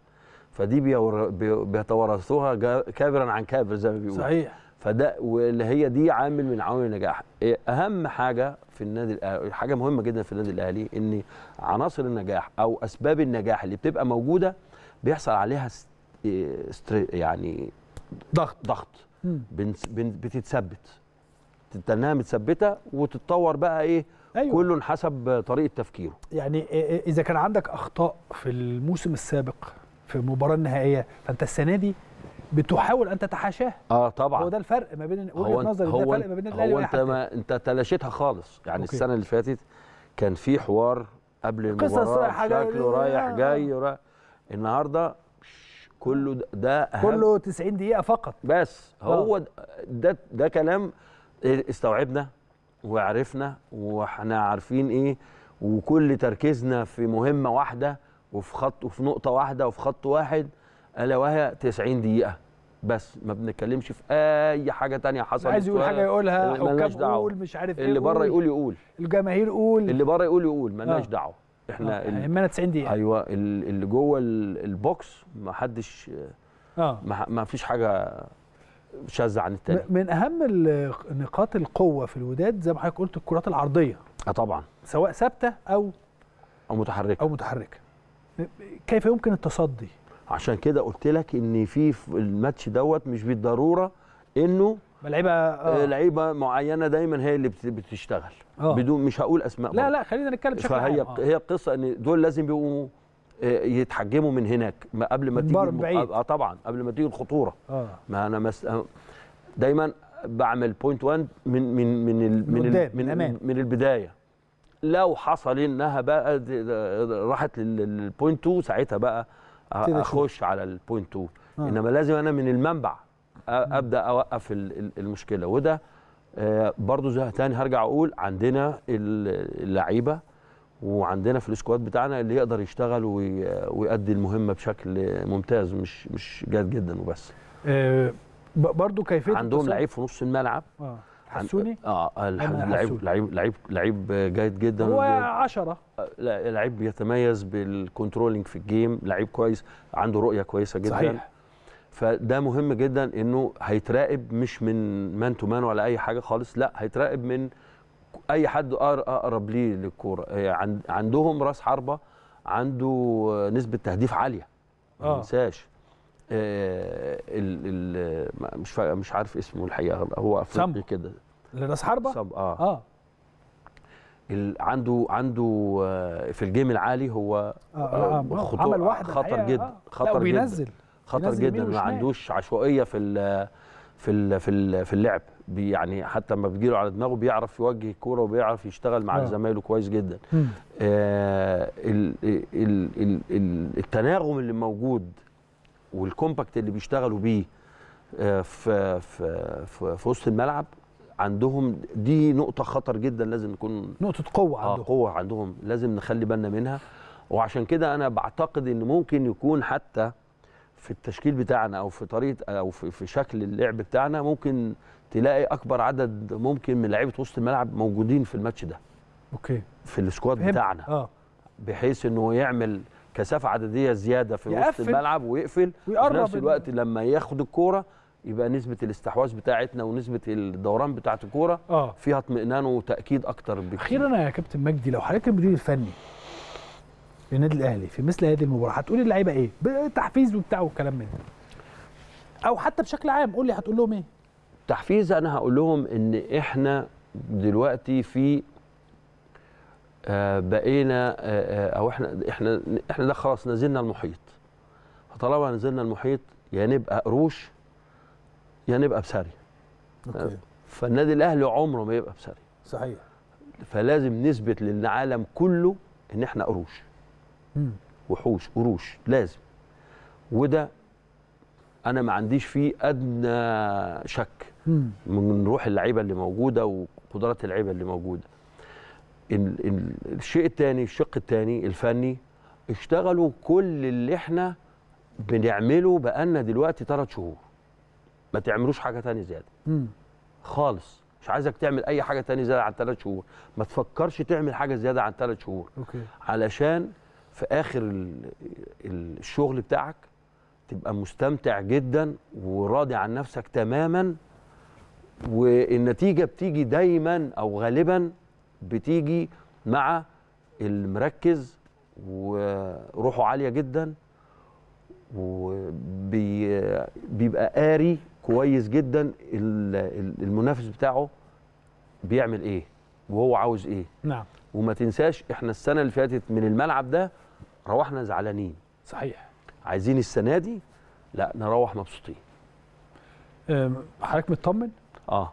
Speaker 5: فدي بيور- بي- بيتوارثوها جا- كابرا عن كابر زي ما بيقولوا.
Speaker 1: صحيح.
Speaker 5: فده واللي هي دي عامل من عوامل النجاح. إيه أهم حاجة في النادي الأهلي حاجة مهمة جدا في النادي الأهلي إن عناصر النجاح أو أسباب النجاح اللي بتبقى موجودة بيحصل عليها إيه يعني
Speaker 1: ضغط.
Speaker 5: ضغط. بتتثبت تتنها متثبتة وتتطور بقى إيه
Speaker 1: أيوة.
Speaker 5: كل حسب طريقة تفكيره
Speaker 1: يعني إذا كان عندك أخطاء في الموسم السابق في المباراة النهائية فأنت السنة دي بتحاول أن تتحاشاها
Speaker 5: آه طبعا
Speaker 1: هو ده الفرق ما بين
Speaker 5: وجهة
Speaker 1: نظري ده الفرق ما بين الأهلي
Speaker 5: هو
Speaker 1: أنت
Speaker 5: ما أنت تلاشيتها خالص يعني
Speaker 1: أوكي.
Speaker 5: السنة اللي فاتت كان في حوار قبل
Speaker 1: المباراة.
Speaker 5: شكله رايح
Speaker 1: آه.
Speaker 5: جاي ورايح. النهارده كله ده, ده أهم.
Speaker 1: كله 90 دقيقة فقط.
Speaker 5: بس هو د- ده ده كلام استوعبنا وعرفنا وإحنا عارفين إيه وكل تركيزنا في مهمة واحدة وفي خط وفي نقطة واحدة وفي خط واحد ألا وهي 90 دقيقة. بس ما بنتكلمش في أي حاجة تانية حصلت.
Speaker 1: عايز يقول حاجة يقولها حكام
Speaker 5: دعوة.
Speaker 1: قول مش عارف إيه
Speaker 5: اللي بره
Speaker 1: قول،
Speaker 5: يقول يقول.
Speaker 1: الجماهير قول
Speaker 5: اللي بره يقول يقول مالناش
Speaker 1: آه.
Speaker 5: دعوة. إحنا ال-
Speaker 1: يهمنا 90 دقيقة.
Speaker 5: أيوه ال- اللي جوه ال- البوكس ما حدش
Speaker 1: آه.
Speaker 5: ما فيش حاجة شاذة عن التاني.
Speaker 1: من أهم ال- نقاط القوة في الوداد زي ما حضرتك قلت الكرات العرضية.
Speaker 5: آه طبعا.
Speaker 1: سواء ثابتة أو
Speaker 5: أو متحركة.
Speaker 1: أو متحركة. كيف يمكن التصدي؟
Speaker 5: عشان كده قلت لك إن في الماتش دوت مش بالضرورة إنه
Speaker 1: لعيبة
Speaker 5: آه.
Speaker 1: آه.
Speaker 5: لعيبة معينة دايما هي اللي بت- بتشتغل
Speaker 1: آه.
Speaker 5: بدون مش هقول أسماء
Speaker 1: لا
Speaker 5: برضه.
Speaker 1: لا خلينا نتكلم بشكل عام
Speaker 5: فهي
Speaker 1: آه.
Speaker 5: هي القصة إن دول لازم يبقوا آه، يتحجموا من هناك ما قبل ما تيجي الم-
Speaker 1: بعيد.
Speaker 5: آه طبعا قبل ما تيجي الخطورة
Speaker 1: آه
Speaker 5: ما أنا مس... دايما بعمل point 1 من من من ال...
Speaker 1: من
Speaker 5: ال...
Speaker 1: من أمام.
Speaker 5: من البداية لو حصل إنها بقى راحت لل point 2 ساعتها بقى. أخش على ال point 2
Speaker 1: آه.
Speaker 5: إنما لازم أنا من المنبع أبدأ أوقف ال- ال- المشكلة. وده آه، برضو زي تاني هرجع أقول عندنا ال- اللعيبة وعندنا في ال squad بتاعنا اللي يقدر يشتغل وي- ويؤدي المهمة بشكل ممتاز مش مش جاد جدا وبس.
Speaker 1: آه، برضو كيفية
Speaker 5: عندهم. لعيب في نص الملعب.
Speaker 1: آه.
Speaker 5: عن-
Speaker 1: حسوني؟
Speaker 5: آه لعيب. لعيب لعيب لعيب جيد جدا.
Speaker 1: هو
Speaker 5: وب-
Speaker 1: 10
Speaker 5: لا، لعيب بيتميز بال controlling في ال game لعيب كويس عنده رؤية كويسة جدا.
Speaker 1: صحيح.
Speaker 5: فده مهم جدا إنه هيتراقب مش من man to man ولا أي حاجة خالص لا هيتراقب من أي حد أقرب ليه للكورة. آه، عن- عندهم رأس حربة عنده آه، نسبة تهديف عالية. ما
Speaker 1: آه.
Speaker 5: ننساش. آه، ال ال مش مش عارف اسمه الحقيقة هو
Speaker 1: أفريقي.
Speaker 5: كده.
Speaker 1: راس
Speaker 5: حربة؟ آه.
Speaker 1: آه.
Speaker 5: ال- عنده عنده آه، في الجيم العالي هو
Speaker 1: آه, آه, آه.
Speaker 5: خطو-
Speaker 1: عمل واحدة.
Speaker 5: خطر جدا
Speaker 1: آه.
Speaker 5: خطر جدا.
Speaker 1: وبينزل.
Speaker 5: خطر جدا ما. عندوش عشوائية في ال في ال في ال في اللعب يعني حتى لما بتجيله على دماغه بيعرف يوجه الكورة وبيعرف يشتغل مع
Speaker 1: آه.
Speaker 5: زمايله كويس جدا. آه ال ال ال ال التناغم اللي موجود والكومباكت اللي بيشتغلوا بيه آه في في في, في وسط الملعب عندهم دي نقطة خطر جدا لازم نكون
Speaker 1: نقطة قوة
Speaker 5: آه
Speaker 1: عندهم
Speaker 5: قوة عندهم لازم نخلي بالنا منها وعشان كده أنا بعتقد إن ممكن يكون حتى في التشكيل بتاعنا أو في طريقة أو في, في شكل اللعب بتاعنا ممكن تلاقي أكبر عدد ممكن من لعيبة وسط الملعب موجودين في الماتش ده.
Speaker 1: أوكي.
Speaker 5: في ال
Speaker 1: squad.
Speaker 5: بتاعنا.
Speaker 1: آه.
Speaker 5: بحيث إنه يعمل كثافة عددية زيادة في وسط الملعب ويقفل.
Speaker 1: ويقرب
Speaker 5: في نفس
Speaker 1: ال-
Speaker 5: الوقت لما ياخد الكورة يبقى نسبة الاستحواذ بتاعتنا ونسبة الدوران بتاعت الكورة
Speaker 1: آه.
Speaker 5: فيها اطمئنان وتأكيد أكتر بكتير.
Speaker 1: أخيرا يا كابتن مجدي لو حضرتك المدير الفني للنادي الأهلي في مثل هذه المباراة هتقول للعيبه إيه؟ تحفيز وبتاع والكلام من ده أو حتى بشكل عام قول لي هتقول لهم إيه؟
Speaker 5: تحفيز أنا هقول لهم إن إحنا دلوقتي في آه، بقينا آه، آه، أو إحنا إحنا إحنا ده خلاص نزلنا المحيط فطالما نزلنا المحيط يا نبقى قروش يا نبقى بسري
Speaker 1: أوكي
Speaker 5: فالنادي الأهلي عمره ما يبقى بسري
Speaker 1: صحيح
Speaker 5: فلازم نثبت للعالم كله إن إحنا قروش. وحوش قروش لازم. وده أنا ما عنديش فيه أدنى شك. من روح اللعيبة اللي موجودة وقدرات اللعيبة اللي موجودة. ال- ال- الشيء الثاني الشق الثاني الفني اشتغلوا كل اللي إحنا بنعمله بقالنا دلوقتي ثلاث شهور. ما تعملوش حاجة تانية زيادة.
Speaker 1: مم.
Speaker 5: خالص. مش عايزك تعمل أي حاجة تانية زيادة عن ثلاث شهور. ما تفكرش تعمل حاجة زيادة عن ثلاث شهور.
Speaker 1: أوكي.
Speaker 5: علشان في آخر ال- ال- الشغل بتاعك تبقى مستمتع جدا وراضي عن نفسك تماما والنتيجة بتيجي دايما أو غالبا بتيجي مع المركز وروحه عالية جدا وبيبقى قاري كويس جدا ال- ال- المنافس بتاعه بيعمل إيه وهو عاوز إيه.
Speaker 1: نعم.
Speaker 5: وما تنساش إحنا السنة اللي فاتت من الملعب ده روحنا زعلانين
Speaker 1: صحيح
Speaker 5: عايزين السنة دي لا نروح مبسوطين
Speaker 1: حضرتك مطمن
Speaker 5: آه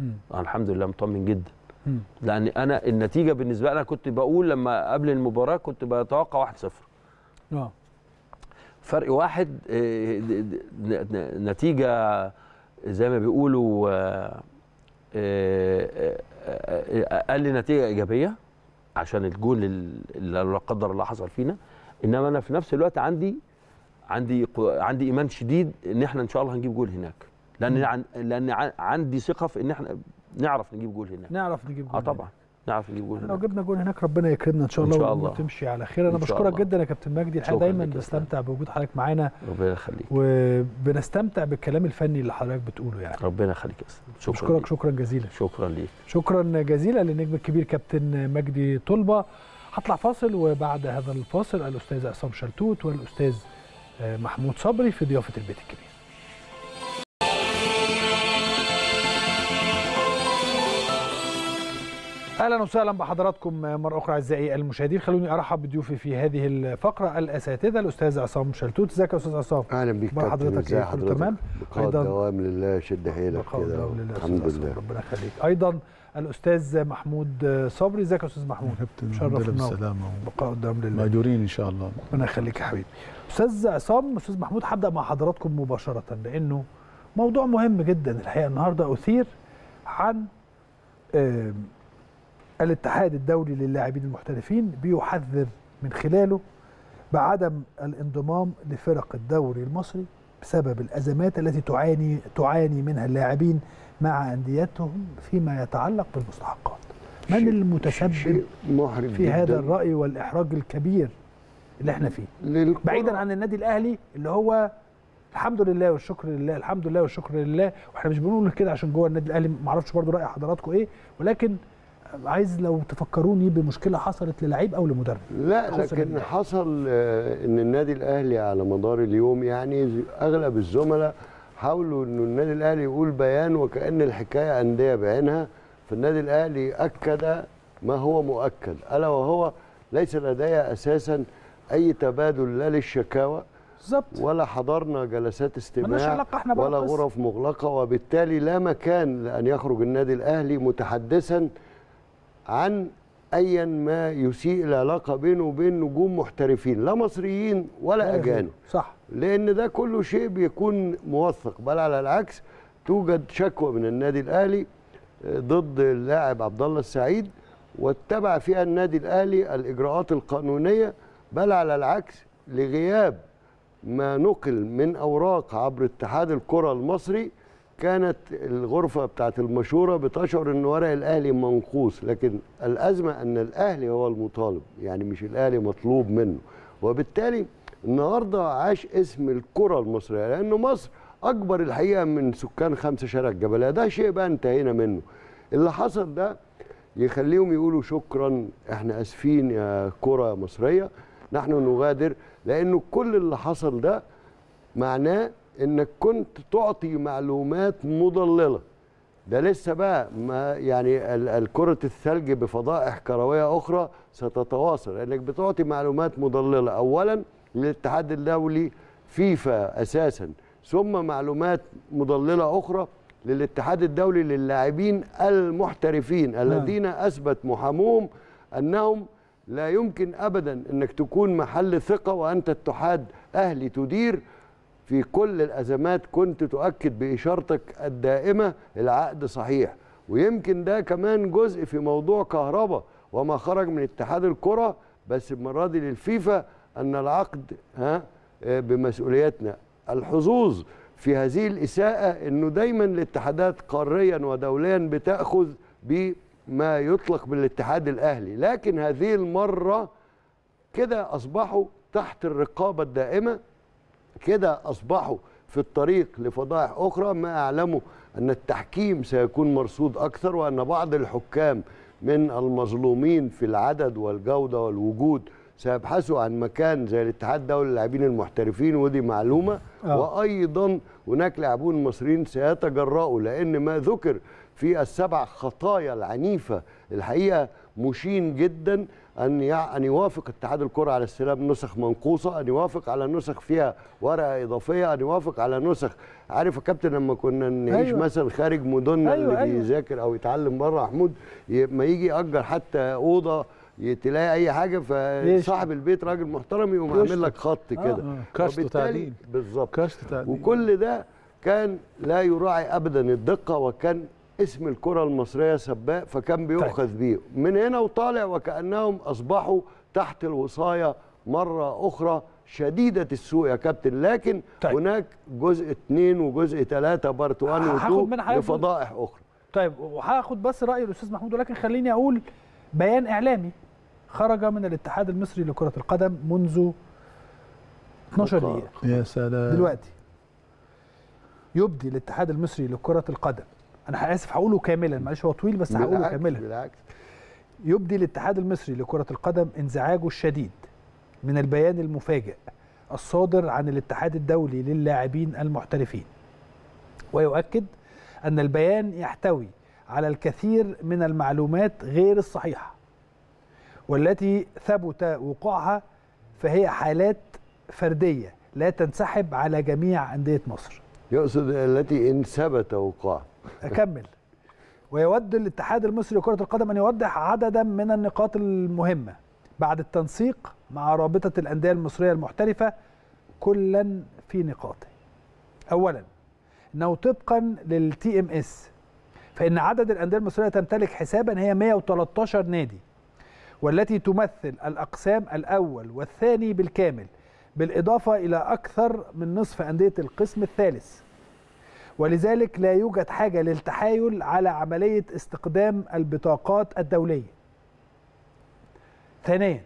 Speaker 1: مم.
Speaker 5: أنا الحمد لله مطمن جدا
Speaker 1: مم.
Speaker 5: لأن أنا النتيجه بالنسبة لي كنت بقول لما قبل المباراه كنت بتوقع 1-0
Speaker 1: آه
Speaker 5: فرق واحد آه، نتيجه زي ما بيقولوا آه، آه، آه، آه، أقل نتيجه ايجابيه عشان الجول ال- اللي لا قدر الله حصل فينا. إنما أنا في نفس الوقت عندي عندي عندي إيمان شديد إن إحنا إن شاء الله هنجيب جول هناك. لأن لأن عندي ثقة في إن إحنا نعرف نجيب جول هناك.
Speaker 1: نعرف نجيب
Speaker 5: آه
Speaker 1: جول
Speaker 5: طبعا. نعرف نجيب جول
Speaker 1: لو جبنا جول هناك ربنا يكرمنا إن شاء
Speaker 5: إن
Speaker 1: الله
Speaker 5: شاء الله.
Speaker 1: وتمشي على خير. أنا
Speaker 5: إن
Speaker 1: بشكرك
Speaker 5: الله.
Speaker 1: جدا يا كابتن مجدي
Speaker 5: الحقيقة
Speaker 1: دايما بستمتع بوجود حضرتك معانا.
Speaker 5: ربنا يخليك.
Speaker 1: وبنستمتع بالكلام الفني اللي حضرتك بتقوله يعني.
Speaker 5: ربنا يخليك. شكرا
Speaker 1: بشكرك. شكرا جزيلا.
Speaker 5: شكرا ليك.
Speaker 1: شكرا جزيلا للنجم الكبير كابتن مجدي طلبة. هطلع فاصل وبعد هذا الفاصل الأستاذ عصام شلتوت والأستاذ محمود صبري في ضيافة البيت الكبير. أهلا وسهلا بحضراتكم مرة أخرى أعزائي المشاهدين. خلوني أرحب بضيوفي في هذه الفقرة الأساتذة الأستاذ عصام شلتوت. إزيك يا أستاذ عصام؟
Speaker 6: أهلا بيك
Speaker 1: أخبار
Speaker 6: كابتن
Speaker 1: حضرتك
Speaker 6: ازي؟
Speaker 1: كله
Speaker 6: حضرتك؟
Speaker 1: تمام؟
Speaker 6: بقاء
Speaker 1: أيضاً-
Speaker 6: الدوام لله شد حيلك
Speaker 1: بقاء
Speaker 6: كده. الحمد لله.
Speaker 1: ربنا يخليك. أيضا الأستاذ محمود صبري. إزيك يا أستاذ محمود؟
Speaker 7: كابتن
Speaker 1: شرف
Speaker 7: الحمد لله
Speaker 1: منور.
Speaker 7: بالسلامة
Speaker 1: بقاء قدام لله.
Speaker 7: مأجورين إن شاء الله.
Speaker 1: ربنا يخليك يا حبيبي. أستاذ عصام أستاذ محمود هبدا مع حضراتكم مباشرة لأنه موضوع مهم جدا. الحقيقة النهارده أثير عن الاتحاد الدولي للاعبين المحترفين بيحذر من خلاله بعدم الانضمام لفرق الدوري المصري بسبب الأزمات التي تعاني تعاني منها اللاعبين مع أنديتهم فيما يتعلق بالمستحقات من المتسبب في هذا الرأي والإحراج الكبير اللي إحنا فيه. بعيدا عن النادي الأهلي اللي هو الحمد لله والشكر لله الحمد لله والشكر لله وإحنا مش بنقول كده عشان جوه النادي الأهلي ما أعرفش برضو رأي حضراتكم إيه ولكن عايز لو تفكروني بمشكلة حصلت للعيب أو لمدرب
Speaker 6: لا لكن. حصل آه، إن النادي الأهلي على مدار اليوم يعني أغلب الزملاء حاولوا انه النادي الأهلي يقول بيان وكأن الحكاية أندية بعينها فالنادي الأهلي أكد ما هو مؤكد ألا وهو ليس لدي أساسا أي تبادل لا للشكاوى
Speaker 1: بالظبط
Speaker 6: ولا حضرنا جلسات استماع
Speaker 1: إحنا
Speaker 6: ولا. غرف مغلقة وبالتالي لا مكان لأن يخرج النادي الأهلي متحدثا عن أيا ما يسيء العلاقة بينه وبين نجوم محترفين لا مصريين ولا أجانب.
Speaker 1: صح.
Speaker 6: لأن ده كله شيء بيكون موثق بل على العكس توجد شكوى من النادي الأهلي آه، ضد اللاعب عبد الله السعيد واتبع فيها النادي الأهلي الإجراءات القانونية بل على العكس لغياب ما نقل من أوراق عبر اتحاد الكرة المصري كانت الغرفة بتاعت المشوره بتشعر إن ورق الأهلي منقوص لكن الأزمة إن الأهلي هو المطالب يعني مش الأهلي مطلوب منه. وبالتالي النهارده عاش اسم الكرة المصرية لأن مصر أكبر الحقيقة من سكان خمسة شارع الجبليه ده شيء بقى انتهينا منه. اللي حصل ده يخليهم يقولوا شكرا إحنا آسفين يا كرة مصرية نحن نغادر لأنه كل اللي حصل ده معناه إنك كنت تعطي معلومات مضللة. ده لسه بقى ما يعني ال- الكرة الثلج بفضائح كروية أخرى ستتواصل. لأنك بتعطي معلومات مضللة أولا للاتحاد الدولي فيفا أساسا ثم معلومات مضللة أخرى للاتحاد الدولي للاعبين المحترفين الذين أثبت محاموهم أنهم لا يمكن أبدا أنك تكون محل ثقة وأنت اتحاد أهلي تدير. في كل الأزمات كنت تؤكد بإشارتك الدائمة العقد صحيح. ويمكن ده كمان جزء في موضوع كهرباء وما خرج من اتحاد الكرة بس المرة دي للفيفا أن العقد ها آه، بمسؤوليتنا الحظوظ في هذه الإساءة أنه دايما الاتحادات قاريا ودوليا بتأخذ بما يطلق بالاتحاد الأهلي. لكن هذه المرة كده أصبحوا تحت الرقابة الدائمة كده أصبحوا في الطريق لفضائح أخرى ما أعلمه أن التحكيم سيكون مرصود أكثر وأن بعض الحكام من المظلومين في العدد والجودة والوجود سيبحثوا عن مكان زي الاتحاد الدولي للاعبين المحترفين. ودي معلومة.
Speaker 1: آه.
Speaker 6: وأيضا هناك لاعبون مصريين سيتجرؤوا لأن ما ذكر في السبع خطايا العنيفة. الحقيقة مشين جدا أن يع- أن يوافق اتحاد الكرة على استلام نسخ منقوصة أن يوافق على نسخ فيها ورقة إضافية أن يوافق على نسخ عارف يا كابتن لما كنا نعيش
Speaker 1: أيوة.
Speaker 6: مثلا خارج مدننا
Speaker 1: أيوة،
Speaker 6: اللي
Speaker 1: أيوة.
Speaker 6: بيذاكر أو يتعلم بره محمود ما يجي يأجر حتى أوضة ي- تلاقي أي حاجة فصاحب البيت راجل محترم يقوم عامل. لك خط كده
Speaker 1: آه.
Speaker 7: كشط.
Speaker 6: بالظبط
Speaker 7: كشط.
Speaker 6: وكل ده كان لا يراعي ابدا الدقة وكان اسم الكرة المصرية سباق فكان بيؤخذ بيه. من هنا وطالع وكأنهم أصبحوا تحت الوصاية مرة أخرى شديدة السوء يا كابتن. لكن
Speaker 1: طيب.
Speaker 6: هناك جزء اثنين وجزء ثلاثة بارت 1
Speaker 1: هاخد
Speaker 6: و
Speaker 1: من
Speaker 6: 2
Speaker 1: حضرتك-
Speaker 6: لفضائح أخرى.
Speaker 1: طيب وهاخد بس رأي الأستاذ محمود ولكن خليني أقول بيان إعلامي خرج من الاتحاد المصري لكرة القدم منذ 12 دقيقة.
Speaker 7: يا سلام.
Speaker 1: دلوقتي يبدي الاتحاد المصري لكرة القدم أنا آسف هقوله كاملا معلش هو طويل بس هقوله كاملا.
Speaker 6: بالعكس.
Speaker 1: يبدي الاتحاد المصري لكرة القدم انزعاجه الشديد من البيان المفاجئ الصادر عن الاتحاد الدولي للاعبين المحترفين. ويؤكد أن البيان يحتوي على الكثير من المعلومات غير الصحيحة والتي ثبت وقوعها فهي حالات فردية لا تنسحب على جميع أندية مصر.
Speaker 6: يقصد التي إن ثبت وقع
Speaker 1: أكمل. ويود الاتحاد المصري لكرة القدم أن يوضح عددا من النقاط المهمة بعد التنسيق مع رابطة الأندية المصرية المحترفة كلا في نقاطه أولا أنه طبقا للتي إم إس فإن عدد الأندية المصرية تمتلك حسابا هي 113 نادي والتي تمثل الأقسام الأول والثاني بالكامل بالإضافة إلى أكثر من نصف أندية القسم الثالث. ولذلك لا يوجد حاجة للتحايل على عملية استقدام البطاقات الدولية. ثانيا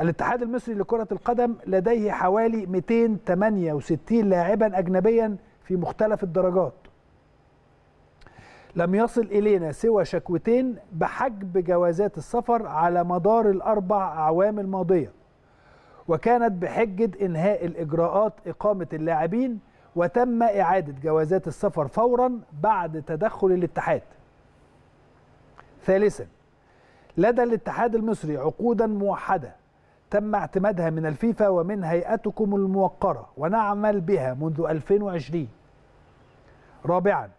Speaker 1: الاتحاد المصري لكرة القدم لديه حوالي 268 لاعبا أجنبيا في مختلف الدرجات. لم يصل إلينا سوى شكوتين بحجب جوازات السفر على مدار الأربع أعوام الماضية وكانت بحجة إنهاء الإجراءات إقامة اللاعبين وتم إعادة جوازات السفر فورا بعد تدخل الاتحاد. ثالثا لدى الاتحاد المصري عقودا موحدة تم اعتمادها من الفيفا ومن هيئتكم الموقرة ونعمل بها منذ 2020 رابعا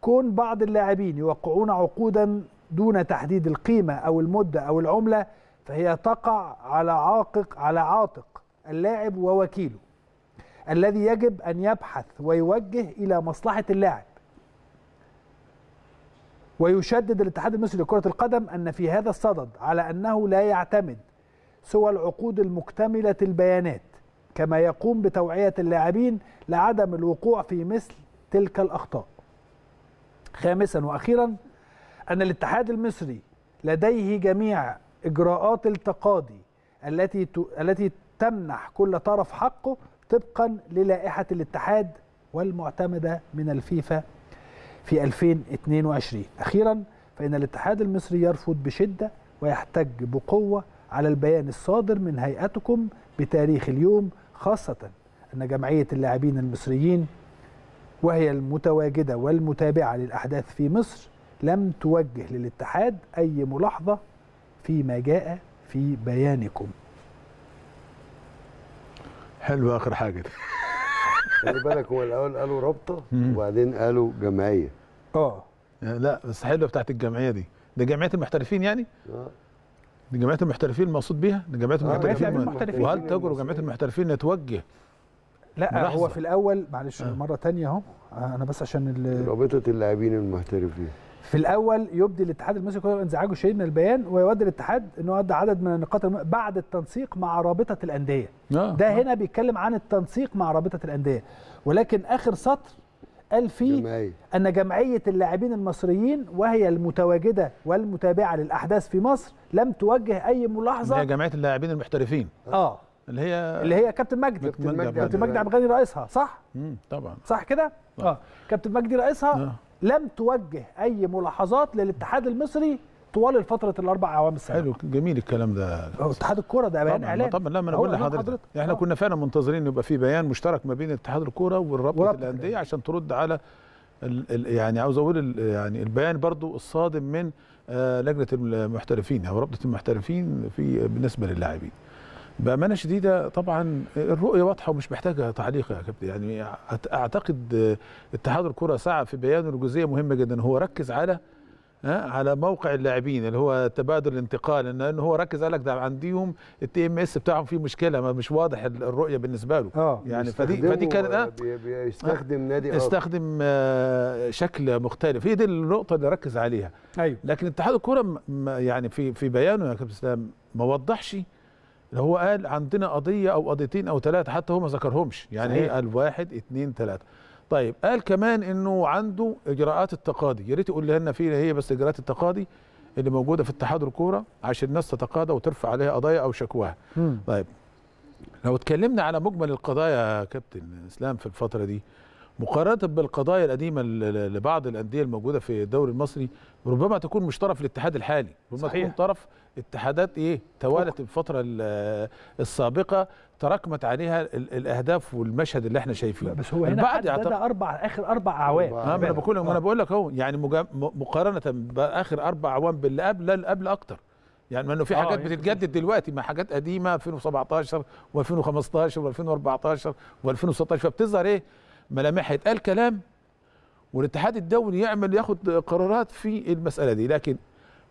Speaker 1: كون بعض اللاعبين يوقعون عقودا دون تحديد القيمة أو المدة أو العملة فهي تقع على عاتق على عاتق اللاعب ووكيله. الذي يجب أن يبحث ويوجه إلى مصلحة اللاعب. ويشدد الاتحاد المصري لكرة القدم أن في هذا الصدد على أنه لا يعتمد سوى العقود المكتملة البيانات كما يقوم بتوعية اللاعبين لعدم الوقوع في مثل تلك الأخطاء. خامسا وأخيرا أن الاتحاد المصري لديه جميع إجراءات التقاضي التي التي تمنح كل طرف حقه طبقا للائحة الاتحاد والمعتمدة من الفيفا في 2022 أخيرا فإن الاتحاد المصري يرفض بشدة ويحتج بقوة على البيان الصادر من هيئتكم بتاريخ اليوم خاصة أن جمعية اللاعبين المصريين وهي المتواجدة والمتابعة للأحداث في مصر لم توجه للاتحاد أي ملاحظة فيما جاء في بيانكم.
Speaker 7: حلو آخر حاجة دي.
Speaker 6: خلي بالك هو الأول قالوا رابطة وبعدين قالوا جمعية.
Speaker 1: آه
Speaker 7: لا بس حلوة بتاعت الجمعية دي. ده جمعية المحترفين يعني؟
Speaker 6: آه.
Speaker 7: دي جمعية المحترفين المقصود بيها؟ دي جمعية
Speaker 6: آه،
Speaker 7: المحترفين
Speaker 1: جمعية المحترفين.
Speaker 7: وهل تجرؤ جمعية المحترفين نتوجه؟
Speaker 1: لا
Speaker 7: ملاحظة.
Speaker 1: هو في الأول معلش
Speaker 7: آه.
Speaker 1: مرة تانية أهو. أنا بس عشان ال-
Speaker 6: رابطة اللاعبين المحترفين.
Speaker 1: في الأول يبدي الاتحاد المصري للكره انزعاجه الشديد من البيان ويود الاتحاد إنه ادى عدد من النقاط بعد التنسيق مع رابطة الأندية.
Speaker 7: آه،
Speaker 1: ده
Speaker 7: آه.
Speaker 1: هنا بيتكلم عن التنسيق مع رابطة الأندية. ولكن آخر سطر قال فيه
Speaker 6: جماعية.
Speaker 1: أن جمعية اللاعبين المصريين وهي المتواجدة والمتابعة للأحداث في مصر لم توجه أي
Speaker 7: اللي هي
Speaker 1: ملاحظه
Speaker 7: جمعية اللاعبين المحترفين.
Speaker 1: آه.
Speaker 7: اللي هي
Speaker 1: اللي هي كابتن مجدي.
Speaker 7: كابتن مجدي عبد
Speaker 1: كابتن مجدي
Speaker 6: الغني.
Speaker 1: عبد الغني رئيسها صح؟
Speaker 7: مم، طبعا.
Speaker 1: صح كده؟ آه. كابتن مجدي رئيسها؟
Speaker 7: آه.
Speaker 1: لم توجه أي ملاحظات للاتحاد المصري طوال الفترة الأربع أعوام السابقه
Speaker 7: حلو جميل الكلام ده.
Speaker 1: اتحاد الكورة ده بيان إعلامي.
Speaker 7: طبعا. لا ما
Speaker 1: أنا
Speaker 7: بقول لحضرتك. إحنا
Speaker 1: آه.
Speaker 7: كنا فعلا منتظرين يبقى في بيان مشترك ما بين اتحاد الكورة والرابطه
Speaker 1: الأندية.
Speaker 7: عشان ترد على يعني عاوز أقول ال يعني البيان برضو الصادم من آه لجنة المحترفين. أو رابطه المحترفين في بالنسبة للاعبين. بأمانة شديدة طبعا الرؤية واضحة ومش محتاجة تعليق يا كابتن. يعني أعتقد آه، اتحاد الكرة سعى في بيانه الجزئية مهمة جدا. هو ركز على على موقع اللاعبين اللي هو تبادل الانتقال. ان إن هو ركز قال لك ده عنديهم ال TMS بتاعهم فيه مشكلة ما مش واضح ال- الرؤية بالنسبة له.
Speaker 1: آه
Speaker 7: يعني فدي فدي كانت
Speaker 6: بي- بيستخدم نادي.
Speaker 7: استخدم آه، شكل مختلف. هي دي النقطة اللي ركز عليها.
Speaker 1: أيوه.
Speaker 7: لكن اتحاد الكوره م- يعني في في بيانه يا كابتن إسلام ما وضحش اللي هو قال عندنا قضية أو قضيتين أو ثلاثة حتى هو ما ذكرهمش يعني
Speaker 1: صحيح.
Speaker 7: قال واحد اثنين ثلاثة طيب قال كمان إنه عنده إجراءات التقاضي يا ريت يقول لنا فين هي بس إجراءات التقاضي اللي موجودة في اتحاد الكورة عشان الناس تتقاضى وترفع عليها قضايا أو شكواها. طيب لو اتكلمنا على مجمل القضايا يا كابتن إسلام في الفترة دي مقارنة بالقضايا القديمة لبعض الأندية الموجودة في الدوري المصري ربما تكون مش طرف الاتحاد الحالي ربما
Speaker 1: صحيح.
Speaker 7: تكون طرف اتحادات إيه؟ توالت الفترة ال- السابقة تراكمت عليها ال- الأهداف والمشهد اللي إحنا شايفينه.
Speaker 1: بس هو هنا حدد
Speaker 7: يعتقد
Speaker 1: أربع آخر
Speaker 6: أربع
Speaker 7: أعوام. ما أنا بقول أنا
Speaker 1: آه.
Speaker 7: بقول لك أهو يعني مجا- مقارنة بآخر أربع أعوام باللي قبل لا اللي قبل أكتر. يعني ما إنه في
Speaker 1: آه،
Speaker 7: حاجات
Speaker 1: يمكن
Speaker 7: بتتجدد دلوقتي مع حاجات قديمة 2017 و2015 و2014 و2016 فبتظهر إيه؟ ملامحها يتقال كلام والاتحاد الدولي يعمل ياخد قرارات في المسألة دي. لكن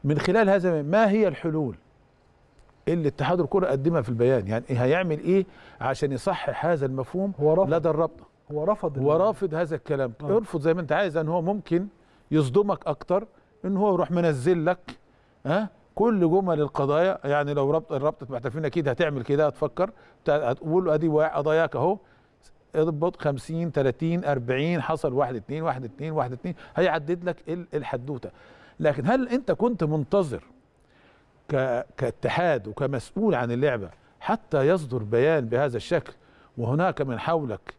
Speaker 7: من خلال هذا ما هي الحلول اللي اتحاد الكرة قدمها في البيان؟ يعني هيعمل إيه عشان يصحح هذا المفهوم
Speaker 1: هو رفض.
Speaker 7: لدى الرابطة؟
Speaker 1: هو رفض
Speaker 7: هو رافض هذا الكلام.
Speaker 1: آه.
Speaker 7: ارفض زي ما أنت عايز ان هو ممكن يصدمك أكتر إن هو يروح منزل لك ها كل جمل القضايا. يعني لو ربط رابطه محترفين أكيد هتعمل كده هتفكر هتقول أدي قضاياك أهو. اضبط 50 30 40 حصل 1 2 1 2 1 2 هيعدد لك ال- الحدوتة. لكن هل انت كنت منتظر كاتحاد وكمسؤول عن اللعبة حتى يصدر بيان بهذا الشكل وهناك من حولك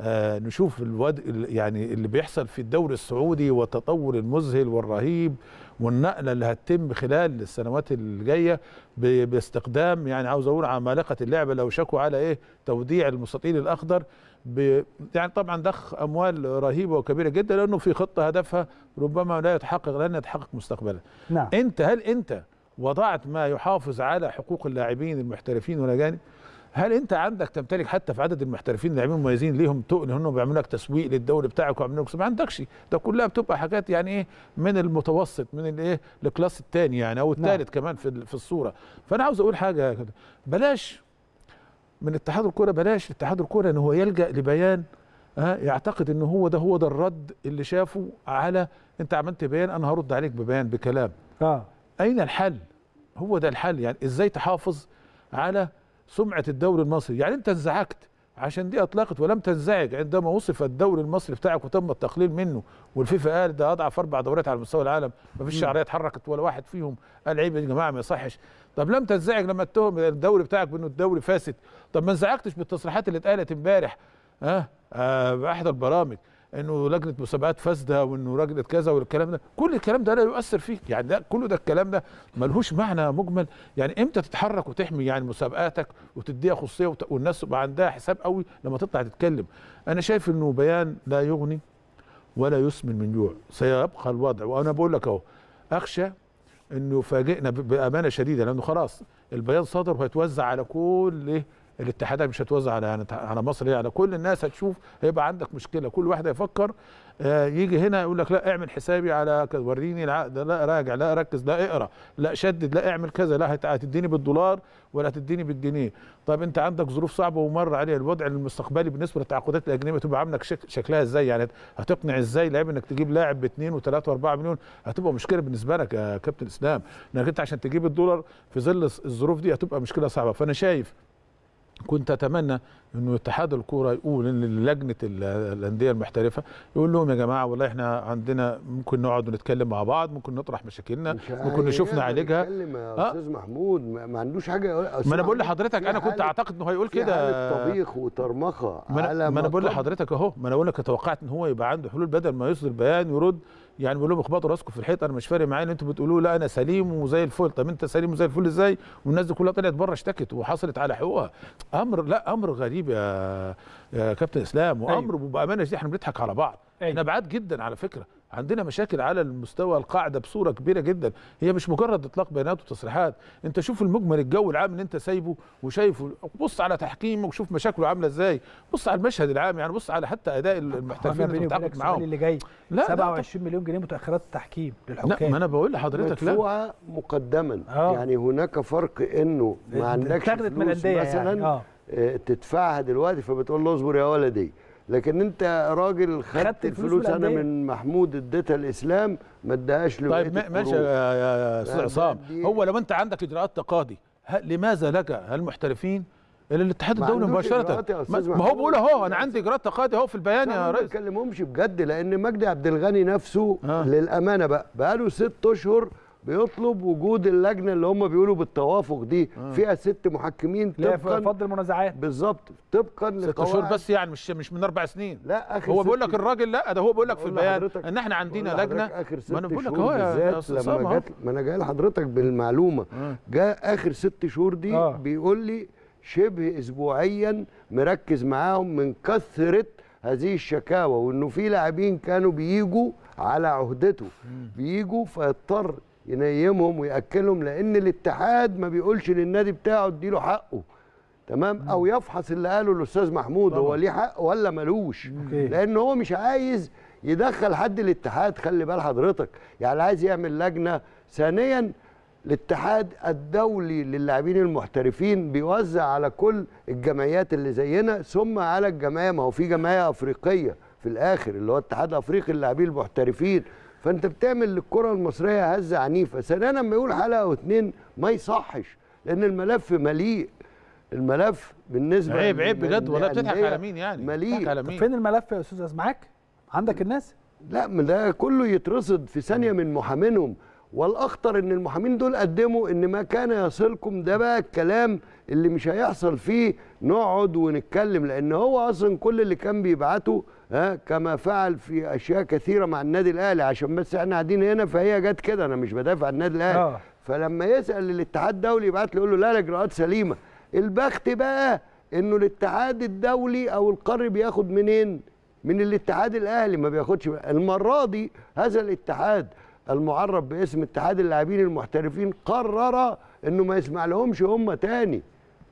Speaker 7: آه نشوف الود... ال- يعني اللي بيحصل في الدوري السعودي والتطور المذهل والرهيب والنقلة اللي هتتم خلال السنوات الجاية ب... باستخدام يعني عاوز أقول عمالقة اللعبة لو شكوا على إيه توديع المستطيل الأخضر. يعني طبعا ضخ أموال رهيبة وكبيرة جدا لأنه في خطة هدفها ربما لا يتحقق لن يتحقق مستقبلا.
Speaker 1: نعم.
Speaker 7: أنت هل أنت وضعت ما يحافظ على حقوق اللاعبين المحترفين والأجانب؟ هل أنت عندك تمتلك حتى في عدد المحترفين اللاعبين المميزين ليهم تقل إنهم بيعملوا لك تسويق للدوري بتاعك لك ما عندكش. ده كلها بتبقى حاجات يعني إيه من المتوسط من الايه الكلاس الثاني يعني أو الثالث كمان في في الصورة. فأنا عاوز أقول حاجة كده بلاش من اتحاد الكورة بلاش اتحاد الكورة إن هو يلجأ لبيان ها يعتقد إن هو ده هو ده الرد اللي شافه على أنت عملت بيان أنا هرد عليك ببيان بكلام.
Speaker 1: آه.
Speaker 7: أين الحل؟ هو ده الحل يعني إزاي تحافظ على سمعة الدوري المصري؟ يعني أنت انزعجت عشان دي أطلقت ولم تنزعج عندما وصف الدوري المصري بتاعك وتم التقليل منه والفيفا قال ده أضعف أربع دوريات على مستوى العالم ما فيش شعرية اتحركت ولا واحد فيهم. قال عيب يا جماعة ما يصحش. طب لم تنزعج لما اتهم الدوري بتاعك بأنه الدوري فاسد. طب ما انزعجتش بالتصريحات اللي اتقالت امبارح ها؟ آه باحدى البرامج إنه لجنة مسابقات فاسدة وإنه لجنة كذا والكلام ده. كل الكلام ده لا يؤثر فيك يعني ده كله ده الكلام ده ملهوش معنى مجمل. يعني إمتى تتحرك وتحمي يعني مسابقاتك وتديها خصوصية وت- والناس تبقى عندها حساب قوي لما تطلع تتكلم؟ أنا شايف إنه بيان لا يغني ولا يسمن من جوع. سيبقى الوضع. وأنا بقول لك أهو أخشى إنه يفاجئنا ب- بأمانة شديدة لأنه خلاص البيان صدر وهيتوزع على كل إيه؟ الاتحادات مش هتوزع على يعني على مصر يعني على كل الناس هتشوف هيبقى عندك مشكلة كل واحد هيفكر يجي هنا يقول لك لا اعمل حسابي على كذا وريني العقد لا راجع لا ركز لا اقرأ لا شدد لا اعمل كذا لا هت- هتديني بالدولار ولا هتديني بالجنيه. طب انت عندك ظروف صعبة ومر عليها الوضع المستقبلي بالنسبة للتعاقدات الأجنبية تبقى عاملة شك شكلها إزاي؟ يعني هتقنع إزاي لاعب انك تجيب لاعب ب 2 و3 و4 مليون؟ هتبقى مشكلة بالنسبة لك يا كابتن إسلام انك انت عشان تجيب الدولار في ظل الظروف دي هتبقى مشكلة صعبة. فأنا شايف كنت أتمنى إنه اتحاد الكورة يقول إن لجنة ال- الأندية المحترفة يقول لهم يا جماعة والله إحنا عندنا ممكن نقعد ونتكلم مع بعض ممكن نطرح مشاكلنا
Speaker 6: مش
Speaker 7: ممكن نشوف نعالجها
Speaker 6: يا
Speaker 7: آه.
Speaker 6: أستاذ محمود ما عندوش حاجة
Speaker 7: ما أنا بقول لحضرتك أنا كنت أعتقد إنه هيقول
Speaker 6: كده. طبيخ وطرمخة
Speaker 7: ما أنا بقول لحضرتك أهو ما أنا بقول لك توقعت إن هو يبقى عنده حلول بدل ما يصدر بيان يرد يعني بقول لهم اخبطوا راسكم في الحيط أنا مش فارق معايا ان أنتوا بتقولوا لا أنا سليم وزي الفل. طب أنت سليم وزي الفل إزاي؟ والناس دي كلها طلعت بره اشتكت وحصلت على حقوقها. أمر لا أمر غريب يا يا كابتن إسلام وأمر وبامانه دي إحنا بنضحك على بعض.
Speaker 1: أيوة.
Speaker 7: إحنا بعاد جدا على فكرة. عندنا مشاكل على المستوى القاعدة بصورة كبيرة جدا. هي مش مجرد إطلاق بيانات وتصريحات. أنت شوف المجمل الجو العام اللي أنت سايبه وشايفه. بص على تحكيمه وشوف مشاكله عاملة إزاي. بص على المشهد العام يعني بص على حتى أداء المحترفين
Speaker 1: أنا بيني
Speaker 7: اللي بتتعاقد معاهم
Speaker 1: اللي جاي.
Speaker 7: لا لا
Speaker 1: 27 مليون جنيه متأخرات التحكيم
Speaker 7: لا
Speaker 1: للحكام.
Speaker 7: ما أنا بقول لحضرتك لا.
Speaker 6: مدفوعة مقدما.
Speaker 1: آه.
Speaker 6: يعني هناك فرق إنه ما عندكش فلوس
Speaker 1: الانديه
Speaker 6: مثلا
Speaker 1: يعني
Speaker 6: تدفعها دلوقتي فبتقول له اصبر يا ولدي. لكن انت راجل خدت,
Speaker 1: الفلوس أنا.
Speaker 6: من محمود اديتها الإسلام ما ادهاش لبقيه
Speaker 7: طيب ما- ماشي. يا أستاذ
Speaker 6: لا،
Speaker 7: عصام هو لو أنت عندك إجراءات تقاضي لماذا لك المحترفين إلى الاتحاد الدولي
Speaker 6: مباشرة
Speaker 7: ما هو. بيقول أهو أنا عندي إجراءات تقاضي أهو في البيان يا
Speaker 6: لا، ما
Speaker 7: ريس
Speaker 6: بتكلمهمش بجد لأن مجدي عبد الغني نفسه
Speaker 7: آه.
Speaker 6: للأمانة بقى بقاله ست أشهر بيطلب وجود اللجنة اللي هم بيقولوا بالتوافق دي. آه. فيها ست محكمين طبقا.
Speaker 1: فضل المنازعات.
Speaker 6: بالظبط. طبقا
Speaker 7: ست شهور
Speaker 6: لقواعد
Speaker 7: بس يعني مش مش من أربع سنين.
Speaker 6: لا آخر
Speaker 7: هو بيقول لك الراجل لا ده هو بيقول لك في البيان إن إحنا عندنا
Speaker 6: لجنة. آخر ست
Speaker 7: ما أنا بقول لك أهو
Speaker 6: لما. جت ما أنا جاي لحضرتك بالمعلومة.
Speaker 7: آه.
Speaker 6: جاء آخر ست شهور دي
Speaker 1: آه.
Speaker 6: بيقول لي شبه اسبوعيا مركز معاهم من كثرة هذه الشكاوى وإنه في لاعبين كانوا بيجوا على عهدته. بيجوا فيضطر ينيمهم ويأكلهم لأن الاتحاد ما بيقولش للنادي بتاعه اديله حقه. تمام؟ أو يفحص اللي قاله الأستاذ محمود هو. ليه حق ولا ملوش. لأن هو مش عايز يدخل حد الاتحاد خلي بال حضرتك. يعني عايز يعمل لجنة. ثانيا الاتحاد الدولي للاعبين المحترفين بيوزع على كل الجمعيات اللي زينا ثم على الجمعية. ما هو في جمعية أفريقية في الآخر اللي هو اتحاد أفريقي للاعبين المحترفين. فانت بتعمل للكرة المصرية هزة عنيفة. ثانيا لما يقول حلقه أو اتنين ما يصحش لأن الملف مليء. الملف بالنسبة
Speaker 7: عيب عيب بجد والله بتضحك على مين يعني؟
Speaker 6: مليء.
Speaker 7: على
Speaker 1: طب
Speaker 7: مين؟
Speaker 1: فين الملف يا أستاذ معاك عندك الناس؟
Speaker 6: لا ما ده كله يترصد في ثانية من محامينهم. والأخطر إن المحامين دول قدموا إن ما كان يصلكم ده بقى الكلام اللي مش هيحصل فيه. نقعد ونتكلم لأن هو أصلا كل اللي كان بيبعته ها كما فعل في أشياء كثيرة مع النادي الأهلي عشان بس إحنا قاعدين هنا فهي جت كده أنا مش بدافع عن النادي الأهلي.
Speaker 1: آه.
Speaker 6: فلما يسأل الاتحاد الدولي يبعت له يقول له لا الاجراءات سليمة. البخت بقى إنه الاتحاد الدولي أو القاري بياخد منين؟ من الاتحاد الأهلي ما بياخدش المرة دي هذا الاتحاد المعرف باسم اتحاد اللاعبين المحترفين قرر إنه ما يسمع لهمش هم تاني.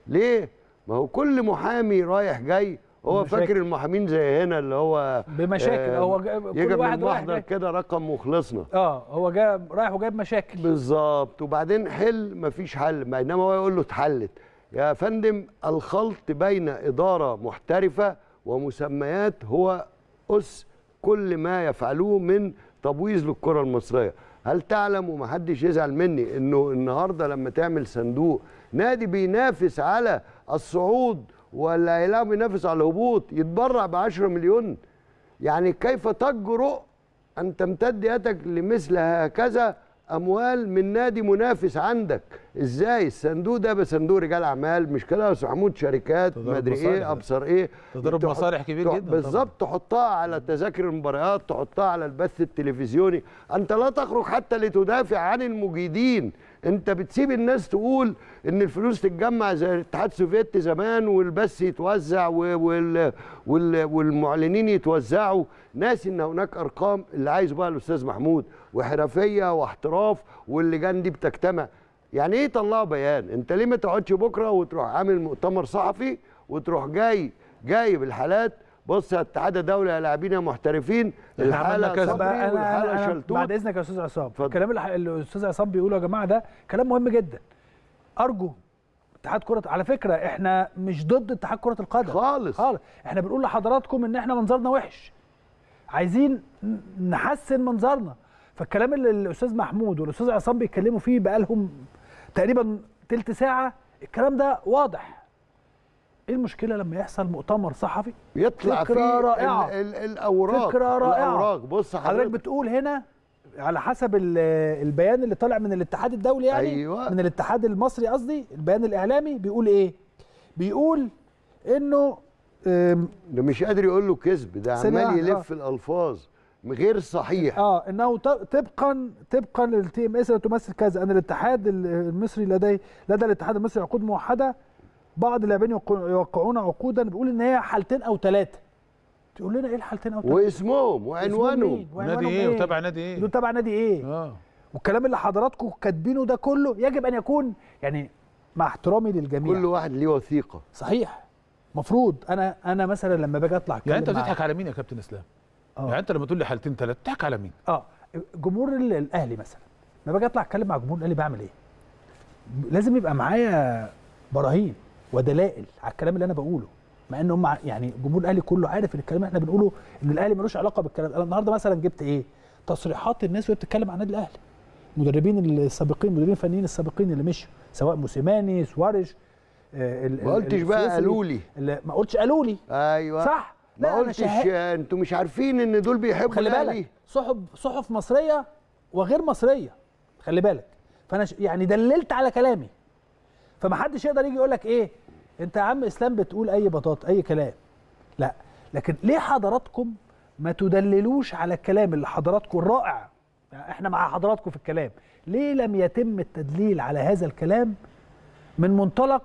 Speaker 6: ليه؟ ما هو كل محامي رايح جاي هو
Speaker 1: بمشاكل.
Speaker 6: فاكر المحامين زي هنا اللي هو
Speaker 1: بمشاكل. هو جا- كل واحد رايح جاي.
Speaker 6: كده رقم وخلصنا.
Speaker 1: آه هو جاي رايح وجايب مشاكل.
Speaker 6: بالظبط. وبعدين حل مفيش حل. بينما هو يقول له اتحلت. يا فندم الخلط بين إدارة محترفة ومسميات هو أس كل ما يفعلوه من تبويظ للكرة المصرية. هل تعلم ومحدش يزعل مني إنه النهارده لما تعمل صندوق نادي بينافس على الصعود ولا هيلاقي بينافس على الهبوط يتبرع ب 10 مليون. يعني كيف تجرؤ أن تمتد يدك لمثل هكذا أموال من نادي منافس عندك؟ إزاي؟ الصندوق ده بصندوق رجال أعمال مش كده يا أستاذ محمود شركات مدري. أبصر إيه.
Speaker 7: تضارب
Speaker 6: تحط-
Speaker 7: مصالح كبير جدا.
Speaker 6: بالظبط تحطها على تذاكر المباريات تحطها على البث التلفزيوني. أنت لا تخرج حتى لتدافع عن المجيدين. انت بتسيب الناس تقول ان الفلوس تتجمع زي الاتحاد السوفيتي زمان والبث يتوزع وال وال والمعلنين يتوزعوا. ناس ان هناك ارقام اللي عايزه بقى الاستاذ محمود وحرفية واحتراف واللجان دي بتجتمع. يعني إيه طلعوا بيان؟ انت ليه ما تقعدش بكرة وتروح عامل مؤتمر صحفي وتروح جاي جايب الحالات بص يا اتحاد الدولي يا لاعبين يا محترفين
Speaker 1: الحالة
Speaker 6: صبري
Speaker 1: والحالة
Speaker 6: شلتوت.
Speaker 1: بعد إذنك يا أستاذ عصام. الكلام اللي الأستاذ عصام بيقوله يا جماعة ده كلام مهم جدا. أرجو اتحاد كره على فكرة إحنا مش ضد اتحاد كرة القدم.
Speaker 6: خالص.
Speaker 1: خالص. إحنا بنقول لحضراتكم إن إحنا منظرنا وحش. عايزين نحسن منظرنا. فالكلام اللي الأستاذ محمود والأستاذ عصام بيتكلموا فيه بقالهم تقريبا تلت ساعة الكلام ده واضح. إيه المشكلة لما يحصل مؤتمر صحفي؟
Speaker 6: يطلع
Speaker 1: فكرة
Speaker 6: فيه
Speaker 1: رائعة.
Speaker 6: ال ال الأوراق
Speaker 1: فكرة رائعة.
Speaker 6: الأوراق. بص
Speaker 1: حضرتك
Speaker 6: حضرتك
Speaker 1: بتقول هنا على حسب ال- البيان اللي طالع من الاتحاد الدولي يعني
Speaker 6: أيوة.
Speaker 1: من الاتحاد المصري قصدي البيان الإعلامي بيقول إيه؟ بيقول إنه
Speaker 6: ده مش قادر يقول له كذب ده عمال يلف الألفاظ غير صحيح.
Speaker 1: آه إنه طبقا طبقا للتي ام اس تمثل كذا. أن الاتحاد ال- المصري لدي لدى الاتحاد المصري عقود موحدة بعض اللاعبين يوقع- يوقعون عقودا بيقول إن هي حالتين أو ثلاثة تقول لنا إيه الحالتين أو ثلاثة
Speaker 6: واسمهم وعنوانهم.
Speaker 7: نادي إيه؟ وتبع نادي إيه؟
Speaker 1: دول تبع نادي إيه؟
Speaker 7: آه.
Speaker 1: والكلام اللي حضراتكم كاتبينه ده كله يجب أن يكون يعني مع احترامي للجميع.
Speaker 6: كل واحد ليه وثيقة.
Speaker 1: صحيح. مفروض. أنا أنا مثلا لما باجي أطلع
Speaker 7: يعني
Speaker 1: أنت
Speaker 7: بتضحك على مين يا كابتن إسلام؟
Speaker 1: آه.
Speaker 7: يعني أنت لما تقول لي حالتين ثلاثة بتضحك على مين؟
Speaker 1: آه. جمهور ال- الأهلي مثلا. لما باجي أطلع أتكلم مع جمهور الأهلي بعمل إيه؟ لازم يبقى معايا براهين. ودلائل على الكلام اللي أنا بقوله. مع إن هم يعني جمهور الأهلي كله عارف إن الكلام اللي إحنا بنقوله إن الأهلي ملوش علاقة بالكلام. أنا النهارده مثلا جبت إيه؟ تصريحات الناس وهي بتتكلم عن النادي الأهلي. المدربين السابقين المدربين الفنيين السابقين اللي مشوا سواء موسيماني سواريش آه،
Speaker 6: ما قلتش بقى. قالوا لي.
Speaker 1: ما قلتش قالوا لي.
Speaker 6: أيوه.
Speaker 1: صح.
Speaker 6: ما قلتش أنتوا مش عارفين إن دول بيحبوا
Speaker 1: خلي بالك صحف صحف مصرية وغير مصرية. خلي بالك. فأنا يعني دللت على كلامي. فمحدش يقدر يجي يقول لك إيه؟ انت يا عم اسلام بتقول اي بطاط اي كلام. لا لكن ليه حضراتكم ما تدللوش على الكلام اللي حضراتكم الرائع؟ يعني إحنا مع حضراتكم في الكلام. ليه لم يتم التدليل على هذا الكلام من منطلق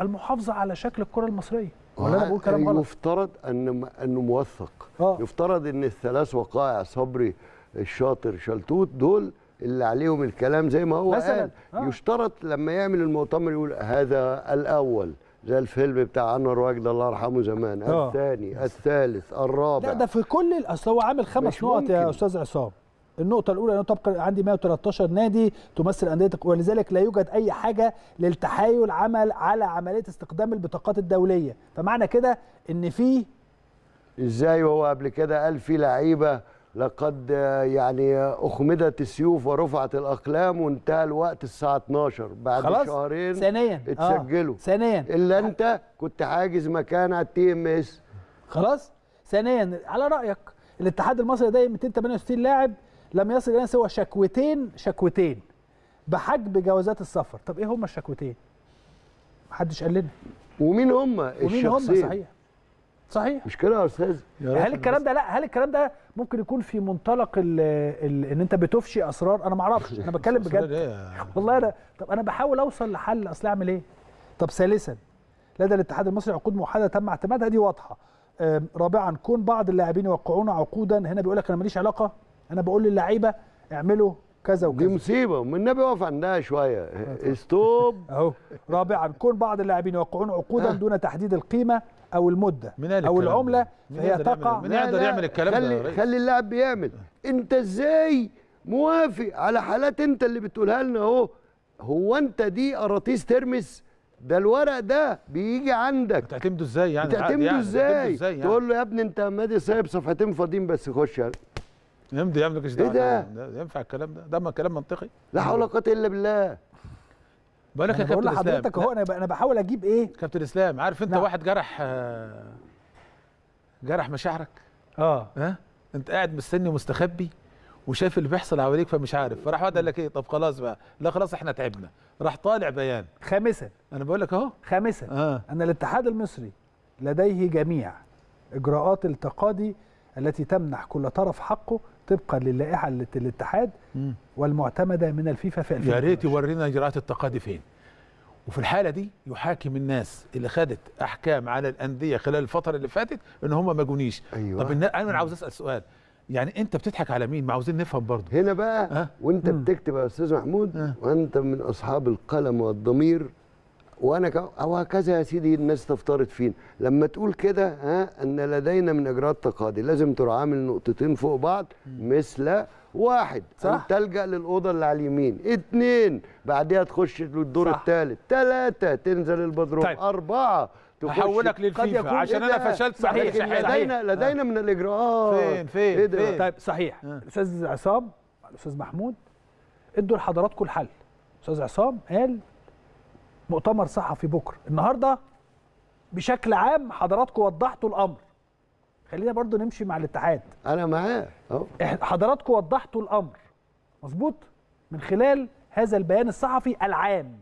Speaker 1: المحافظة على شكل الكرة المصرية؟ ولا أنا بقول كلام غلط؟
Speaker 6: يفترض ان أنه موثق.
Speaker 1: آه.
Speaker 6: يفترض إن الثلاث وقائع صبري الشاطر شلتوت دول اللي عليهم الكلام زي ما هو
Speaker 1: مثلاً،
Speaker 6: قال.
Speaker 1: آه.
Speaker 6: يشترط لما يعمل المؤتمر يقول هذا الأول. زي الفيلم بتاع أنور وجد الله يرحمه زمان
Speaker 1: آه.
Speaker 6: الثاني الثالث الرابع
Speaker 1: لا ده في كل أصل هو عامل خمس نقط يا. أستاذ عصام النقطة الأولى أنه تبقى عندي 113 نادي تمثل أندية ولذلك لا يوجد أي حاجة للتحايل عمل على عملية استخدام البطاقات الدولية فمعنى كده إن في
Speaker 6: إزاي وهو قبل كده قال في لعيبة لقد يعني أخمدت السيوف ورفعت الأقلام وانتهى الوقت الساعة 12 بعد
Speaker 1: خلاص.
Speaker 6: شهرين
Speaker 1: ثانيا. آه،
Speaker 6: اتسجلوا.
Speaker 1: ثانيا.
Speaker 6: إلا أنت كنت حاجز مكان على التي إم إس.
Speaker 1: خلاص. ثانيا على رأيك الاتحاد المصري ده 268 لاعب لم يصل إلينا سوى شكوتين شكوتين بحجب جوازات السفر. طب إيه هما الشكوتين؟ محدش قال لنا.
Speaker 6: ومين هم
Speaker 1: ومين هم
Speaker 6: الشخصين.
Speaker 1: صحيح. صحيح.
Speaker 6: مش كده يا أستاذ؟
Speaker 1: هل الكلام ده لا هل الكلام ده ممكن يكون في منطلق ال ال إن أنت بتفشي أسرار؟ أنا ما أعرفش أنا (laughs) بتكلم بجد.
Speaker 7: إيه (laughs)
Speaker 1: والله أنا طب أنا بحاول أوصل لحل أصل أعمل إيه؟ طب ثالثا لدى الاتحاد المصري عقود موحدة تم اعتمادها دي واضحة. رابعا كون بعض اللاعبين يوقعون عقودا. هنا بيقول لك أنا ماليش علاقة. أنا بقول للعيبة اعملوا كذا
Speaker 6: دي
Speaker 1: وكذا
Speaker 6: مصيبه والنبي واقف عندها شوية. ستوب
Speaker 1: أهو. رابعا كون بعض اللاعبين يوقعون عقودا
Speaker 6: آه.
Speaker 1: دون تحديد
Speaker 7: القيمة. أو
Speaker 1: المدة
Speaker 7: أو ده؟
Speaker 1: العمله فهي تقع
Speaker 7: مين
Speaker 6: لا،
Speaker 7: يقدر يعمل الكلام ده
Speaker 6: خلي
Speaker 7: ريس؟
Speaker 6: خلي اللاعب بيعمل انت إزاي موافق على حالات انت اللي بتقولها لنا اهو هو انت دي قراطيس ترمس ده الورق ده بيجي عندك
Speaker 7: بتعتمدوا إزاي يعني العقد
Speaker 6: تعتمده
Speaker 7: يعني؟ إزاي يعني؟
Speaker 6: تقول له يا ابني انت مادي سايب صفحتين فاضيين بس خش.
Speaker 7: يمضي يعمل لك
Speaker 6: إيه ده؟
Speaker 7: ينفع الكلام ده ده ما كلام منطقي
Speaker 6: لا حول ولا قوة إلا بالله
Speaker 7: بقول لك يا كابتن إسلام.
Speaker 1: لحضرتك أهو أنا أنا بحاول أجيب إيه؟
Speaker 7: كابتن إسلام عارف أنت
Speaker 1: نعم.
Speaker 7: واحد جرح آه، جرح مشاعرك؟
Speaker 1: آه.
Speaker 7: ها؟ أنت قاعد مستني ومستخبي وشايف اللي بيحصل حواليك فمش عارف. فراح واحد قال لك إيه؟ طب خلاص بقى. لا خلاص إحنا تعبنا. راح طالع بيان.
Speaker 1: خامسا
Speaker 7: أنا بقول لك أهو.
Speaker 1: خامسا
Speaker 7: آه.
Speaker 1: أن الاتحاد المصري لديه جميع إجراءات التقاضي التي تمنح كل طرف حقه طبقا للائحة الات- الاتحاد. والمعتمدة من الفيفا في
Speaker 7: يا ريت
Speaker 1: 2012
Speaker 7: يورينا إجراءات التقاضي فين وفي الحالة دي يحاكم الناس اللي خدت أحكام على الأندية خلال الفترة اللي فاتت إن هم ما جونيش
Speaker 6: أيوة.
Speaker 7: طب أنا عاوز أسأل سؤال يعني أنت بتضحك على مين ما عاوزين نفهم برضه
Speaker 6: هنا بقى
Speaker 7: أه؟
Speaker 1: وأنت.
Speaker 6: بتكتب يا أستاذ محمود
Speaker 7: أه.
Speaker 6: وأنت من أصحاب القلم والضمير وأنا ك... أو هكذا يا سيدي الناس تفترض فينا لما تقول كده ها أن لدينا من اجراءات تقاضي لازم تعامل نقطتين فوق بعض مثل واحد
Speaker 1: صح.
Speaker 6: أن تلجأ للأوضة اللي على اليمين اثنين بعدها تخش للدور. الثالث ثلاثة تنزل البدروم
Speaker 1: طيب.
Speaker 6: أربعة تخش
Speaker 7: هحولك للفيفا عشان
Speaker 6: إيه
Speaker 7: أنا
Speaker 6: ده؟
Speaker 7: فشلت
Speaker 1: صحيح،
Speaker 6: لكن
Speaker 1: صحيح.
Speaker 6: لدينا لدينا من الإجراءات
Speaker 7: فين- فين-
Speaker 6: إيه؟
Speaker 7: فين؟
Speaker 1: طيب صحيح الاستاذ عصام الاستاذ محمود ادوا لحضراتكم الحل الاستاذ عصام قال مؤتمر صحفي بكرة. النهارده بشكل عام حضراتكم وضحتوا الأمر. خلينا برضو نمشي مع الاتحاد.
Speaker 6: أنا معاه
Speaker 1: أهو. حضراتكم وضحتوا الأمر. مظبوط؟ من خلال هذا البيان الصحفي العام.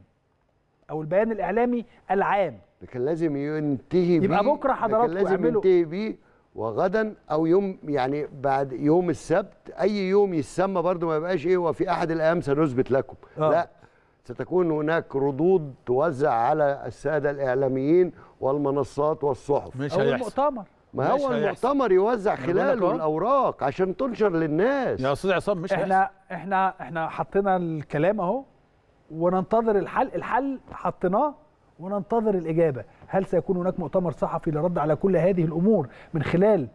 Speaker 1: أو البيان الإعلامي العام.
Speaker 6: لكن لازم ينتهي
Speaker 1: يبقى
Speaker 6: بيه
Speaker 1: بكرة حضراتكم
Speaker 6: لكن لازم ينتهي بيه وغدا أو يوم يعني بعد يوم السبت. أي يوم يسمى برضه ما يبقاش إيه وفي أحد الأيام سنثبت لكم.
Speaker 1: آه.
Speaker 6: لا ستكون هناك ردود توزع على السادة الإعلاميين والمنصات والصحف.
Speaker 7: مش
Speaker 1: أو
Speaker 7: هيحصل.
Speaker 1: المؤتمر.
Speaker 6: ما
Speaker 7: مش
Speaker 6: هو
Speaker 7: هيحصل.
Speaker 6: المؤتمر يوزع خلاله. الأوراق عشان تنشر للناس.
Speaker 7: يا أستاذ عصام مش هيحصل.
Speaker 1: إحنا إحنا إحنا حطينا الكلام أهو وننتظر الحل الحل حطيناه وننتظر الإجابة. هل سيكون هناك مؤتمر صحفي للرد على كل هذه الأمور من خلال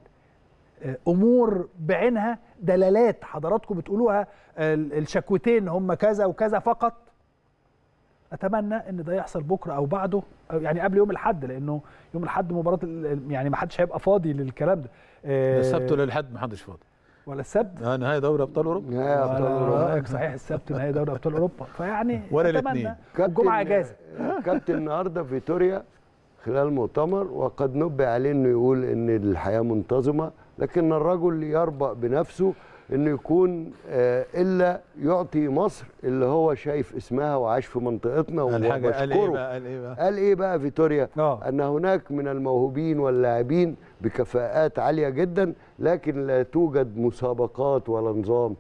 Speaker 1: آه، أمور بعينها؟ دلالات حضراتكم بتقولوها ال- الشكوتين هم كذا وكذا فقط؟ أتمنى إن ده يحصل بكرة أو بعده أو يعني قبل يوم الأحد لأنه يوم الأحد مباراة ال- يعني ما حدش هيبقى فاضي للكلام ده. آه،
Speaker 7: ده السبت ولا الحد ما حدش فاضي.
Speaker 1: ولا السبت؟
Speaker 7: آه، نهائي دوري
Speaker 6: أبطال أوروبا.
Speaker 1: على
Speaker 6: أوروبا.
Speaker 1: رأيك صحيح السبت نهائي دوري أبطال أوروبا. فيعني (laughs)
Speaker 7: ولا
Speaker 1: أتمنى.
Speaker 7: الاتنين.
Speaker 1: الجمعه إجازة.
Speaker 6: كابتن النهارده فيتوريا خلال مؤتمر وقد نبه عليه إنه يقول إن الحياة منتظمة لكن الرجل يربأ بنفسه إنه يكون آه، إلا يعطي مصر اللي هو شايف اسمها وعاش في منطقتنا
Speaker 7: الحاجة قال إيه
Speaker 6: وبشكره
Speaker 7: بقى قال إيه بقى؟
Speaker 6: قال إيه بقى فيتوريا؟
Speaker 1: آه.
Speaker 6: أن هناك من الموهوبين واللاعبين بكفاءات عالية جدا لكن لا توجد مسابقات ولا نظام.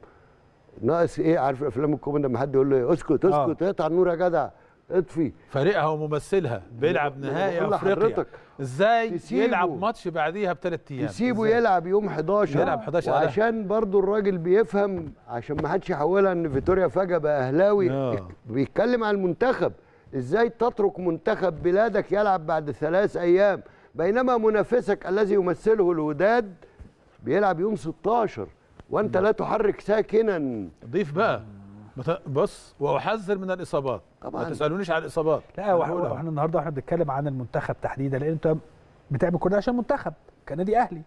Speaker 6: ناقص إيه؟ عارف افلام الكوميدي لما حد يقول له اسكت
Speaker 1: آه.
Speaker 6: اسكت اقطع النور يا جدع اطفي.
Speaker 7: فريقها وممثلها بيلعب نهائي
Speaker 6: أفريقيا.
Speaker 7: إزاي
Speaker 6: تسيبه.
Speaker 7: يلعب ماتش بعديها بثلاث أيام؟
Speaker 6: يسيبه
Speaker 7: إزاي؟
Speaker 6: يلعب يوم 11
Speaker 7: يلعب 11
Speaker 6: وعشان برضو الراجل بيفهم عشان ما حدش يحولها إن فيتوريا فجأة بقى
Speaker 7: أهلاوي.
Speaker 6: بيتكلم عن المنتخب. إزاي تترك منتخب بلادك يلعب بعد ثلاث أيام؟ بينما منافسك الذي يمثله الوداد بيلعب يوم 16 وأنت لا تحرك ساكنا.
Speaker 7: ضيف بقى. بص وأحذر من الإصابات.
Speaker 6: طبعاً.
Speaker 7: ما تسألونيش على الإصابات.
Speaker 1: لا
Speaker 7: بقولها.
Speaker 1: وإحنا النهارده وإحنا بنتكلم عن المنتخب تحديدا لأن انت بتعمل كل ده عشان منتخب كنادي أهلي.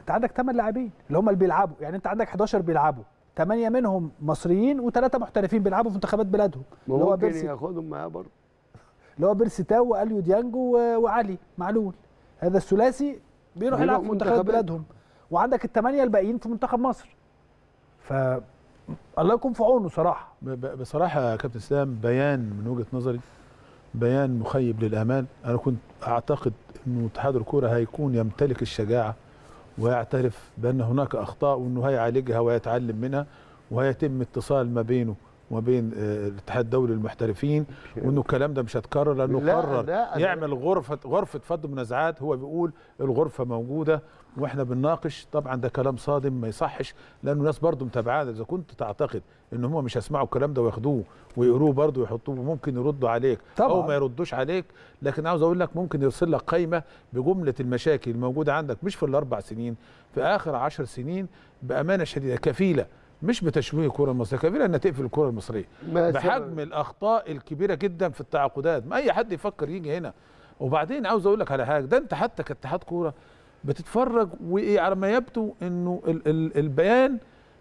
Speaker 1: انت عندك 8 لاعبين اللي هم اللي بيلعبوا. يعني انت عندك 11 بيلعبوا. 8 منهم مصريين وثلاثه محترفين بيلعبوا في منتخبات بلادهم. اللي هو بيرسي.
Speaker 6: ياخدهم معاه برضه.
Speaker 1: اللي هو بيرسي تاو وأليو ديانجو وعلي معلول. هذا الثلاثي بيروح يلعب في منتخبات. بلادهم. وعندك الثمانيه الباقيين في منتخب مصر. ف الله يكون في عونه
Speaker 7: صراحة. بصراحة يا كابتن اسلام بيان من وجهة نظري بيان مخيب للامال أنا كنت أعتقد إنه اتحاد الكورة هيكون يمتلك الشجاعة ويعترف بأن هناك أخطاء وإنه هيعالجها ويتعلم منها وهيتم اتصال ما بينه وما بين آه، الاتحاد الدولي للمحترفين. وإنه الكلام ده مش هيتكرر لأنه
Speaker 6: لا،
Speaker 7: قرر
Speaker 6: لا،
Speaker 7: يعمل غرفة غرفة فض منازعات. هو بيقول الغرفة موجودة وإحنا بنناقش طبعا ده كلام صادم ما يصحش لأنه الناس برضه متابعاه إذا كنت تعتقد إن هم مش هيسمعوا الكلام ده وياخدوه ويقروه برضه ويحطوه ممكن يردوا عليك
Speaker 1: طبعاً.
Speaker 7: أو ما يردوش عليك. لكن عاوز أقول لك ممكن يرسل لك قائمه بجملة المشاكل الموجودة عندك مش في الأربع سنين في آخر عشر سنين بأمانة شديدة كفيلة مش بتشويه الكرة المصرية كفيلة إنها تقفل الكرة
Speaker 6: المصرية.
Speaker 7: بحجم الأخطاء الكبيرة جدا في التعاقدات. ما أي حد يفكر يجي هنا. وبعدين عاوز أقول لك على حاجة ده أنت حتى كاتحاد كورة بتتفرج وعلى ما يبدو إنه ال ال البيان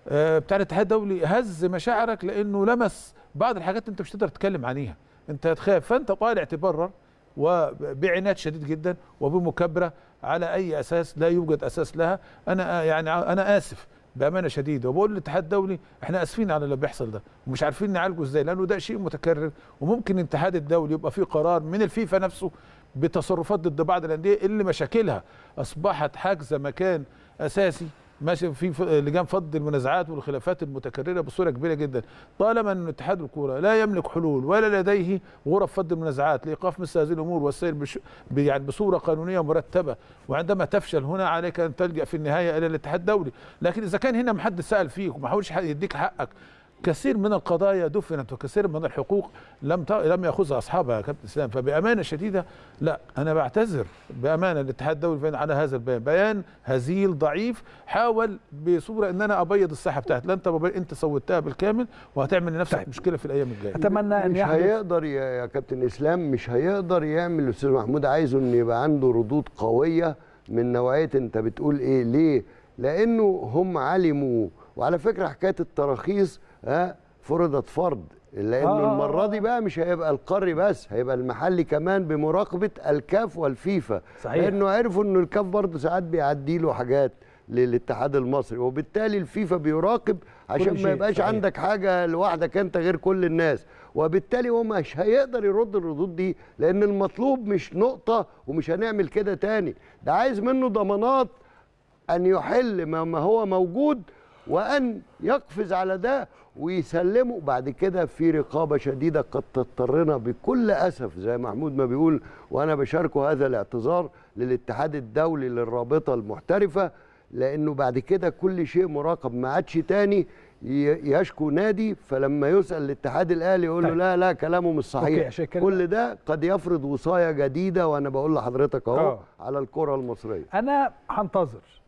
Speaker 7: آه، بتاع الاتحاد الدولي هز مشاعرك لإنه لمس بعض الحاجات أنت مش تقدر تتكلم عنيها أنت هتخاف فأنت طالع تبرر وبعناد شديد جدا وبمكابرة على أي أساس لا يوجد أساس لها. أنا يعني أنا آسف بأمانة شديدة. وبقول للاتحاد الدولي إحنا آسفين على اللي بيحصل ده ومش عارفين نعالجه إزاي لأنه ده شيء متكرر. وممكن الاتحاد الدولي يبقى فيه قرار من الفيفا نفسه بتصرفات ضد بعض الأندية اللي مشاكلها. أصبحت حاجزه مكان أساسي ماشي في لجان فض المنازعات والخلافات المتكررة بصورة كبيرة جدا. طالما أن اتحاد الكورة لا يملك حلول ولا لديه غرف فض المنازعات لإيقاف مثل هذه الأمور والسير بش يعني بصورة قانونية مرتبة وعندما تفشل هنا عليك أن تلجأ في النهاية إلى الاتحاد الدولي. لكن إذا كان هنا محدش سأل فيك وما حاولش حد يديك حقك كثير من القضايا دفنت وكثير من الحقوق لم ت... لم يأخذها أصحابها يا كابتن إسلام. فبأمانة شديدة لا أنا بعتذر بأمانة الاتحاد الدولي فين على هذا البيان. بيان هزيل ضعيف حاول بصورة إن أنا أبيض الساحة بتاعتي لا انت ببي... أنت سويتها بالكامل وهتعمل لنفسك
Speaker 1: طيب.
Speaker 7: مشكلة في الأيام الجاية.
Speaker 1: أتمنى أن
Speaker 6: مش هيقدر يا يا كابتن إسلام مش هيقدر يعمل الاستاذ محمود. عايزه إن يبقى عنده ردود قوية من نوعية أنت بتقول إيه ليه؟ لأنه هم علموا وعلى فكرة حكاية التراخيص ها فرضت فرض لأن
Speaker 1: آه، آه،
Speaker 6: المرة
Speaker 1: آه.
Speaker 6: دي بقى مش هيبقى القاري بس هيبقى المحلي كمان بمراقبة الكاف والفيفا
Speaker 1: صحيح.
Speaker 6: لأنه عرفوا إنه الكاف برضه ساعات بيعدي له حاجات للاتحاد المصري وبالتالي الفيفا بيراقب عشان ما يبقاش
Speaker 1: صحيح.
Speaker 6: عندك حاجة لوحدك أنت غير كل الناس وبالتالي هو مش هيقدر يرد الردود دي لأن المطلوب مش نقطة ومش هنعمل كده تاني ده عايز منه ضمانات أن يحل ما هو موجود وأن يقفز على ده ويسلمه بعد كده في رقابة شديدة قد تضطرنا بكل أسف زي محمود ما بيقول وأنا بشاركه هذا الاعتذار للاتحاد الدولي للرابطة المحترفة لأنه بعد كده كل شيء مراقب ما عادش تاني يشكو نادي فلما يسأل الاتحاد الأهلي يقول له
Speaker 1: طيب.
Speaker 6: لا لا كلامه مش صحيح كل ده قد يفرض وصاية جديدة وأنا بقول لحضرتك أهو
Speaker 1: آه.
Speaker 6: على الكرة المصرية
Speaker 1: أنا هنتظر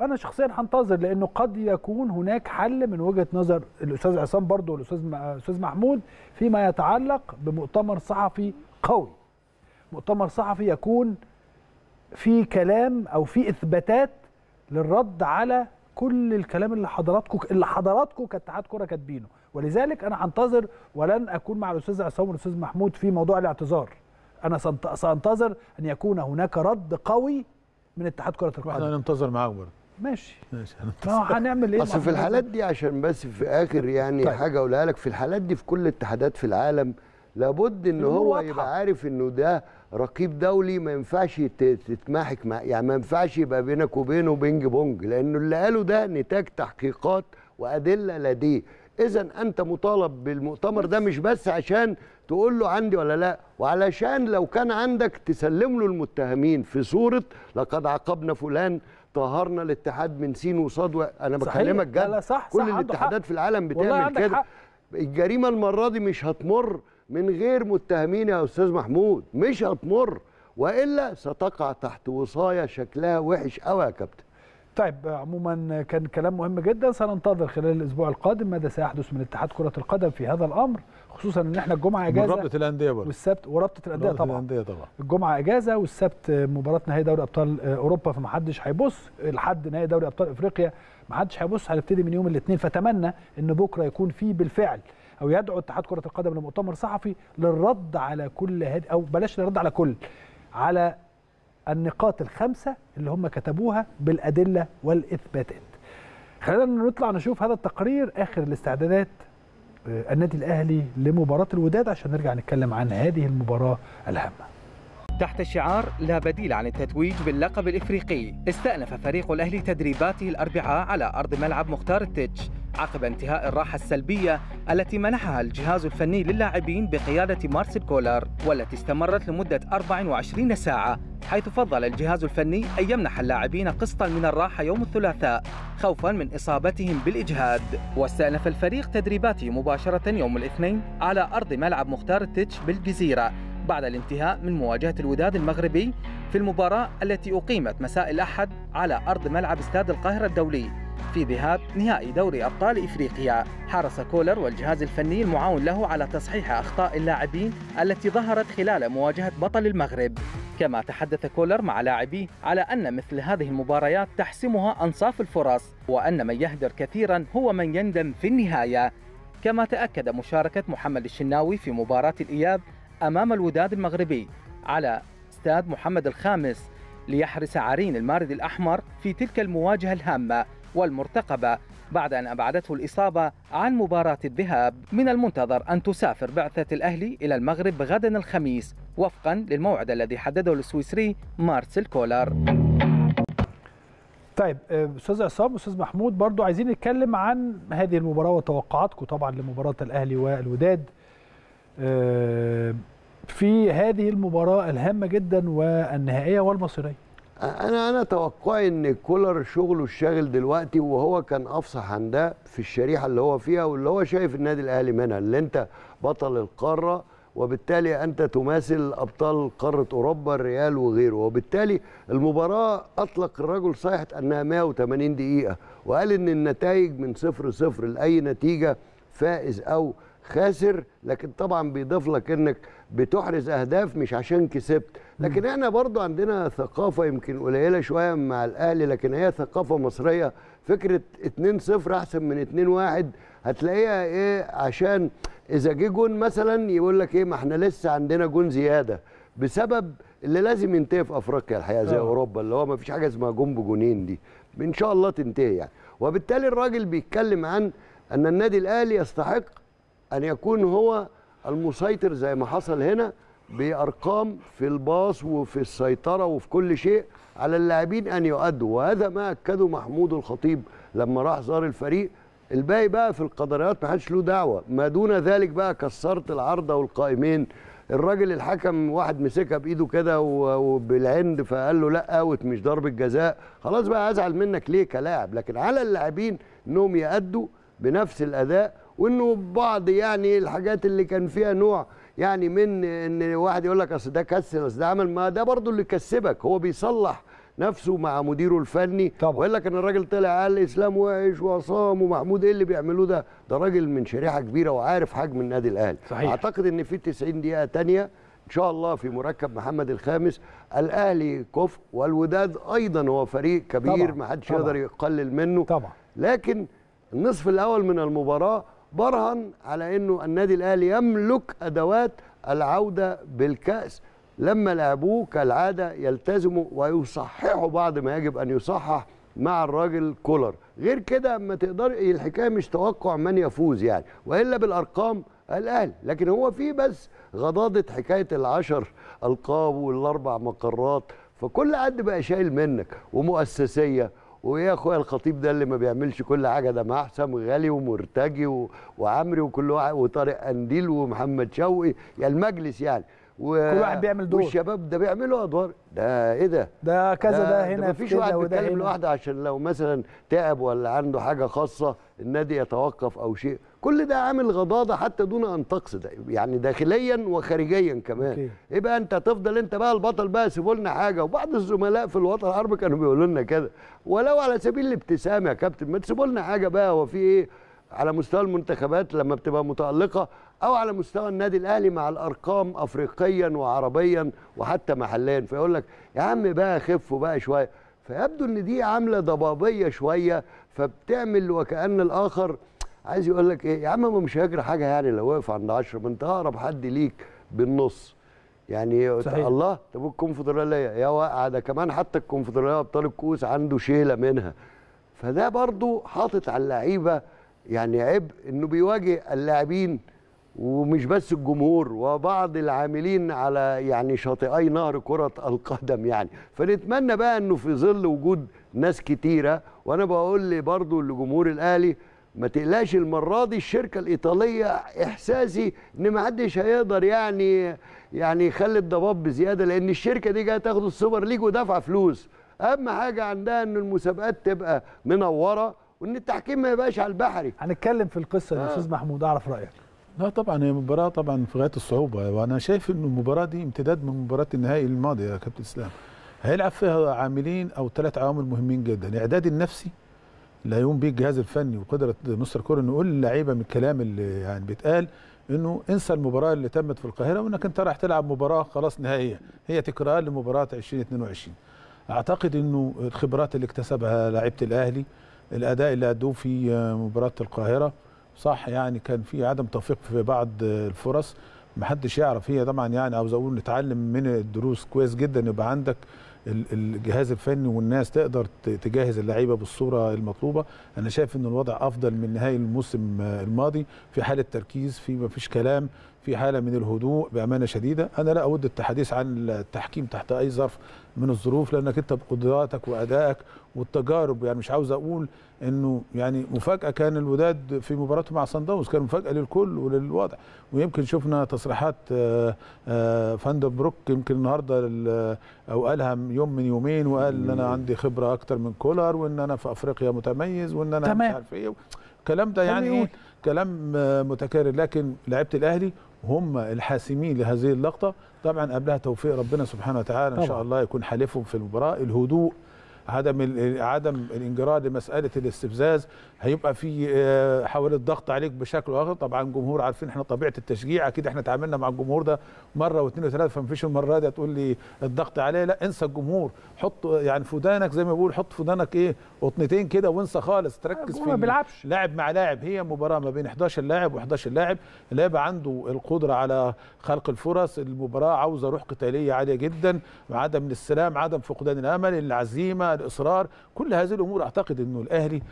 Speaker 1: أنا شخصيا هنتظر لأنه قد يكون هناك حل من وجهة نظر الأستاذ عصام برضو والأستاذ الاستاذ محمود فيما يتعلق بمؤتمر صحفي قوي. مؤتمر صحفي يكون في كلام أو في إثباتات للرد على كل الكلام اللي حضراتكم اللي حضراتكم كاتحاد كرة كاتبينه. ولذلك أنا هنتظر ولن أكون مع الأستاذ عصام والأستاذ محمود في موضوع الاعتذار. أنا سأنتظر أن يكون هناك رد قوي من اتحاد
Speaker 7: كرة
Speaker 1: القدم.
Speaker 7: هننتظر معاك برضه.
Speaker 1: ماشي.
Speaker 7: ماشي. (laughs)
Speaker 1: ما هنعمل إيه؟
Speaker 6: أصل في الحالات دي عشان بس في آخر يعني
Speaker 1: طيب.
Speaker 6: حاجة أقولها لك في الحالات دي في كل الاتحادات في العالم لابد
Speaker 1: إن
Speaker 6: هو
Speaker 1: واضحة.
Speaker 6: يبقى عارف إنه ده رقيب دولي ما ينفعش تتماحك مع يعني ما ينفعش يبقى بينك وبينه بينج بونج لأنه اللي قاله ده نتاج تحقيقات وأدلة لديه. اذا أنت مطالب بالمؤتمر ده مش بس عشان تقول له عندي ولا لأ وعلشان لو كان عندك تسلم له المتهمين في صورة لقد عاقبنا فلان طهرنا الاتحاد من سين وصاد و...
Speaker 1: أنا.
Speaker 6: بكلمك جد
Speaker 1: صح،
Speaker 6: كل
Speaker 1: صح،
Speaker 6: الاتحادات
Speaker 1: حق.
Speaker 6: في العالم بتعمل كده
Speaker 1: حق.
Speaker 6: الجريمة المره دي مش هتمر من غير متهمين يا أستاذ محمود مش هتمر وإلا ستقع تحت وصاية شكلها وحش قوي يا كابتن
Speaker 1: طيب عموما كان كلام مهم جدا سننتظر خلال الأسبوع القادم ماذا سيحدث من اتحاد كرة القدم في هذا الأمر خصوصا إن إحنا
Speaker 7: الجمعة
Speaker 1: إجازة
Speaker 7: رابطة الأندية برضه.
Speaker 1: والسبت ورابطة
Speaker 7: الأندية
Speaker 1: طبعا.
Speaker 7: الأندية طبعا.
Speaker 1: الجمعة إجازة والسبت مباراة نهائي دوري أبطال أوروبا فمحدش هيبص لحد نهائي دوري أبطال إفريقيا. محدش هيبص هنبتدي من يوم الاثنين. فأتمنى إن بكرة يكون في بالفعل أو يدعو اتحاد كرة القدم لمؤتمر صحفي للرد على كل هذه أو بلاش للرد على كل على النقاط الخمسة اللي هم كتبوها بالأدلة والإثباتات. خلينا نطلع نشوف هذا التقرير آخر الاستعدادات النادي الأهلي لمباراة الوداد عشان نرجع نتكلم عن هذه المباراة الهامة.
Speaker 8: تحت شعار لا بديل عن التتويج باللقب الإفريقي استأنف فريق الأهلي تدريباته الأربعاء على أرض ملعب مختار التتش عقب انتهاء الراحة السلبية التي منحها الجهاز الفني للاعبين بقيادة مارسيل كولر والتي استمرت لمدة 24 ساعة حيث فضل الجهاز الفني أن يمنح اللاعبين قسطا من الراحة يوم الثلاثاء خوفا من إصابتهم بالإجهاد. واستأنف الفريق تدريباته مباشرة يوم الاثنين على أرض ملعب مختار التتش بالجزيرة. بعد الانتهاء من مواجهة الوداد المغربي في المباراة التي أقيمت مساء الأحد على أرض ملعب استاد القاهرة الدولي في ذهاب نهائي دوري أبطال إفريقيا. حرص كولر والجهاز الفني المعاون له على تصحيح أخطاء اللاعبين التي ظهرت خلال مواجهة بطل المغرب. كما تحدث كولر مع لاعبيه على أن مثل هذه المباريات تحسمها أنصاف الفرص وأن من يهدر كثيرا هو من يندم في النهاية. كما تأكد مشاركة محمد الشناوي في مباراة الإياب أمام الوداد المغربي على استاد محمد الخامس ليحرس عرين المارد الأحمر في تلك المواجهة الهامة والمرتقبة بعد أن أبعدته الإصابة عن مباراة الذهاب من المنتظر أن تسافر بعثة الأهلي إلى المغرب غدا الخميس وفقا للموعد الذي حدده السويسري مارسيل كولر.
Speaker 1: طيب آه، أستاذ عصام أستاذ محمود برضو عايزين نتكلم عن هذه المباراة وتوقعاتكم طبعا لمباراة الأهلي والوداد. في هذه المباراة الهامة جدا والنهائية والمصيرية.
Speaker 6: أنا أنا توقعي إن كولر شغله الشاغل دلوقتي وهو كان أفصح عن ده في الشريحة اللي هو فيها واللي هو شايف النادي الأهلي منها اللي أنت بطل القارة وبالتالي أنت تماثل أبطال قارة أوروبا الريال وغيره. وبالتالي المباراة أطلق الرجل صيحه أنها 180 دقيقة وقال إن النتائج من صفر صفر لأي نتيجة فائز أو خاسر لكن طبعا بيضيف لك إنك بتحرز أهداف مش عشان كسبت. لكن إحنا برضو عندنا ثقافة يمكن قليلة شوية مع الأهلي لكن هي ثقافة مصرية. فكرة 2-0 أحسن من 2-1 هتلاقيها إيه؟ عشان إذا جه جون مثلا يقول لك إيه؟ ما إحنا لسه عندنا جون زيادة. بسبب اللي لازم ينتهي في أفريقيا الحقيقة زي
Speaker 1: آه.
Speaker 6: أوروبا اللي هو ما فيش حاجة اسمها جون بجونين دي. إن شاء الله تنتهي يعني. وبالتالي الراجل بيتكلم عن أن النادي الأهلي يستحق أن يكون هو المسيطر زي ما حصل هنا بأرقام في الباص وفي السيطرة وفي كل شيء على اللاعبين أن يؤدوا. وهذا ما أكده محمود الخطيب لما راح زار الفريق. الباقي بقى في القدرات ما حدش له دعوة. ما دون ذلك بقى كسرت العارضه والقائمين الراجل الحكم واحد مسكها بإيده كده وبالعند فقال له لا اوت مش ضربة جزاء. خلاص بقى أزعل منك ليه كلاعب؟ لكن على اللاعبين إنهم يأدوا بنفس الأداء وإنه بعض يعني الحاجات اللي كان فيها نوع يعني من إن واحد يقول لك أصل ده كسر أصل ده عمل ما ده برضه اللي كسبك هو بيصلح نفسه مع مديره الفني
Speaker 1: طبعا.
Speaker 6: ويقول لك إن الراجل طلع قال اسلام وحش وعصام ومحمود إيه اللي بيعملوه ده ده راجل من شريحة كبيرة وعارف حجم النادي الأهلي
Speaker 1: صحيح.
Speaker 6: أعتقد إن في 90 دقيقة تانية إن شاء الله في مركب محمد الخامس الأهلي كفء والوداد أيضا هو فريق كبير
Speaker 1: طبعا،
Speaker 6: ما حدش. يقدر يقلل منه
Speaker 1: طبعا
Speaker 6: لكن النصف الأول من المباراة برهن على إنه النادي الأهلي يملك أدوات العودة بالكأس. لما لعبوه كالعادة يلتزموا ويصححوا بعض ما يجب أن يصحح مع الراجل كولر. غير كده ما تقدر الحكاية مش توقع من يفوز يعني وإلا بالأرقام الأهلي. لكن هو في بس غضاضة حكاية العشر ألقاب والأربع مقرات فكل حد بقى شايل منك ومؤسسية ويا اخويا الخطيب ده اللي ما بيعملش كل حاجة ده حسام غالي ومرتجي و... وعمري وكل واحد وطارق قنديل ومحمد شوقي يعني المجلس يعني و...
Speaker 1: كل واحد بيعمل دور.
Speaker 6: والشباب ده بيعملوا أدوار ده إيه ده
Speaker 1: ده كذا ده, هنا
Speaker 6: مفيش
Speaker 1: في كده
Speaker 6: واحد بيتكلم
Speaker 1: هنا.
Speaker 6: لوحده عشان لو مثلا تعب ولا عنده حاجة خاصة النادي يتوقف أو شيء كل ده عامل غضاضة حتى دون أن تقصد يعني داخليا وخارجيا كمان. إيه بقى أنت تفضل أنت بقى البطل بقى سيبوا لنا حاجة. وبعض الزملاء في الوطن العربي كانوا بيقولوا لنا كده. ولو على سبيل الابتسامة يا كابتن ما تسيبوا لنا حاجة بقى. هو في إيه؟ على مستوى المنتخبات لما بتبقى متألقة أو على مستوى النادي الأهلي مع الأرقام أفريقيا وعربيا وحتى محليا. فيقول لك يا عم بقى خفوا بقى شوية. فيبدو إن دي عاملة ضبابية شوية فبتعمل وكأن الآخر عايز يقول لك إيه؟ يا عم ما مش هيجري حاجة يعني لو وقف عند 10 ما أنت أقرب حد ليك بالنص. يعني
Speaker 1: صحيح.
Speaker 6: الله طب الكونفدرالية يا واقعة ده كمان حتى الكونفدرالية أبطال الكؤوس عنده شيلة منها. فده برضو حاطط على اللعيبة يعني عبء إنه بيواجه اللاعبين ومش بس الجمهور وبعض العاملين على يعني شاطئي نهر كرة القدم يعني. فنتمنى بقى إنه في ظل وجود ناس كتيرة وأنا بقول لي برضو لجمهور الأهلي ما تقلقش المرة دي الشركة الإيطالية إحساسي إن ما حدش هيقدر يعني يعني يخلي الضباب بزيادة لأن الشركة دي جاية تاخد السوبر ليج ودافعة فلوس. أهم حاجة عندها إن المسابقات تبقى منورة وإن التحكيم ما يبقاش على البحري.
Speaker 1: هنتكلم في القصة دي يا أستاذ محمود أعرف رأيك.
Speaker 7: لا طبعا هي مباراة طبعا في غاية الصعوبة وأنا شايف ان المباراة دي امتداد من مباراة النهائي الماضي يا كابتن إسلام. هيلعب فيها عاملين أو ثلاث عوامل مهمين جدا الاعداد النفسي اللي هيقوم بيه الجهاز الفني وقدرة مستر كورة نقول للعيبة من الكلام اللي يعني بيتقال إنه انسى المباراة اللي تمت في القاهرة وإنك أنت رايح تلعب مباراة خلاص نهائية. هي تكرار لمباراة 2022 أعتقد إنه الخبرات اللي اكتسبها لعيبة الأهلي الأداء اللي أدوه في مباراة القاهرة صح يعني كان في عدم توفيق في بعض الفرص. محدش يعرف هي طبعا يعني عاوز أقول نتعلم من الدروس كويس جدا يبقى عندك الجهاز الفني والناس تقدر تجهز اللعيبة بالصورة المطلوبة. أنا شايف إن الوضع أفضل من نهائي الموسم آه، الماضي. في حالة تركيز في ما فيش كلام في حالة من الهدوء بأمانة شديدة. أنا لا أود التحدث عن التحكيم تحت أي ظرف من الظروف لأنك أنت بقدراتك وأدائك والتجارب. يعني مش عاوز أقول إنه يعني مفاجأة كان الوداد في مباراته مع صن داونز كان مفاجأة للكل وللوضع ويمكن شفنا تصريحات آه، آه، فاندر بروك يمكن النهارده ال- أو قالها يوم من يومين وقال إن أنا عندي خبرة أكتر من كولر وإن أنا في أفريقيا متميز وإن أنا
Speaker 1: تمام.
Speaker 7: مش عارف إيه الكلام ده يعني. إيه كلام آه، متكرر لكن لعيبة الأهلي هم الحاسمين لهذه اللقطة طبعا قبلها توفيق ربنا سبحانه وتعالى إن شاء
Speaker 1: طبعاً.
Speaker 7: الله يكون حالفهم في المباراة الهدوء عدم عدم الانجراد لمسألة الاستفزاز هيبقى في آه، حاولة ضغط عليك بشكل أو اخر. طبعا جمهور عارفين إحنا طبيعة التشجيع أكيد إحنا اتعاملنا مع الجمهور ده مرة واثنين وثلاثة فمفيش المرة دي تقول لي الضغط عليه. لا انسى الجمهور. حط يعني في ودانك زي ما بيقول حط في ودانك إيه قطنتين كده وانسى خالص. تركز
Speaker 1: الجمهور
Speaker 7: في
Speaker 1: ما بيلعبش.
Speaker 7: لاعب مع لاعب. هي مباراة ما بين 11 لاعب و11 لاعب. هيبقى عنده القدرة على خلق الفرص. المباراة عاوزة روح قتالية عالية جدا. عدم الاستلام عدم فقدان الأمل العزيمة الإصرار. كل هذه الأمور أعتقد إنه الأهلي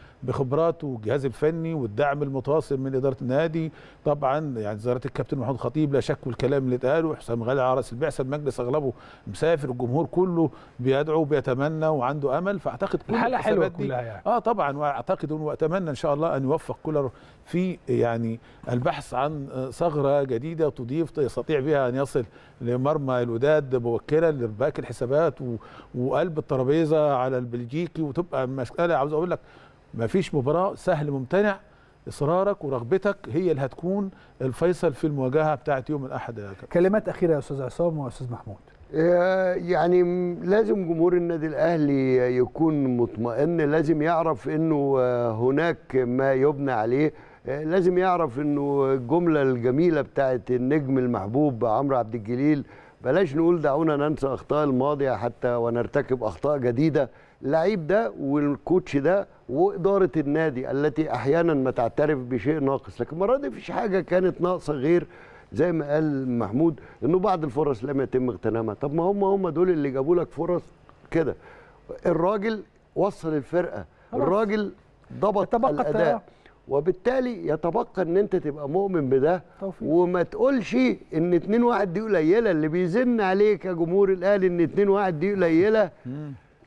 Speaker 7: بخبراته والجهاز الفني والدعم المتواصل من إدارة النادي. طبعا يعني زياره الكابتن محمود خطيب لا شك والكلام اللي اتقاله. حسام غالي على رأس البعثة المجلس أغلبه مسافر الجمهور كله بيدعو بيتمنى وعنده أمل. فأعتقد كل الحسابات دي
Speaker 1: كلها يعني.
Speaker 7: آه طبعا وأعتقد وأتمنى إن شاء الله أن يوفق كولر في يعني البحث عن ثغرة جديدة تضيف يستطيع بها أن يصل لمرمى الوداد مبكرا لارباك الحسابات وقلب الترابيزة على البلجيكي. وتبقى مسألة عاوز أقول لك ما فيش مباراة سهل ممتنع. إصرارك ورغبتك هي اللي هتكون الفيصل في المواجهة بتاعت يوم الأحد يا كابتن
Speaker 1: كلمات أخيرة يا أستاذ عصام وأستاذ محمود.
Speaker 6: آه، يعني لازم جمهور النادي الأهلي يكون مطمئن لازم يعرف إنه آه، هناك ما يبنى عليه. آه، لازم يعرف إنه الجملة الجميلة بتاعت النجم المحبوب عمرو عبد الجليل. بلاش نقول دعونا ننسى أخطاء الماضية حتى ونرتكب أخطاء جديدة. اللعيب ده والكوتش ده وإدارة النادي التي أحيانا ما تعترف بشيء ناقص لكن المرة دي مفيش حاجة كانت ناقصة غير زي ما قال محمود إنه بعض الفرص لم يتم اغتنامها. طب ما هم هم دول اللي جابوا لك فرص كده. الراجل وصل
Speaker 1: الفرقة.
Speaker 6: الراجل ضبط الاداء
Speaker 1: الت-
Speaker 6: وبالتالي يتبقى إن أنت تبقى مؤمن بده.
Speaker 1: توفيق.
Speaker 6: وما تقولش إن 2 1 دي قليلة اللي بيزن عليك يا جمهور الأهلي إن 2 1 دي قليلة.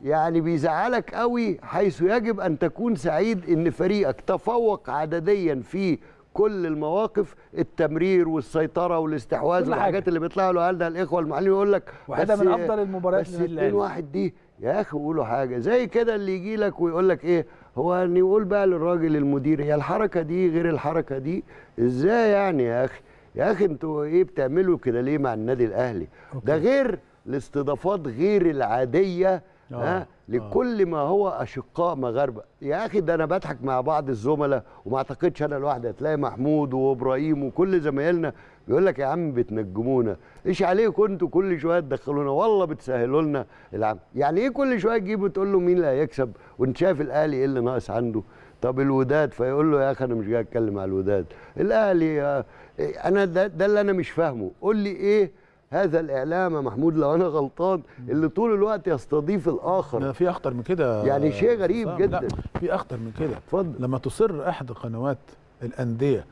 Speaker 6: يعني بيزعلك قوي حيث يجب أن تكون سعيد إن فريقك تفوق عدديا في كل المواقف التمرير والسيطرة والاستحواذ والحاجات. اللي بيطلعوا له ده الإخوة المعلمين يقول لك
Speaker 1: واحدة
Speaker 6: بس-
Speaker 1: من أفضل المباريات
Speaker 6: بس
Speaker 1: للنادي
Speaker 6: 2
Speaker 1: الأهلي.
Speaker 6: واحد دي يا أخي قولوا حاجة. زي كده اللي يجي لك ويقول لك إيه هو نقول بقى للراجل المدير هي الحركة دي غير الحركة دي؟ إزاي يعني يا أخي؟ يا أخي أنتوا إيه بتعملوا كده ليه مع النادي الأهلي؟ ده غير الاستضافات غير العادية. ها؟ لكل ما هو أشقاء مغاربة. يا أخي ده أنا بضحك مع بعض الزملاء وما أعتقدش أنا لوحدي هتلاقي محمود وإبراهيم وكل زمايلنا بيقول لك يا عم بتنجمونا. إيش عليكم أنتوا كل شوية تدخلونا؟ والله بتسهلوا لنا العمل يعني إيه كل شوية تجيبوا تقول له مين اللي هيكسب؟ وأنت شايف الأهلي إيه اللي ناقص عنده؟ طب الوداد؟ فيقول له يا أخي أنا مش جاي أتكلم على الوداد. الأهلي آه، أنا ده, ده اللي أنا مش فاهمه. قول لي إيه هذا الإعلام يا محمود لو أنا غلطان اللي طول الوقت يستضيف الآخر
Speaker 7: لا، في أخطر من كده
Speaker 6: يعني شيء غريب. جدا.
Speaker 7: لا في أخطر من كده
Speaker 6: اتفضل.
Speaker 7: لما تصر أحد قنوات الأندية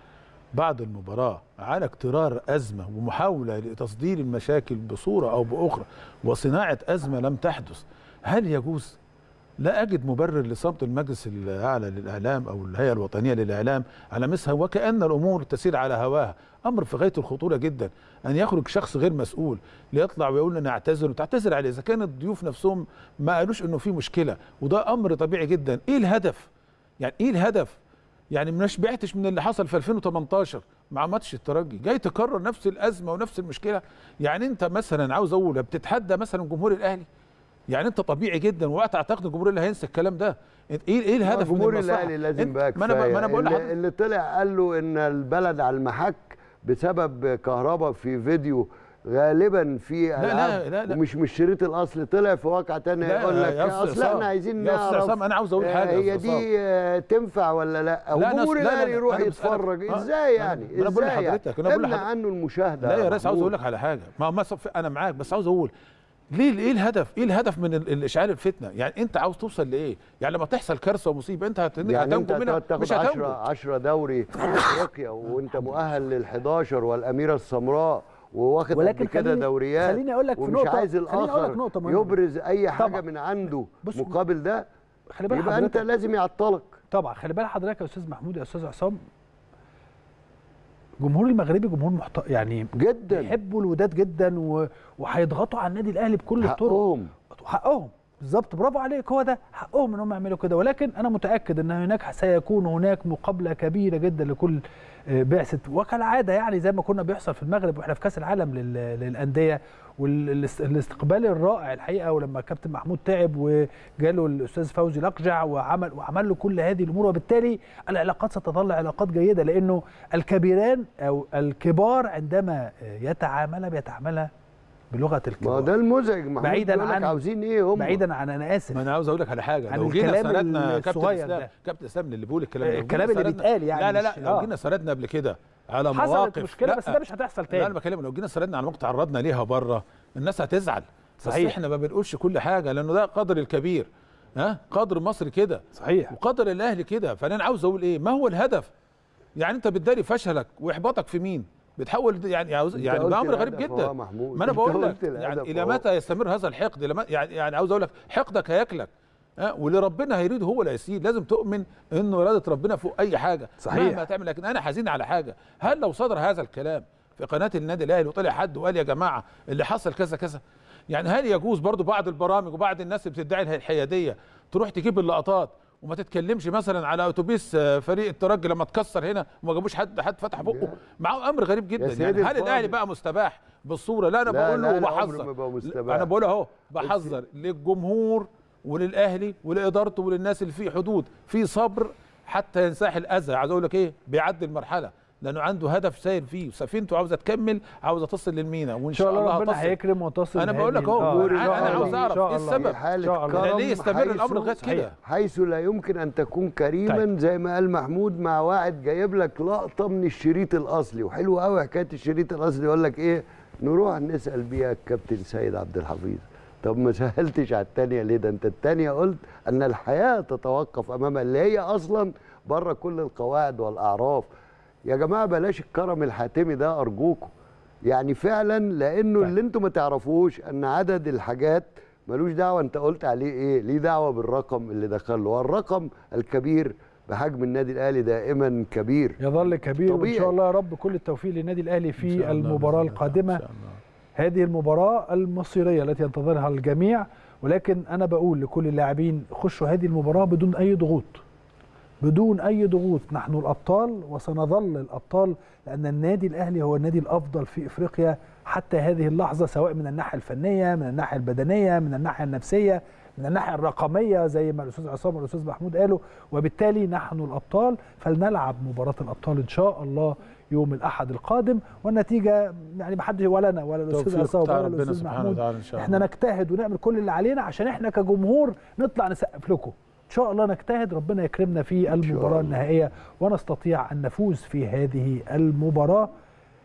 Speaker 7: بعد المباراة على اقترار أزمة ومحاولة لتصدير المشاكل بصورة أو بأخرى وصناعة أزمة لم تحدث هل يجوز لا أجد مبرر لصمت المجلس الأعلى للإعلام أو الهيئة الوطنية للإعلام على مثلها وكأن الأمور تسير على هواها. أمر في غاية الخطورة جدا أن يخرج شخص غير مسؤول ليطلع ويقول لنا نعتذر وتعتذر عليه. إذا كان الضيوف نفسهم ما قالوش إنه في مشكلة وده أمر طبيعي جدا. إيه الهدف؟ يعني إيه الهدف؟ يعني ما شبعتش من اللي حصل في 2018 مع ماتش الترجي. جاي تكرر نفس الأزمة ونفس المشكلة. يعني أنت مثلا عاوز أقول بتتحدى مثلا جمهور الأهلي؟ يعني انت طبيعي جدا وقت اعتقد الجمهور اللي هينسى الكلام ده إيه إيه الهدف من
Speaker 6: جمهور
Speaker 7: المصلحة؟
Speaker 6: الأهلي لازم بقى
Speaker 7: ما
Speaker 6: أنا
Speaker 7: ما أنا بقول
Speaker 6: اللي, اللي طلع قال له إن البلد على المحك بسبب كهرباء في فيديو غالبا في
Speaker 7: لا،
Speaker 6: ألعاب
Speaker 7: لا، لا.
Speaker 6: ومش مش شريط الأصل طلع في واقع تاني
Speaker 7: لا،
Speaker 6: يقول لك
Speaker 7: أصل
Speaker 6: إحنا عايزين نعرف
Speaker 7: أنا عاوز أقول
Speaker 6: آه،
Speaker 7: حاجة يا
Speaker 6: هي دي آه، تنفع ولا لا
Speaker 7: لا، لا، لا،
Speaker 6: الأهلي
Speaker 7: لا،
Speaker 6: يروح. يتفرج
Speaker 7: آه، إزاي
Speaker 6: يعني
Speaker 7: بقول
Speaker 6: إزاي يعني
Speaker 7: لحضرتك، أنا بقول.
Speaker 6: عنه المشاهدة
Speaker 7: لا يا ريس عاوز. أقول لك على حاجة ما أنا معاك بس عاوز أقول ليه إيه الهدف؟ إيه الهدف من ال- الإشعال الفتنة؟ يعني أنت عاوز توصل لإيه؟ يعني لما تحصل كارثة ومصيبة أنت هت-
Speaker 6: يعني أنت
Speaker 7: هتنجو منها
Speaker 6: تاخد
Speaker 7: مش
Speaker 6: 10
Speaker 7: هتنجو
Speaker 6: 10 دوري إفريقيا وأنت مؤهل لل 11 والأميرة السمراء وواخد
Speaker 1: ولكن
Speaker 6: كده دوريات
Speaker 1: خليني أقول لك في
Speaker 6: ومش
Speaker 1: نقطة-
Speaker 6: عايز الآخر
Speaker 1: نقطة مهمة.
Speaker 6: يبرز أي حاجة
Speaker 1: طبعا.
Speaker 6: من عنده
Speaker 1: بص-
Speaker 6: مقابل ده
Speaker 1: خلي بالك
Speaker 6: يبقى
Speaker 1: أنت
Speaker 6: لازم يعطلك
Speaker 1: طبعا خلي بالك حضرتك يا أستاذ محمود يا أستاذ عصام الجمهور المغربي جمهور محت... يعني
Speaker 6: جدا.
Speaker 1: بيحبوا الوداد جدا و... وهيضغطوا على النادي الأهلي بكل الطرق.
Speaker 6: حقهم.
Speaker 1: حقهم. بالظبط. برافو عليك. هو ده. حقهم إن هم يعملوا كده. ولكن أنا متأكد إن هناك سيكون هناك مقابلة كبيرة جدا لكل آه، بعثة. وكالعادة يعني زي ما كنا بيحصل في المغرب وإحنا في كأس العالم لل- للأندية والاستقبال الرائع الحقيقة ولما كابتن محمود تعب وجاله الأستاذ فوزي الاقجع وعمل وعمل له كل هذه الأمور وبالتالي العلاقات ستظل علاقات جيدة لأنه الكبيران أو الكبار عندما آه، يتعاملا بيتعاملا بلغه
Speaker 6: ما
Speaker 1: الكبار
Speaker 6: هو ده المزعج محمود.
Speaker 1: بعيداً عن-
Speaker 6: عاوزين إيه هم؟
Speaker 1: بعيدا عن أنا آسف.
Speaker 7: ما أنا عاوز أقول لك على حاجة.
Speaker 1: عن
Speaker 7: لو جينا
Speaker 1: الكلام
Speaker 7: سردنا كابتن اسلام. كابتن إسلام اللي بيقول الكلام ده
Speaker 1: الكلام اللي
Speaker 7: سردنا-
Speaker 1: بيتقال يعني
Speaker 7: لا لا لا لو
Speaker 1: آه.
Speaker 7: جينا سردنا قبل كده على
Speaker 1: حصلت
Speaker 7: مواقف.
Speaker 1: مشكلة بس
Speaker 7: لا،
Speaker 1: ده مش هتحصل
Speaker 7: لا
Speaker 1: تاني
Speaker 7: أنا بكلم لو جينا سردنا على مواقف تعرضنا ليها بره الناس هتزعل.
Speaker 1: صحيح.
Speaker 7: بس إحنا ما بنقولش كل حاجة لأنه ده قدر الكبير. ها؟ قدر مصر كده.
Speaker 1: صحيح.
Speaker 7: وقدر الأهلي كده. فأنا عاوز أقول إيه؟ ما هو الهدف؟ يعني أنت بتداري فشلك وإحباطك في مين؟ بتحول يعني عاوز يعني ده أمر غريب جدا. ما
Speaker 6: أنا
Speaker 7: بقول لك يعني
Speaker 6: إلى.
Speaker 7: متى يستمر هذا الحقد؟ يعني يعني عاوز أقول لك حقدك هياكلك. واللي ربنا هيريده هو اللي هيسير. لازم تؤمن انه إرادة ربنا فوق أي حاجة
Speaker 1: صحيح.
Speaker 7: مهما تعمل. لكن أنا حزين على حاجة. هل لو صدر هذا الكلام في قناة النادي الأهلي وطلع حد وقال يا جماعة اللي حصل كذا كذا يعني هل يجوز برضو بعض البرامج وبعض الناس اللي بتدعي الحيادية تروح تجيب اللقطات وما تتكلمش مثلا على أتوبيس آه، فريق الترجي لما اتكسر هنا وما جابوش حد حد فتح بقه؟ معه أمر غريب جدا. يعني هل. الأهلي بقى مستباح بالصورة؟ لا
Speaker 6: أنا
Speaker 7: بقول له وبحذر. أنا بقول أهو بحذر للجمهور وللأهلي ولإدارته وللناس اللي في حدود في صبر حتى ينساح الاذى عاوز أقول لك إيه؟ بيعدي المرحلة لأنه عنده هدف ساير فيه وسفينته عاوزة تكمل عاوزة تصل للمينا وإن
Speaker 1: ان شاء الله ربنا هيكرم وتصل
Speaker 7: أنا بقول لك أهو،
Speaker 1: آه، شاء
Speaker 7: عاوز إيه
Speaker 1: الله.
Speaker 7: السبب؟
Speaker 6: كرم
Speaker 7: ليه يستمر الأمر لغاية كده؟
Speaker 6: حيث لا يمكن أن تكون كريما
Speaker 1: طيب.
Speaker 6: زي ما قال محمود مع واحد جايب لك لقطة من الشريط الأصلي. وحلو قوي حكاية الشريط الأصلي. يقول لك إيه؟ نروح نسأل بيها الكابتن سيد عبد الحفيظ. طب ما سالتش على الثانية ليه ده انت الثانية قلت أن الحياة تتوقف امامها اللي هي أصلا بره كل القواعد والأعراف يا جماعة بلاش الكرم الحاتمي ده أرجوكم يعني فعلا لأنه اللي أنتم ما تعرفوش أن عدد الحاجات ملوش دعوة أنت قلت عليه إيه ليه دعوة بالرقم اللي دخله والرقم الكبير بحجم النادي الأهلي دائما كبير
Speaker 1: يظل كبير وإن
Speaker 6: طبيعي.
Speaker 1: شاء الله يا رب كل التوفيق للنادي
Speaker 7: الأهلي
Speaker 1: في
Speaker 7: المباراة.
Speaker 1: القادمه
Speaker 7: إن شاء الله.
Speaker 1: هذه المباراة المصيرية التي ينتظرها الجميع ولكن أنا بقول لكل اللاعبين خشوا هذه المباراة بدون أي ضغوط. بدون أي ضغوط. نحن الأبطال وسنظل الأبطال لأن النادي الأهلي هو النادي الأفضل في إفريقيا حتى هذه اللحظة سواء من الناحية الفنية من الناحية البدنية من الناحية النفسية من الناحية الرقمية زي ما الأستاذ عصام والأستاذ محمود قالوا. وبالتالي نحن الأبطال فلنلعب مباراة الأبطال إن شاء الله يوم الأحد القادم والنتيجة يعني ما حدش ولا أنا ولا الأستاذ
Speaker 7: توفيق
Speaker 1: عصام ولا
Speaker 7: ربنا
Speaker 1: الأستاذ
Speaker 7: سبحانه
Speaker 1: محمود.
Speaker 7: وتعالى إن شاء
Speaker 1: إحنا
Speaker 7: الله.
Speaker 1: نجتهد ونعمل كل اللي علينا عشان إحنا كجمهور نطلع نسقف لكم. إن شاء الله نجتهد ربنا يكرمنا في المباراة النهائية ونستطيع أن نفوز في هذه المباراة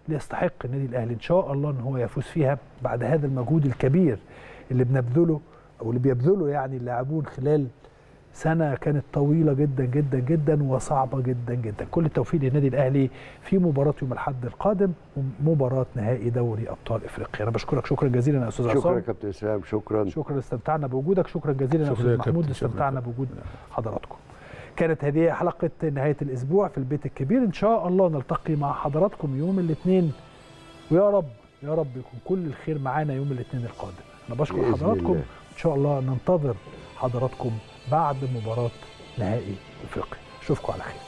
Speaker 1: ليستحق النادي الأهلي. إن شاء الله إن هو يفوز فيها بعد هذا المجهود الكبير اللي بنبذله أو اللي بيبذله يعني اللاعبون خلال سنة كانت طويلة جدا جدا جدا وصعبة جدا جدا. كل التوفيق للنادي الأهلي في مباراة يوم الأحد القادم مباراه نهائي دوري أبطال إفريقيا. أنا بشكرك. شكرا جزيلا يا أستاذ
Speaker 6: شكرا
Speaker 1: عصام
Speaker 6: يا كابتن اسلام شكرا.
Speaker 1: شكرا. استمتعنا بوجودك. شكرا جزيلا يا
Speaker 7: شكرا
Speaker 1: أستاذ محمود.
Speaker 7: شكرا
Speaker 1: استمتعنا. بوجود حضراتكم. كانت هذه حلقة نهاية الأسبوع في البيت الكبير. إن شاء الله نلتقي مع حضراتكم يوم الاثنين. ويا رب يا رب يكون كل الخير معانا يوم الاثنين القادم. أنا بشكر حضراتكم.
Speaker 6: الله.
Speaker 1: إن شاء الله ننتظر حضراتكم بعد مباراة نهائي إفريقيا. أشوفكم على خير.